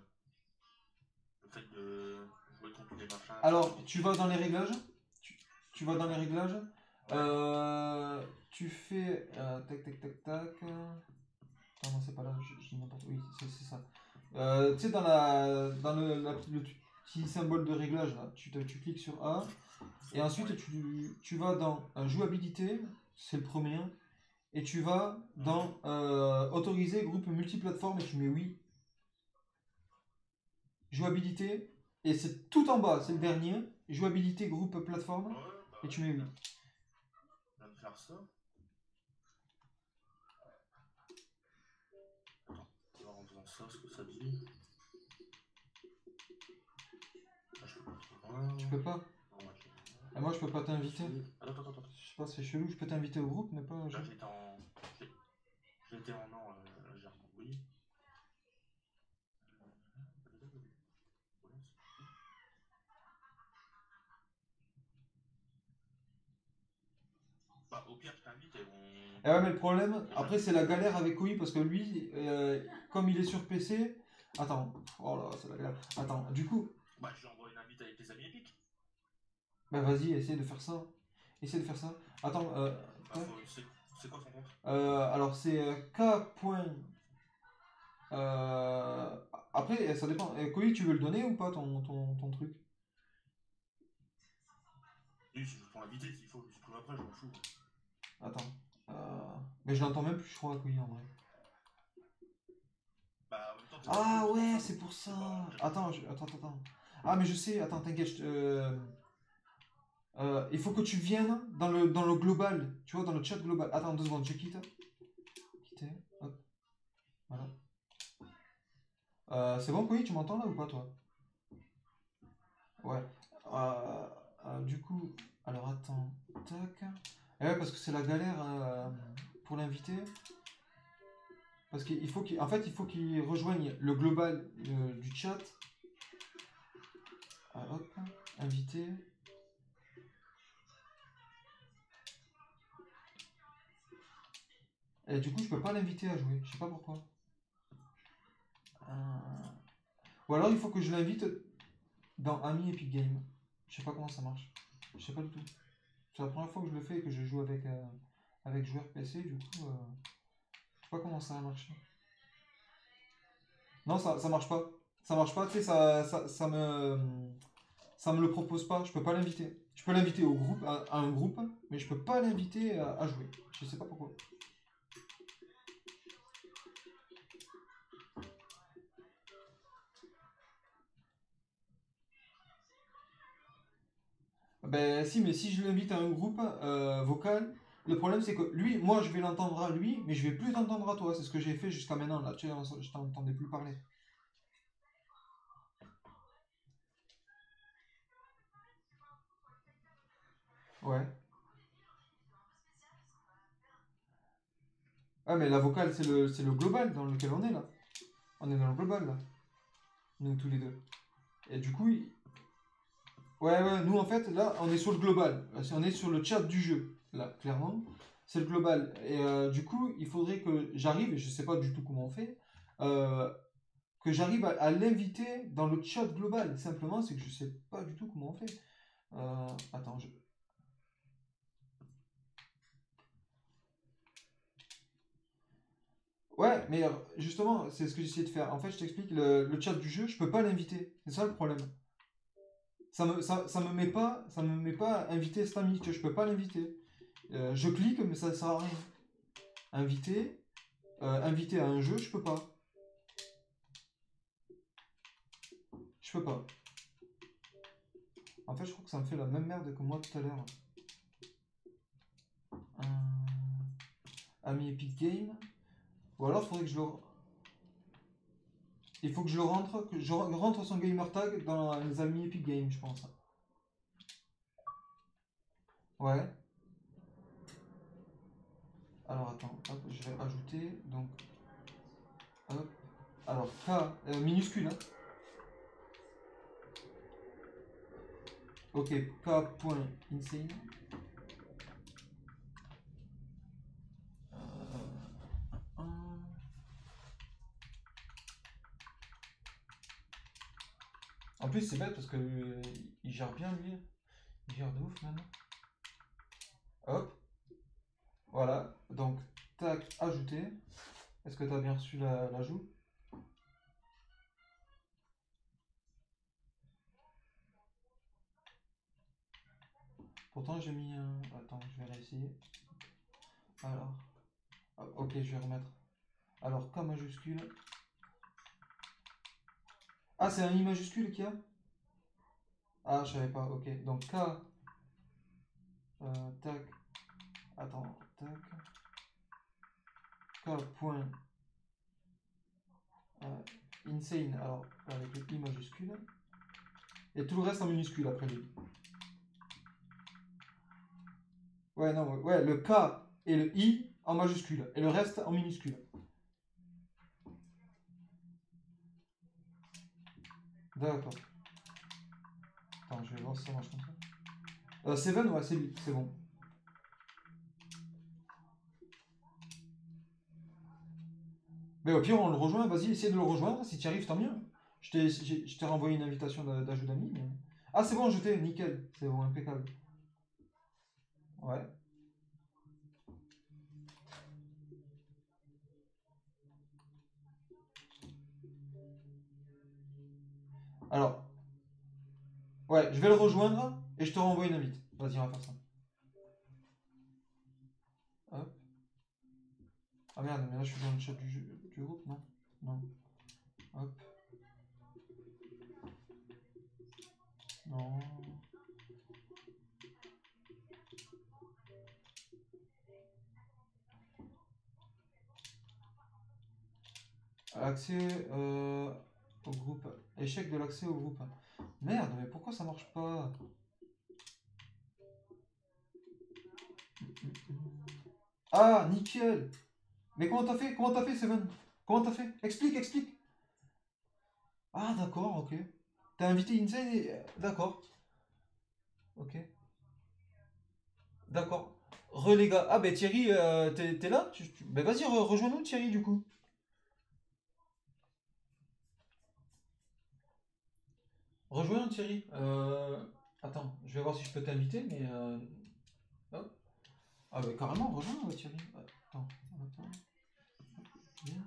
fait de jouer contre des machins Alors, tu vas dans les réglages? Tu, tu vas dans les réglages? Euh, tu fais. euh, tac, tac, tac, tac. Attends, non, c'est pas là. Je, je dis n'importe Oui, c'est ça. Euh, tu sais, dans, la, dans le, la- le petit symbole de réglage, là, tu, tu cliques sur A. Et ensuite, tu, tu vas dans jouabilité. C'est le premier. Et tu vas dans euh, autoriser groupe multiplateforme et tu mets oui. Jouabilité. Et c'est tout en bas, c'est le dernier. Jouabilité groupe plateforme. Et tu mets oui. Tu peux pas. Et moi, je peux pas t'inviter. Attends, attends, attends. Je sais pas, c'est chelou. Je peux t'inviter au groupe, mais pas. Là, j'étais en. J'étais en non, euh, j'ai oui. Bah, au pire, je t'invite et on. Eh ouais, mais le problème, après, c'est la galère avec Koi parce que lui, euh, comme il est sur PC. Attends, oh là, c'est la galère. Attends, du coup, Bah, je lui envoie une invite avec tes amis épiques. Bah vas-y, essaie de faire ça. Essaie de faire ça. Attends, euh, faut- c'est c'est quoi son compte? Euh, alors c'est euh, K. point- Euh, après, ça dépend. Euh, Koi, tu veux le donner ou pas ton, ton, ton truc? Oui, faut, après, je m'en fous. Attends. Euh, Mais je l'entends même plus, je crois, Koi en vrai. Bah, en même temps, t'es- Ah ouais, c'est pour ça. Attends, je- attends, attends, attends. Ah mais je sais, attends, t'inquiète. je te- euh, euh, il faut que tu viennes dans le, dans le global, tu vois, dans le chat global. Attends, deux secondes, je quitte. Quitter. Voilà. Euh, c'est bon, oui, tu m'entends là ou pas, toi? Ouais. Euh, du coup, alors attends, tac. Eh ouais, parce que c'est la galère pour l'inviter. Parce qu'il faut qu'il, en fait, il faut qu'il rejoigne le global du chat. Ah, hop, invité. Et du coup, je peux pas l'inviter à jouer. Je sais pas pourquoi. Euh, Ou alors, il faut que je l'invite dans Ami Epic Game. Je sais pas comment ça marche. Je sais pas du tout. C'est la première fois que je le fais et que je joue avec, euh, avec joueur PC. Du coup, euh, je sais pas comment ça va marcher. Non, ça, ça marche pas. Ça marche pas, tu sais, ça, ça, ça me. Ça me le propose pas, je peux pas l'inviter. Je peux l'inviter au groupe, à, à un groupe, mais je peux pas l'inviter à, à jouer. Je sais pas pourquoi. Ben si, mais si je l'invite à un groupe euh, vocal, le problème c'est que lui, moi je vais l'entendre à lui, mais je vais plus t'entendre à toi. C'est ce que j'ai fait jusqu'à maintenant. Là, tu sais, je t'entendais plus parler. Ouais. Ah mais la vocale c'est le c'est le global dans lequel on est là. On est dans le global là. Nous tous les deux. Et du coup, ouais ouais, nous en fait là on est sur le global. On est sur le chat du jeu là, clairement. C'est le global. Et euh, du coup, il faudrait que j'arrive, et je sais pas du tout comment on fait, euh, que j'arrive à, l'inviter dans le chat global. Simplement, c'est que je sais pas du tout comment on fait. Euh, attends, je... Ouais, mais justement, c'est ce que j'essaie de faire. En fait, je t'explique, le, le chat du jeu, je peux pas l'inviter. C'est ça le problème. Ça me, me met pas, ça me met pas inviter cet ami, je peux pas l'inviter. Euh, je clique, mais ça sert à rien. Inviter, euh, inviter à un jeu, je peux pas. Je peux pas. En fait, je crois que ça me fait la même merde que moi tout à l'heure. Euh, Ami Epic Game. Ou alors, faudrait que je le... Il faut que je rentre, que je rentre son gamer tag dans les amis Epic Games, je pense. Ouais. Alors attends, hop, je vais ajouter donc. Hop. Alors K euh, minuscule. Hein. Ok, K.insane. En plus, c'est bête parce que euh, il gère bien lui. Il gère de ouf maintenant. Hop. Voilà. Donc, tac, ajouter. Est-ce que tu as bien reçu la- l'ajout Pourtant, j'ai mis un. Attends, je vais réessayer. Alors. Ok, je vais remettre. Alors, K majuscule. Ah, c'est un I majuscule qu'il y a? Ah, je savais pas, ok. Donc K. Euh, tac. Attends. K. Point. euh, insane, alors avec le I majuscule. Et tout le reste en minuscule après le I. Ouais, non, ouais, le K et le I en majuscule. Et le reste en minuscule. D'accord. Attends, je vais voir si ça marche comme ça. Euh, Seven, ouais, c'est lui, c'est bon. Mais au pire, on le rejoint, vas-y, essaie de le rejoindre, si tu arrives, tant mieux. Je t'ai renvoyé une invitation d'a- d'ajout d'amis. Ah, c'est bon, ajouté, nickel, c'est bon, impeccable. Ouais. Alors, ouais, je vais le rejoindre et je te renvoie une invite. Vas-y, on va faire ça. Hop. Ah merde, mais là je suis dans le chat du, groupe, non? Non. Hop. Non. Accès euh, au groupe. Échec de l'accès au groupe. Merde, mais pourquoi ça marche pas Ah, nickel Mais comment t'as fait Comment t'as fait, Seven? Comment t'as fait? Explique, explique Ah, d'accord, ok. T'as invité Insane et... euh, D'accord. Ok. D'accord. Re les gars. Ah, ben Thierry, euh, t'es là? Ben vas-y, re- rejoins-nous Thierry, du coup. Rejoins Thierry. Euh, Attends, je vais voir si je peux t'inviter, mais... euh. Ah bah carrément, rejoins Thierry. Attends, attends. Viens.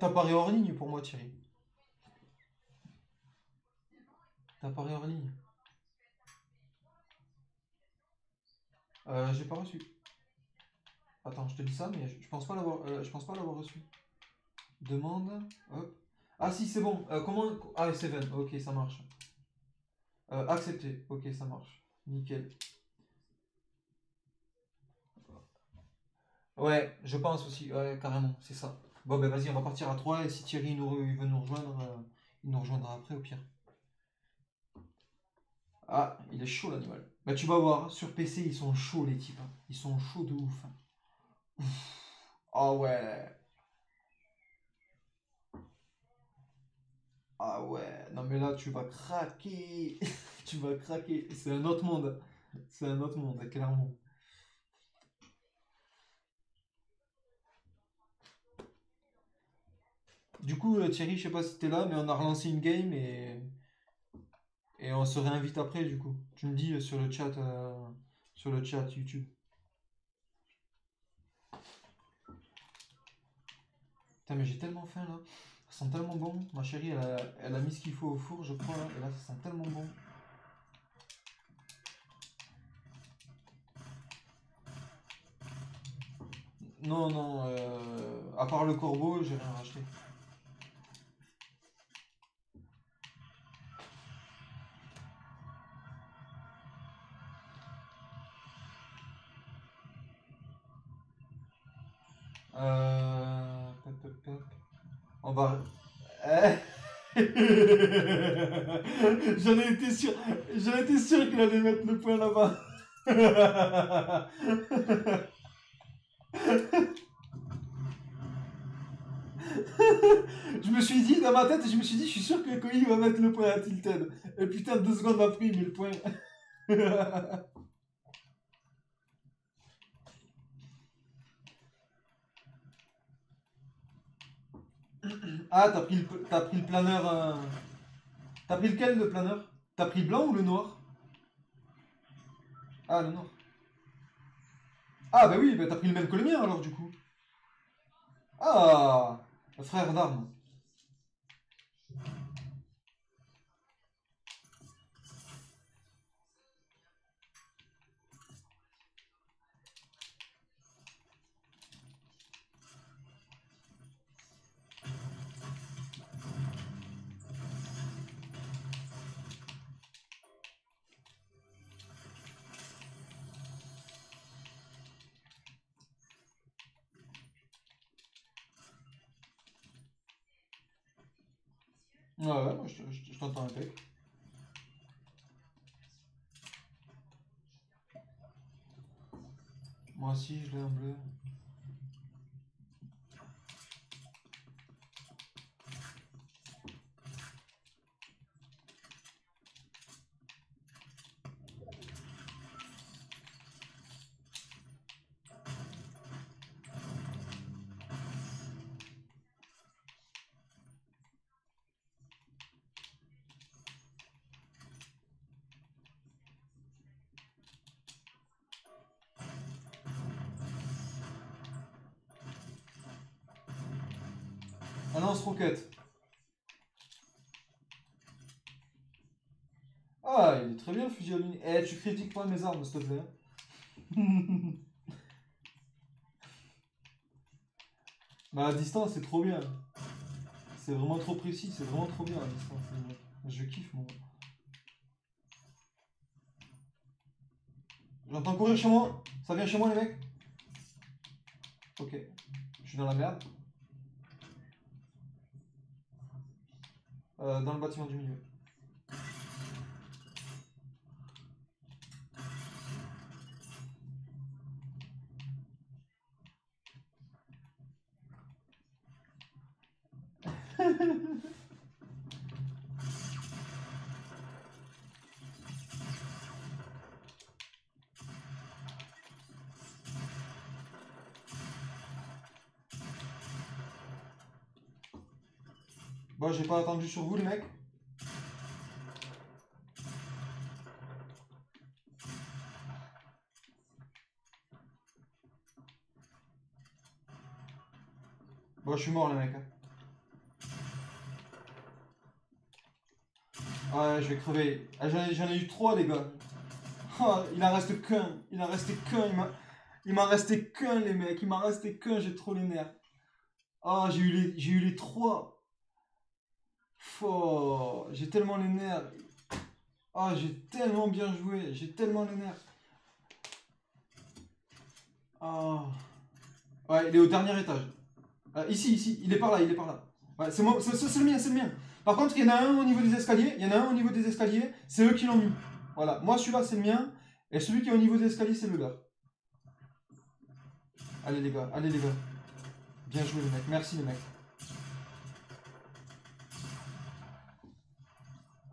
T'apparais hors ligne pour moi Thierry. T'apparais hors ligne. Euh, j'ai pas reçu. Attends, je te dis ça, mais je, pense pas l'avoir, euh, je pense pas l'avoir reçu. Demande, hop. Ah si, c'est bon. Euh, comment... Ah, Seven. Ok, ça marche. Euh, accepté. Ok, ça marche. Nickel. Ouais, je pense aussi. Ouais, carrément, c'est ça. Bon, ben vas-y, on va partir à 3 et si Thierry nous, veut nous rejoindre, euh, il nous rejoindra après au pire. Ah, il est chaud l'animal. Bah tu vas voir, sur PC ils sont chauds les types. hein. Ils sont chauds de ouf. Ah ouais. Ah ouais. Non mais là tu vas craquer. tu vas craquer. C'est un autre monde. C'est un autre monde, clairement. Du coup, euh, Thierry, je sais pas si t'es là, mais on a relancé une game et. Et on se réinvite après, du coup. Tu me dis euh, sur le chat, euh, sur le chat YouTube. Mais j'ai tellement faim là. Ça sent tellement bon. Ma chérie, elle a, elle a mis ce qu'il faut au four, je crois. Et là, ça sent tellement bon. Non, non, euh, à part le corbeau, j'ai rien racheté. Euh... On va... Eh J'en été sûr, j'en étais sûr qu'il allait mettre le point là-bas. je me suis dit, dans ma tête, je me suis dit, je suis sûr que Koï va mettre le point à Tilted. Et putain, deux secondes après, il met le point. Ah, t'as pris, le, pris le planeur. euh, T'as pris lequel le planeur? T'as pris le blanc ou le noir? Ah, le noir. Ah, bah oui, bah t'as pris le même que le mien alors du coup. Ah, frère d'armes. Je l'ai en bleu. Roquette. Ah, il est très bien le fusil à lunettes. Eh, tu critiques pas mes armes, s'il te plaît. bah, à distance, c'est trop bien. C'est vraiment trop précis, c'est vraiment trop bien à distance. Je kiffe, moi. J'entends courir chez moi. Ça vient chez moi, les mecs Ok. Je suis dans la merde. Dans le bâtiment du milieu. J'ai pas attendu sur vous, les mecs. Bon, je suis mort, les mecs. hein. Ouais, je vais crever. Ah, J'en ai, eu trois, les gars. Ah, il en reste qu'un. Il en resté qu'un. Il m'en resté qu'un, les mecs. Il m'en resté qu'un. J'ai trop les nerfs. Ah, j'ai eu les, eu les trois. J'ai tellement les nerfs. Ah, j'ai tellement bien joué. J'ai tellement les nerfs. Ah. Ouais, il est au dernier étage. Ah, ici, ici. Il est par là, il est par là. Ouais, c'est moi, c'est le mien, c'est le mien. Par contre, il y en a un au niveau des escaliers. Il y en a un au niveau des escaliers. C'est eux qui l'ont mis. Voilà. Moi, celui-là, c'est le mien. Et celui qui est au niveau des escaliers, c'est le leur. Allez, les gars. Allez, les gars. Bien joué, les mecs. Merci, les mecs.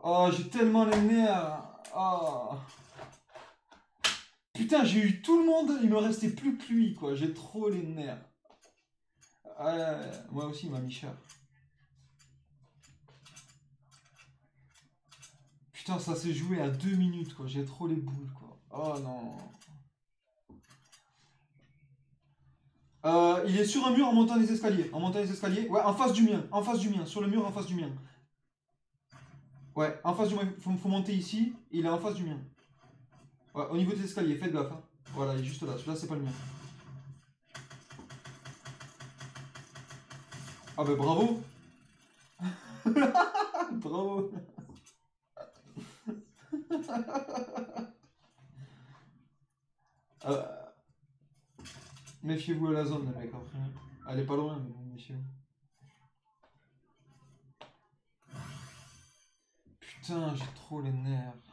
Oh, j'ai tellement les nerfs. Oh. Putain, j'ai eu tout le monde, il me restait plus que lui, quoi. J'ai trop les nerfs. Ouais, moi aussi, m'a mis cher. Putain, ça s'est joué à deux minutes, quoi. J'ai trop les boules, quoi. Oh non. Euh, il est sur un mur en montant les escaliers. En montant les escaliers. Ouais, en face du mien. En face du mien. Sur le mur en face du mien. Ouais, en face du mien. Faut, faut monter ici. Il est en face du mien. Ouais, au niveau des escaliers. Faites gaffe. hein. Voilà, il est juste là. Celui-là, c'est pas le mien. Ah bah bravo. bravo. Euh, Méfiez-vous à la zone, les mecs, après. Elle est pas loin, mais méfiez-vous. Putain, j'ai trop les nerfs.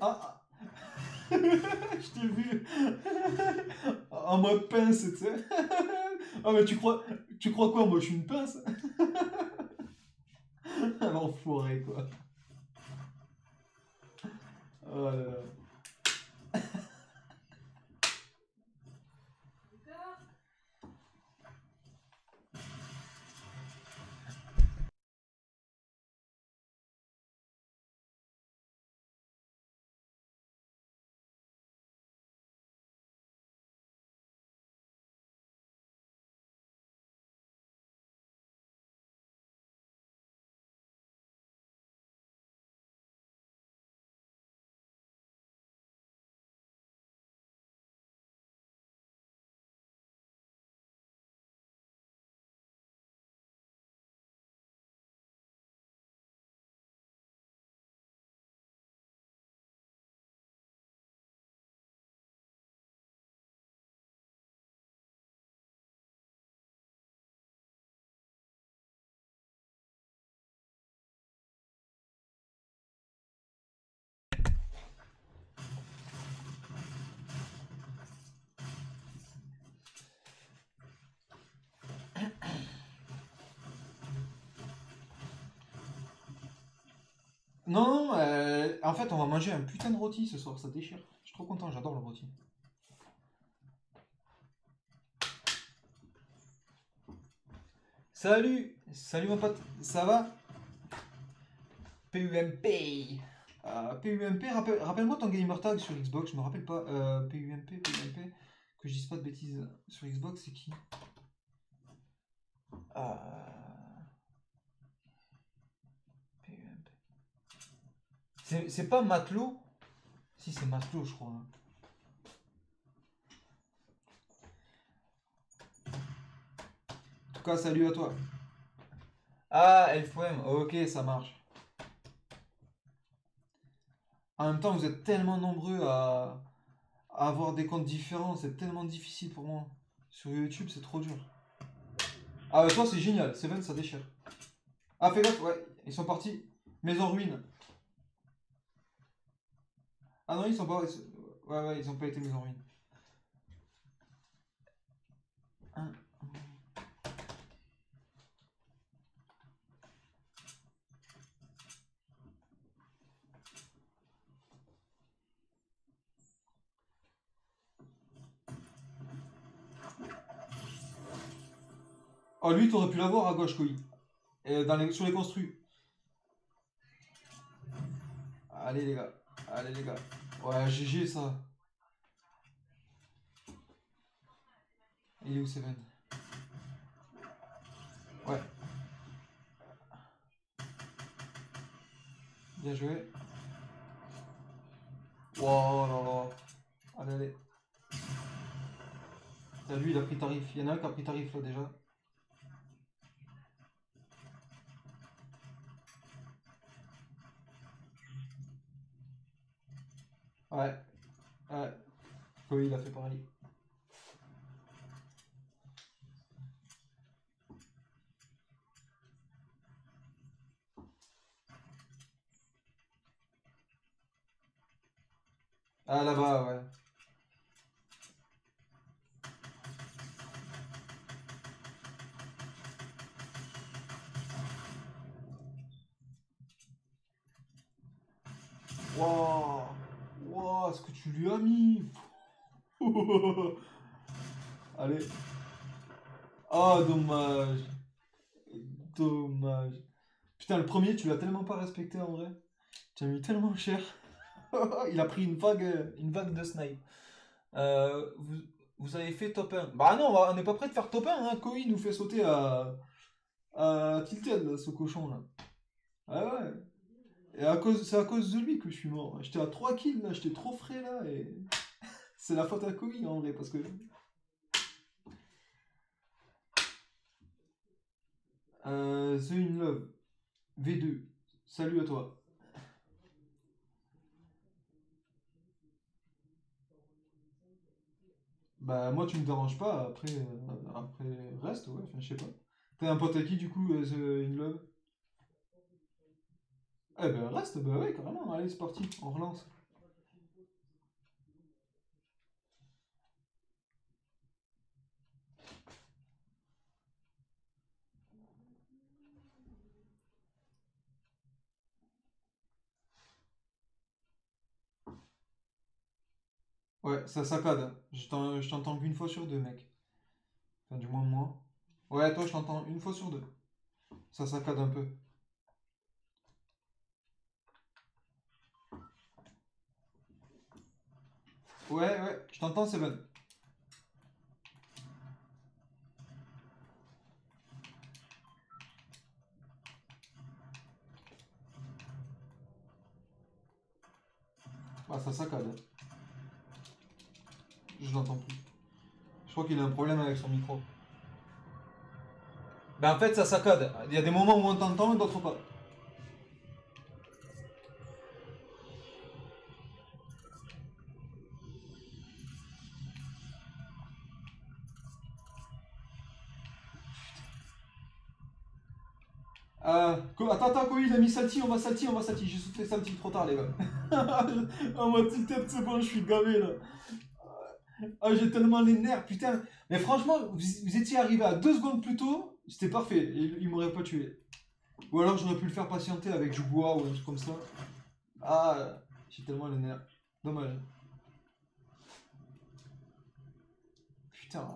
Ah Je t'ai vu. En mode pince, tu sais. Ah mais tu crois, tu crois quoi? Moi je suis une pince. Ah l'enfoiré quoi. Oh là là Non, euh, en fait on va manger un putain de rôti ce soir, ça déchire. Je suis trop content, j'adore le rôti. Salut Salut mon pote, ça va? PUMP Euh, PUMP, rappelle- rappelle-moi ton gamer tag sur Xbox, je me rappelle pas. Euh, PUMP, PUMP, que je dise pas de bêtises. Sur Xbox, c'est qui? Euh, PUMP. C'est pas Matelot Si, c'est Matelot, je crois. En tout cas, salut à toi. Ah, Elf Poem, ok, ça marche. En même temps, vous êtes tellement nombreux à, à avoir des comptes différents, c'est tellement difficile pour moi. Sur YouTube, c'est trop dur. Ah, bah toi, c'est génial, Seven, ça déchire. Ah, fais gaffe, ouais, ils sont partis. Maison en ruine. Ah non, ils sont pas. Ouais, ouais, ils ont pas été mis en ruine. Oh, lui, t'aurais pu l'avoir à gauche, Koi. Et dans les, sur les construits. Allez les gars. Allez les gars. Ouais, GG ça. Il est où Seven? Ouais. Bien joué. Wow là là. Allez, allez. T'as lui, il a pris tarif. Il y en a un qui a pris tarif là déjà. Ouais. Ouais. Oui, il a fait pareil. Ah là-bas, ouais. Waouh Waouh, ce que tu lui as mis? Allez. Ah, dommage. Dommage. Putain, le premier, tu l'as tellement pas respecté en vrai. Tu as mis tellement cher. Il a pris une vague, une vague de snipe. Euh, vous, vous avez fait top 1. Bah non, on n'est pas prêt de faire top 1. Hein. Nous fait sauter à, à Tilted, ce cochon là. Ah ouais. Et à cause, c'est à cause de lui que je suis mort. J'étais à 3 kills là, j'étais trop frais là et. c'est la faute à Koi en vrai parce que. Euh, The In Love. V2. Salut à toi. Bah moi tu me déranges pas, après, euh, après reste, ouais, je sais pas. T'as un pote à qui du coup, euh, The In Love? Eh ben reste, bah ouais carrément, allez c'est parti, on relance. Ouais, ça saccade. Je t'en- je t'entends qu'une fois sur deux, mec. Enfin, du moins moi. Ouais, toi, je t'entends une fois sur deux. Ça saccade un peu. Ouais, ouais, je t'entends, c'est bon. Ah, ça saccade. Je l'entends plus. Je crois qu'il a un problème avec son micro. Ben en fait, ça saccade. Il y a des moments où on t'entend et d'autres pas. Attends, attends, Koï, il a mis salty, on va salty, on va salty. J'ai petit peu trop tard, les gars. oh, ma petite tête, c'est bon, je suis gavé là. Ah, j'ai tellement les nerfs, putain. Mais franchement, vous, étiez arrivé à deux secondes plus tôt, c'était parfait. Il, m'aurait pas tué. Ou alors j'aurais pu le faire patienter avec du bois ou un truc comme ça. Ah, j'ai tellement les nerfs. Dommage. Putain.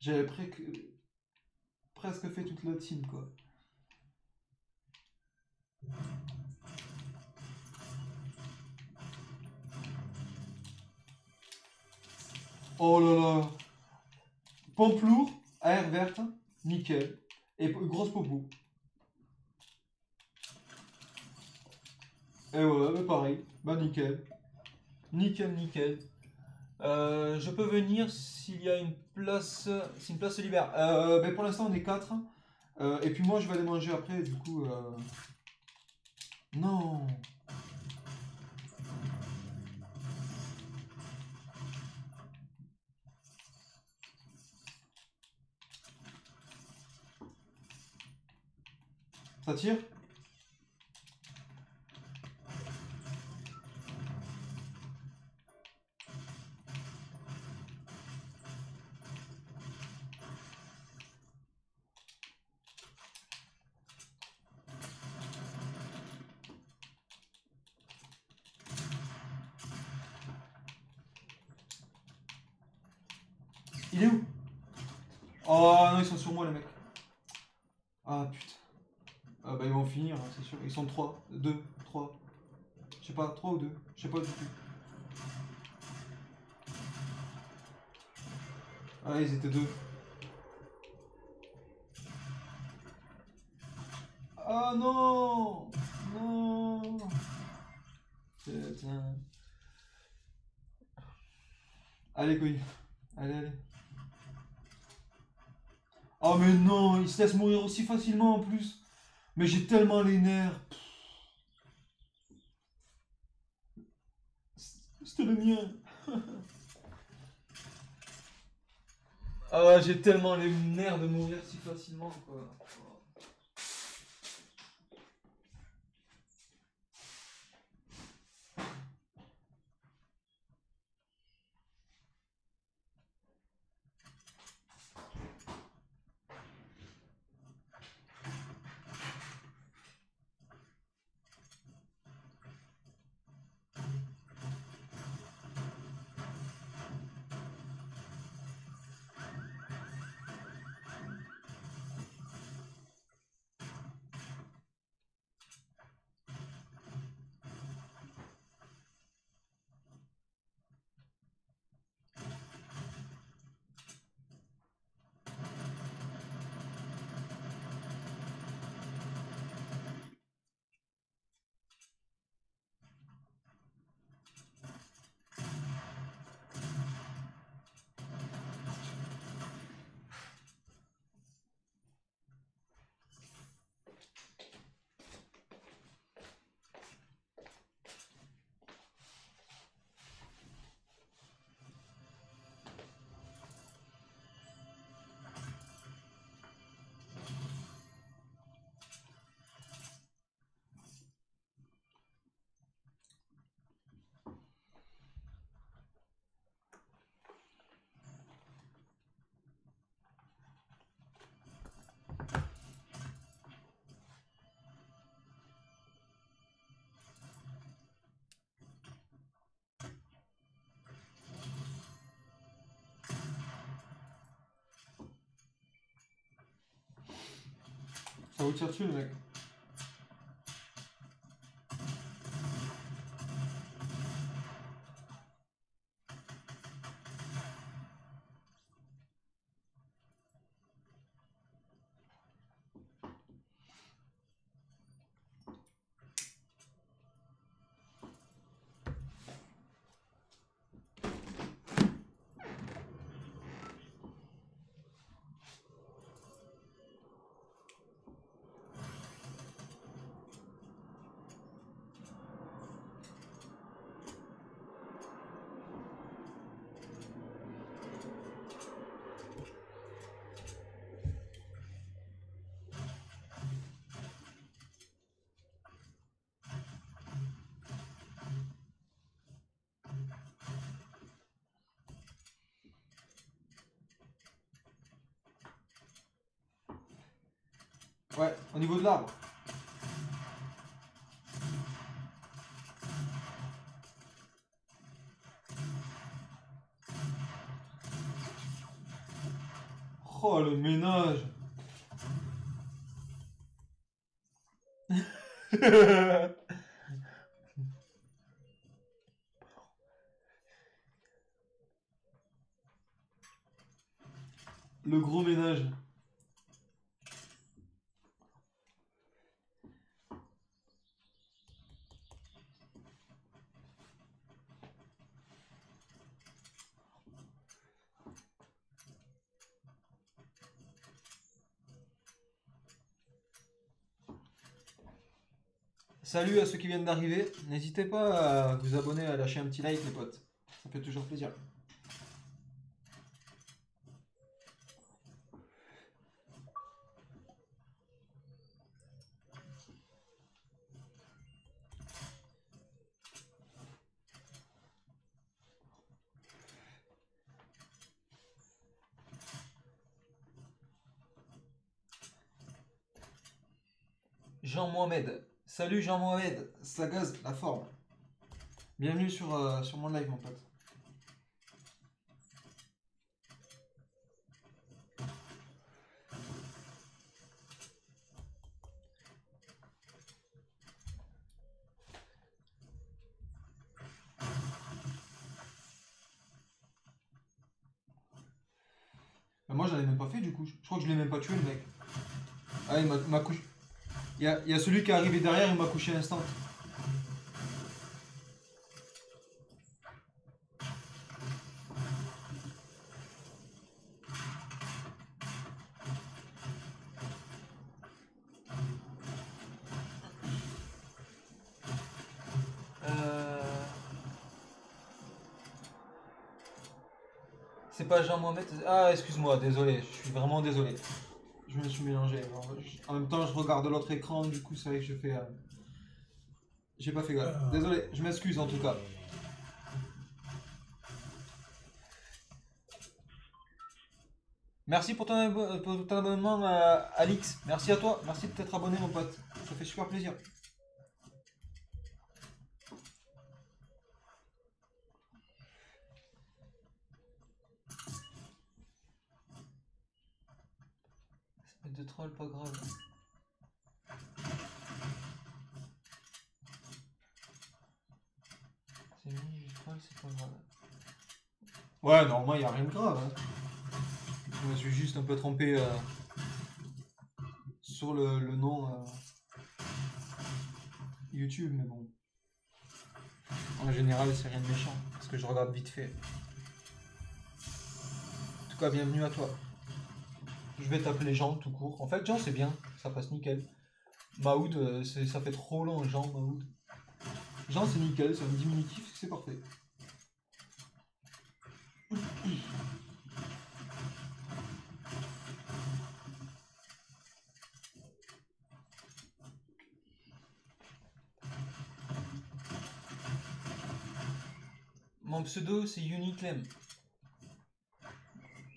J'avais presque fait toute la team, quoi. Oh là là. Pompe lourd, air verte, nickel. Et grosse popo. Et voilà, bah pareil. Bah nickel. Nickel, nickel. Euh, je peux venir s'il y a une place, si une place se libère. Euh, pour l'instant on est 4. et puis moi je vais aller manger après, du coup. Non. Ça tire? Ils sont 3, 2, 3. Je sais pas, 3 ou 2. Je sais pas du tout. Ah, ils étaient deux. Ah non Non Putain. Allez, couille. Allez, allez. Oh mais non, il se laisse mourir aussi facilement en plus. Mais j'ai tellement les nerfs. C'était le mien. Ah, j'ai tellement les nerfs de mourir si facilement, quoi. Ça vous tire Ouais, au niveau de l'arbre. Oh le ménage Le gros ménage. Salut à ceux qui viennent d'arriver. N'hésitez pas à vous abonner, à lâcher un petit like, les potes. Ça fait toujours plaisir. Salut Jean-Mohamed, Sagaz, la forme. Bienvenue sur, euh, sur mon live, mon pote. Bah, moi, je l'avais même pas fait du coup. Je crois que je l'ai même pas tué le mec. Ah, il m'a couché. Il y a, y a celui qui est arrivé derrière, il m'a couché instant. Euh... C'est pas Jean-Mohamed Ah, excuse-moi, désolé, je suis vraiment désolé. Je me suis mélangé. En même temps, je regarde l'autre écran, du coup, c'est vrai que je fais. euh, J'ai pas fait gaffe. Désolé, je m'excuse en tout cas. Merci pour ton, abo- pour ton abonnement, euh, Alix. Merci à toi. Merci de t'être abonné, mon pote. Ça fait super plaisir. Pas grave. C'est mis du c'est pas grave. Ouais, normalement, il a rien de grave. hein. Je me suis juste un peu trompé euh, sur le, le nom euh, YouTube, mais bon. En général, c'est rien de méchant, parce que je regarde vite fait. En tout cas, bienvenue à toi. Je vais t'appeler Jean tout court. En fait, Jean, c'est bien, ça passe nickel. Maoud, euh, ça fait trop long, Jean, Maoud. Jean, c'est nickel, c'est un diminutif, c'est parfait. Mon pseudo, c'est Uniclem.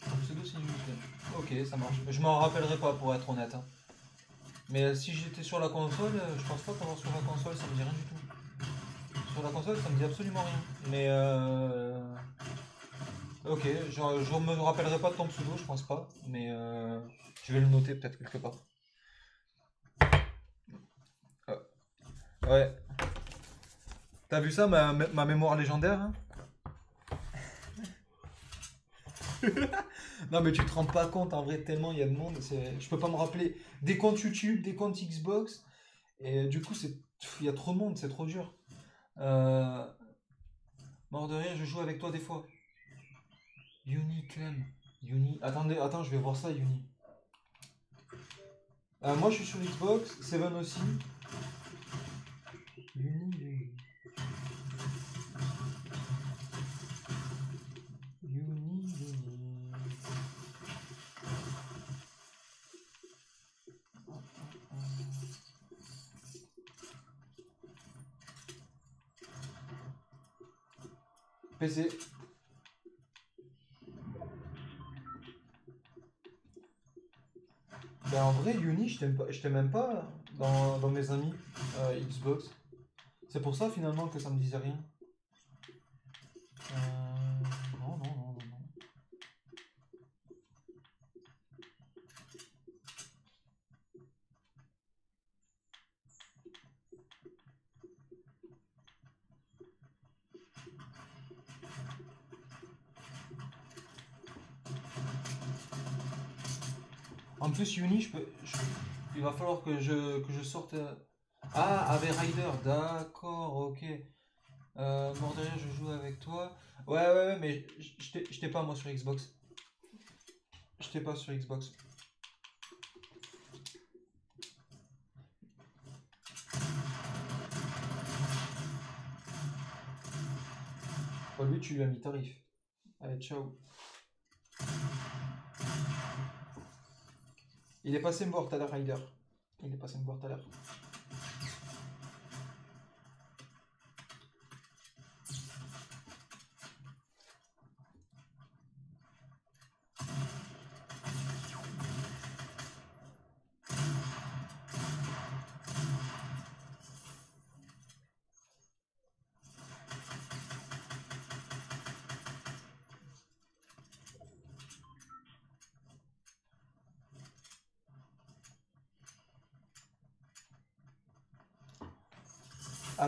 Mon pseudo, c'est Uniclem. Ok, ça marche. Je m'en rappellerai pas, pour être honnête. hein. Mais si j'étais sur la console, euh, je pense pas qu'avoir sur la console, ça me dit rien du tout. Sur la console, ça me dit absolument rien. Mais euh... Ok, je, je me rappellerai pas de ton pseudo, je pense pas. Mais euh... je vais le noter peut-être quelque part. Ah. Ouais. T'as vu ça, ma, ma mémoire légendaire hein? Non mais tu te rends pas compte en vrai tellement il y a de monde, je peux pas me rappeler des comptes YouTube, des comptes Xbox et du coup il y a trop de monde, c'est trop dur. Euh... Mort de rire, je joue avec toi des fois. Uni Clem. Uni. Attendez, attends, je vais voir ça Uni. Euh, moi je suis sur Xbox, Seven aussi. Uni, Ben en vrai, Uni, je t'aime pas, je t'aime même pas dans, dans mes amis euh, Xbox. C'est pour ça finalement que ça me disait rien. Plus, je peux, il va falloir que je, que je sorte. euh, Ah, avec Rider, d'accord, ok. Euh, je joue avec toi. Ouais, ouais, ouais, mais t'ai pas moi sur Xbox. Je t'ai pas sur Xbox. Bah, lui, tu lui as mis tarif. Allez, ciao. Il est passé me voir tout à l'heure, Ryder. Il est passé me voir tout à l'heure.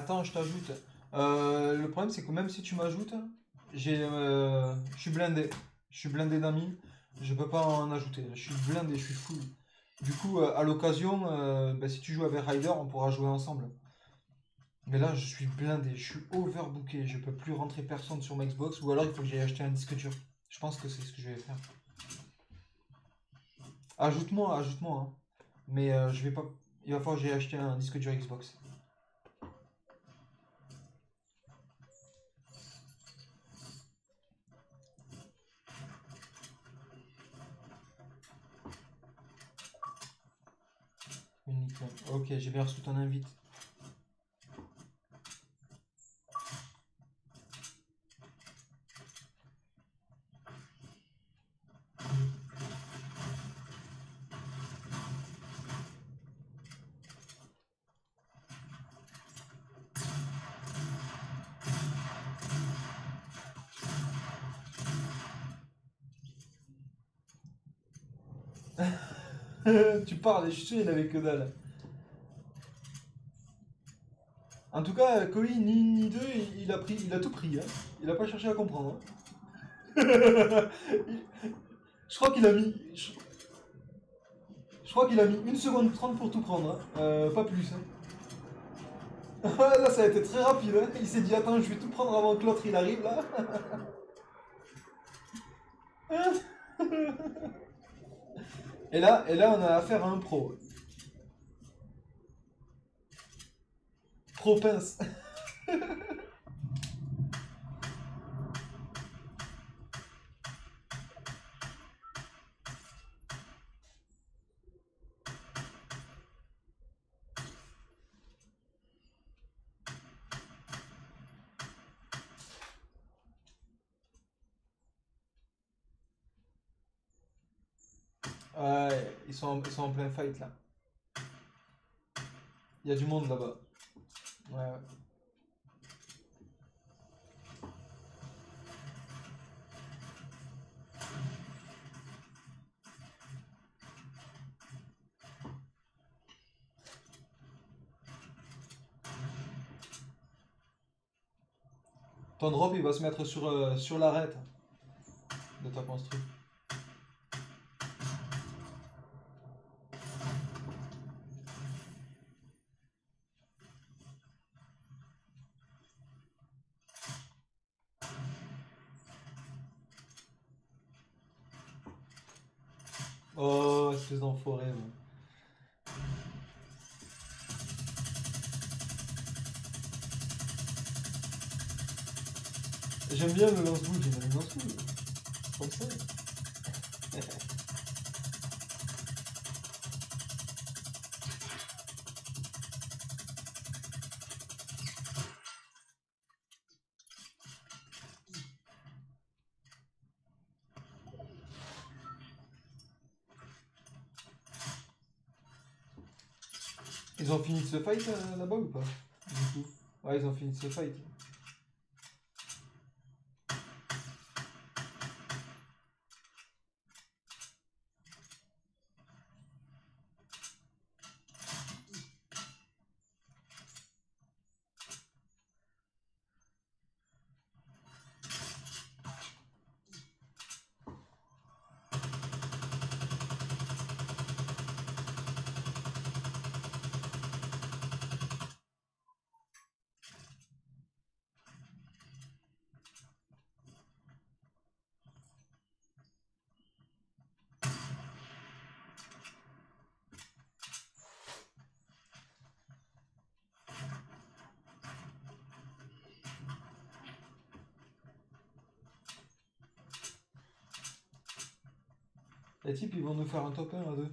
Attends, je t'ajoute. Euh, le problème, c'est que même si tu m'ajoutes, j'ai, euh, je suis blindé. Je suis blindé d'amis. Je peux pas en ajouter. Je suis blindé, je suis full. Du coup, euh, à l'occasion, bah, si tu joues avec Ryder, on pourra jouer ensemble. Mais là, je suis blindé, je suis overbooké. Je peux plus rentrer personne sur ma Xbox. Ou alors, il faut que j'aille acheter un disque dur. Je pense que c'est ce que je vais faire. Ajoute-moi, ajoute-moi. hein. Mais je vais pas. Il va falloir que j'aille acheter un disque dur Xbox. Ok, j'ai bien reçu ton invite. tu parles, je suis sûr il que dalle. En tout cas, Koi, ni une ni deux, il, a, pris, il a tout pris. Hein. Il a pas cherché à comprendre. hein. Je crois qu'il a mis. Je, crois qu'il a mis une seconde 30 pour tout prendre. hein. Euh, pas plus. là, ça a été très rapide. Il s'est dit Attends, je vais tout prendre avant que l'autre il arrive là. Et là, et là, on a affaire à un pro. Pro pince. Ouais, ils sont, ils sont en plein fight là. Il y a du monde là-bas. Ton drop il va se mettre sur, euh, sur l'arête de ta construit. Ils ont fini se fight euh, là-bas ou pas Du coup? Ouais, ils ont fini se fight. Les types, ils vont nous faire un top 1 à deux.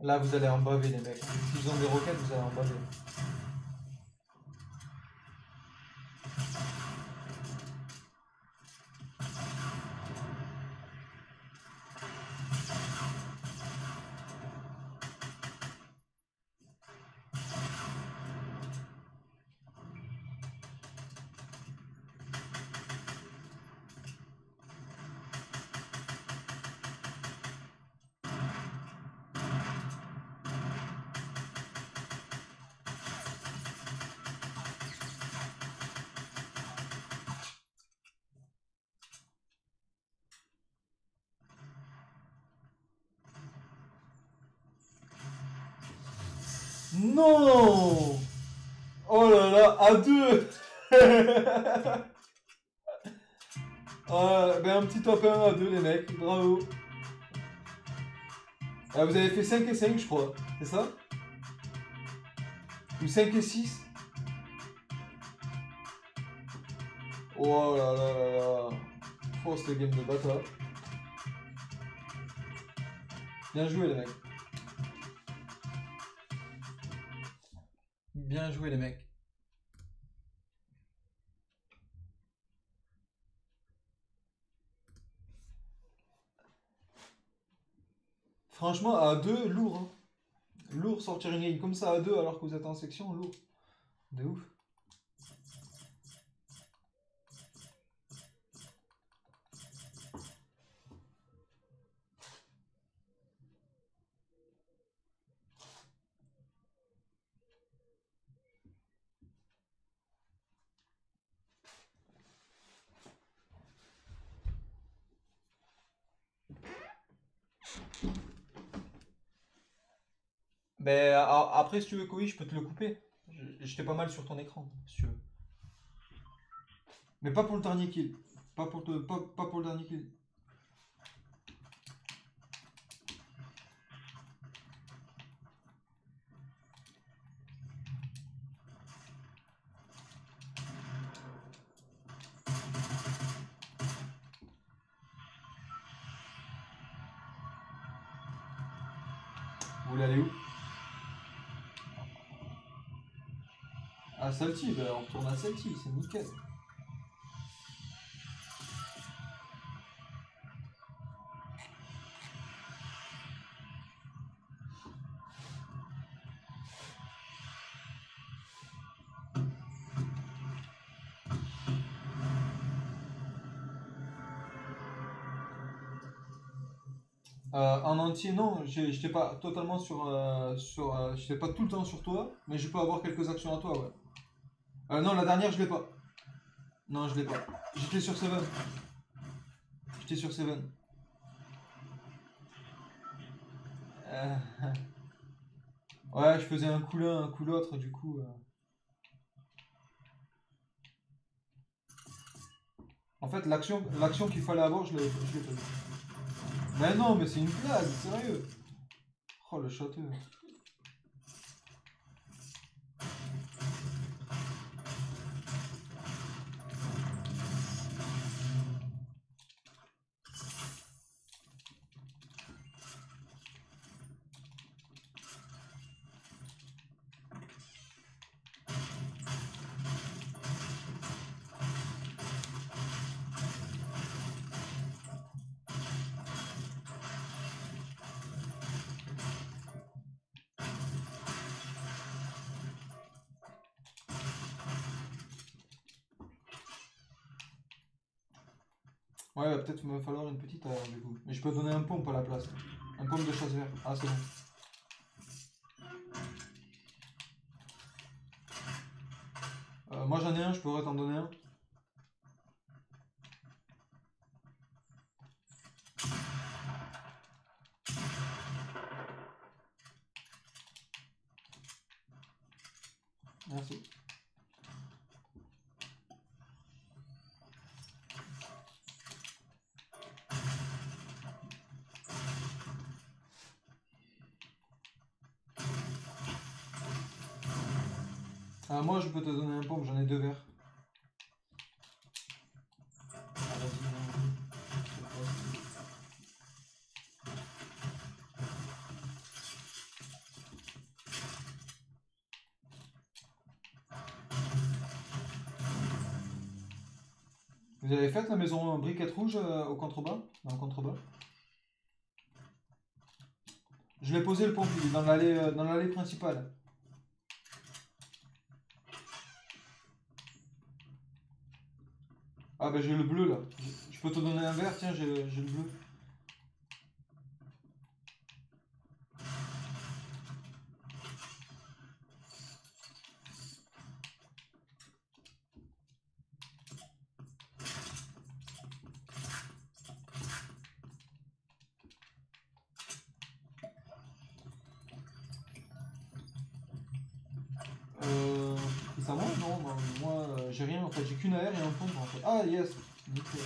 Là, vous allez en baver, les mecs. S'ils ont des roquettes, vous allez en baver. À deux Ah, ben un petit top 1 à deux les mecs, bravo. Ah, vous avez fait 5 et 5 je crois, c'est ça? Ou 5 et 6 Oh là là là là Oh cette game de bâtard. Bien joué les mecs. Bien joué les mecs. Franchement, à deux, lourd. hein. Lourd sortir une game comme ça à deux alors que vous êtes en section, lourd. De ouf. Ben, a- après, si tu veux, Koei, je peux te le couper. J'étais pas mal sur ton écran, si. Mais pas pour le dernier kill. Pas pour, te, pas, pas pour le dernier kill. Salty, ben on retourne à Salty, c'est nickel. Euh, en entier, non, j'ai- j'étais pas totalement sur. euh, sur euh, pas tout le temps sur toi, mais je peux avoir quelques actions à toi, ouais. Euh, non, la dernière, je l'ai pas. Non, je l'ai pas. J'étais sur Seven. J'étais sur Seven. Euh, Ouais, je faisais un coup l'un, un coup l'autre, du coup. euh. En fait, l'action qu'il fallait avoir, je l'ai faite. Mais non, mais c'est une blague, sérieux. Oh le château. Peut-être me falloir une petite alors, du coup. Mais je peux donner un pompe à la place. Un pompe de chasse vert. Ah, c'est bon. Euh, moi j'en ai un, je pourrais t'en donner un. Merci. Ah, moi je peux te donner un pompe, j'en ai deux verres. Vous avez fait la maison briquette rouge euh, au contrebas Dans le contrebas? Je l'ai posé le pompe, il est dans l'allée dans l'allée principale. Ah, bah j'ai le bleu là. Je peux te donner un vert, tiens, j'ai le bleu. Euh, non, non, moi euh, j'ai rien en fait, j'ai qu'une AR et un pompe en fait. Ah yes Nickel.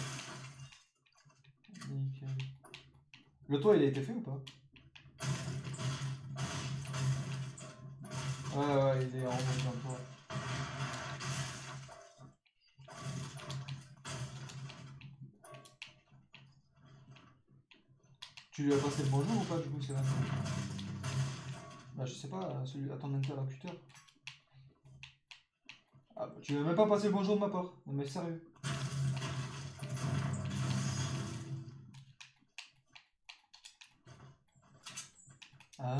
Le toit il a été fait ou pas Ouais, ouais, il est en haut d'un toit. Tu lui as passé le bonjour ou pas du coup c'est là Bah je sais pas, celui à ton interlocuteur. Bah tu as même pas passé le bonjour de ma part. Non mais sérieux. Ah.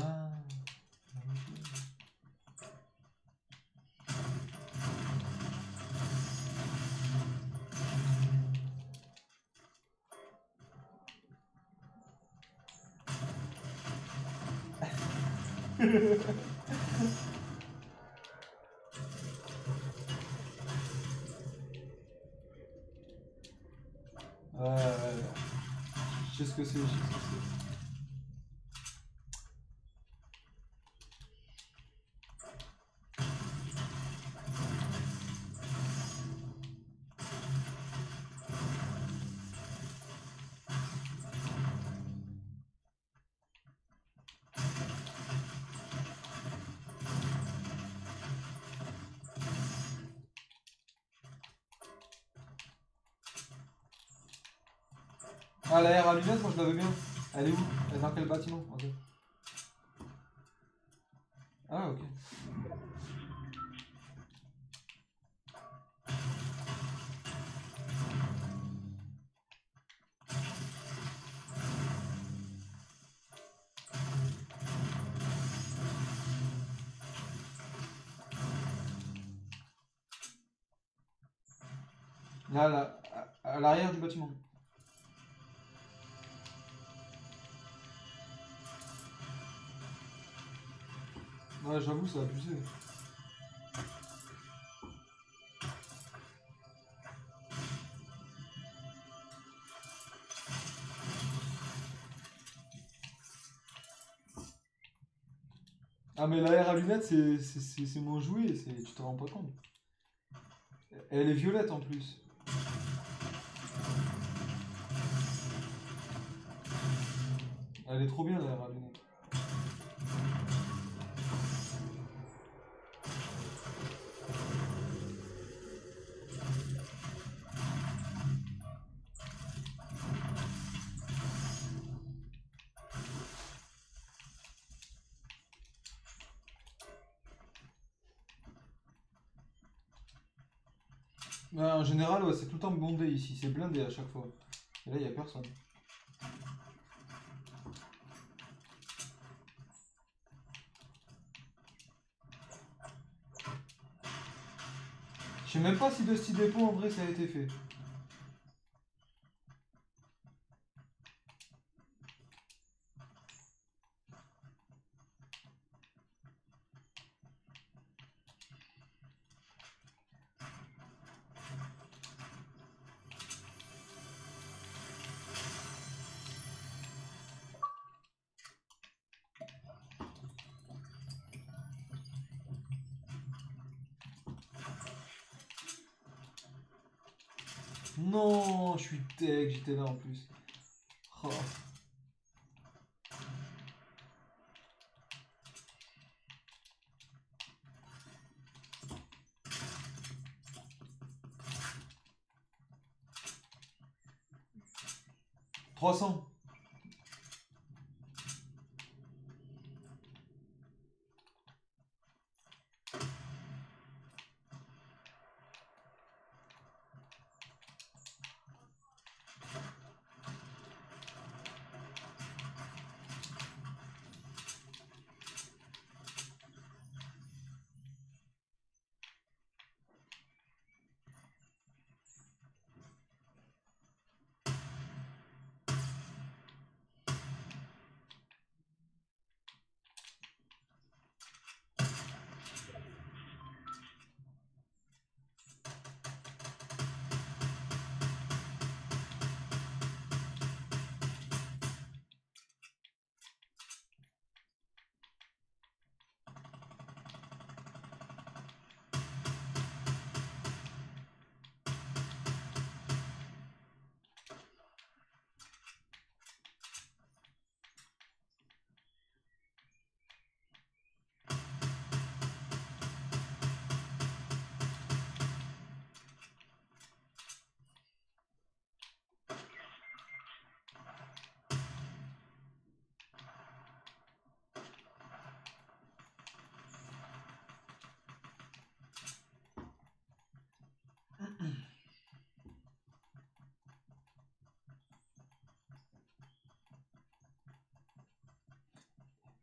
Ouais, ouais, ouais. Je sais ce que c'est, je sais ce que c'est. Ah, la R à moi je l'avais bien. Elle est où? Elle est dans quel bâtiment? J'avoue, ça a abusé. Ah, mais la R à lunettes, c'est- c'est c'est- c'est mon jouet, c'est- tu te rends pas compte. Elle est violette en plus. C'est tout le temps bondé ici, c'est blindé à chaque fois. Et là, il a personne. Je sais même pas si de ce dépôt en vrai ça a été fait. J'étais là en plus.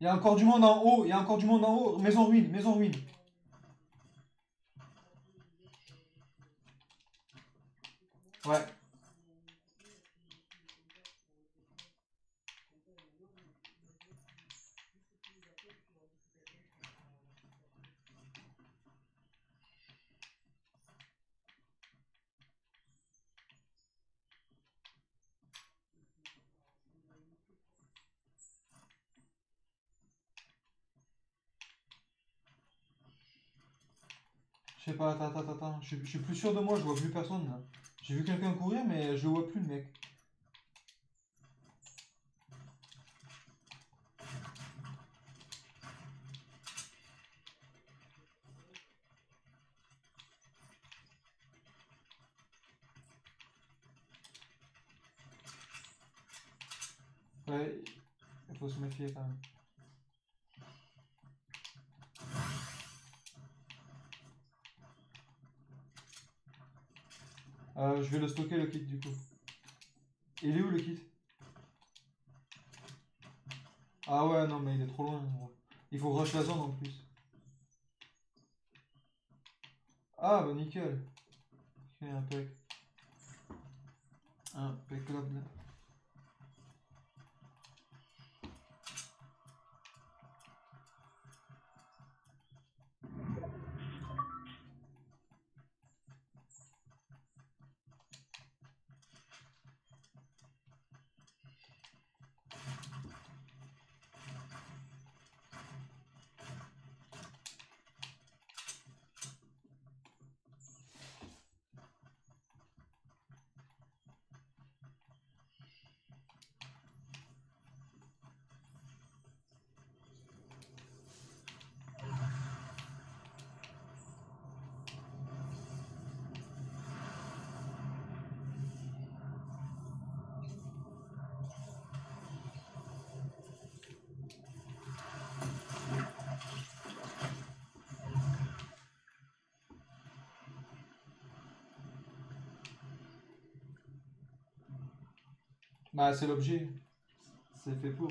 Il y a encore du monde en haut, il y a encore du monde en haut. Maison ruine, maison ruine. Ouais. Je sais pas, attends, attends, attends. Je, suis- plus sûr de moi, je vois plus personne là. J'ai vu quelqu'un courir, mais je vois plus le mec. Ouais, il faut se méfier quand même. Euh, je vais le stocker le kit du coup. Il est où le kit? Ah ouais, non, mais il est trop loin. Il faut rush la zone en plus. Ah bah nickel. Ok, impec. Impeccable. Bah c'est l'objet. C'est fait pour.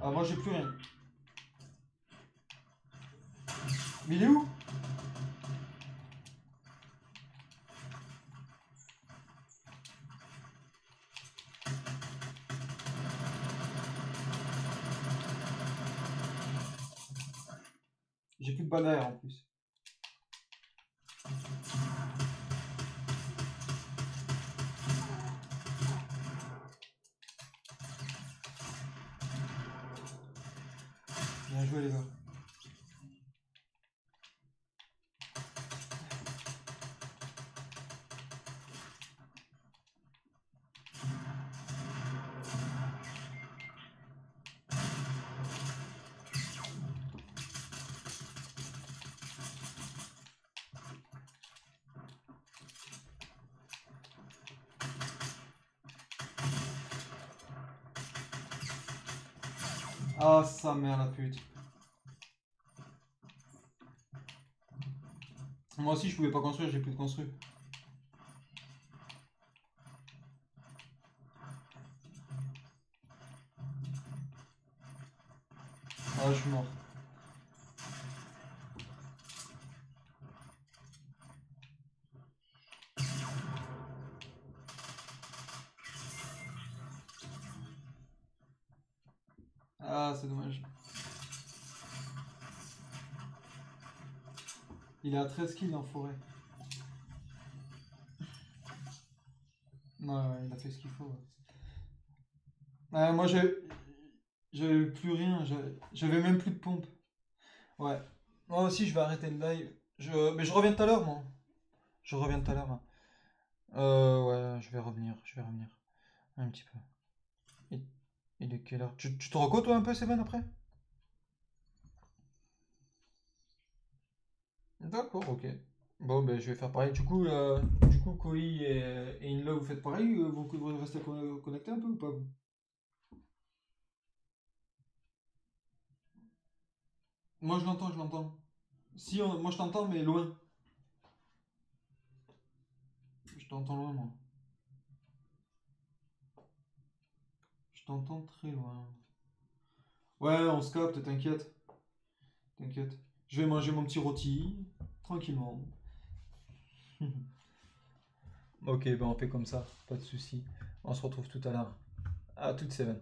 Ah moi j'ai Mais il est où? J'ai plus de balles en plus. Ah sa mère la pute. Moi aussi je pouvais pas construire, j'ai plus de construire. Il a 13 kills en forêt. Ouais, il a fait ce qu'il faut. ouais. Moi, j'ai- j'avais plus rien. j'avais- même plus de pompe. Ouais. Moi aussi, je vais arrêter le live. Je... Mais je reviens tout à l'heure, moi. Je reviens tout à l'heure. hein. Euh, ouais, je vais revenir. Je vais revenir. Un petit peu. Il est quelle heure? Tu, te recotes toi un peu, Seven, après? D'accord, ok. Bon, ben je vais faire pareil. Du coup, euh, du coup Koi et, Inla, vous faites pareil euh, Vous, restez con- connectés un peu ou pas Moi je l'entends, je l'entends. Si, moi je t'entends, mais loin. Je t'entends loin, moi. Je t'entends très loin. Ouais, on se capte, t'inquiète. T'inquiète. Je vais manger mon petit rôti, tranquillement. ok, ben on fait comme ça, pas de souci. On se retrouve tout à l'heure. À toute Seven.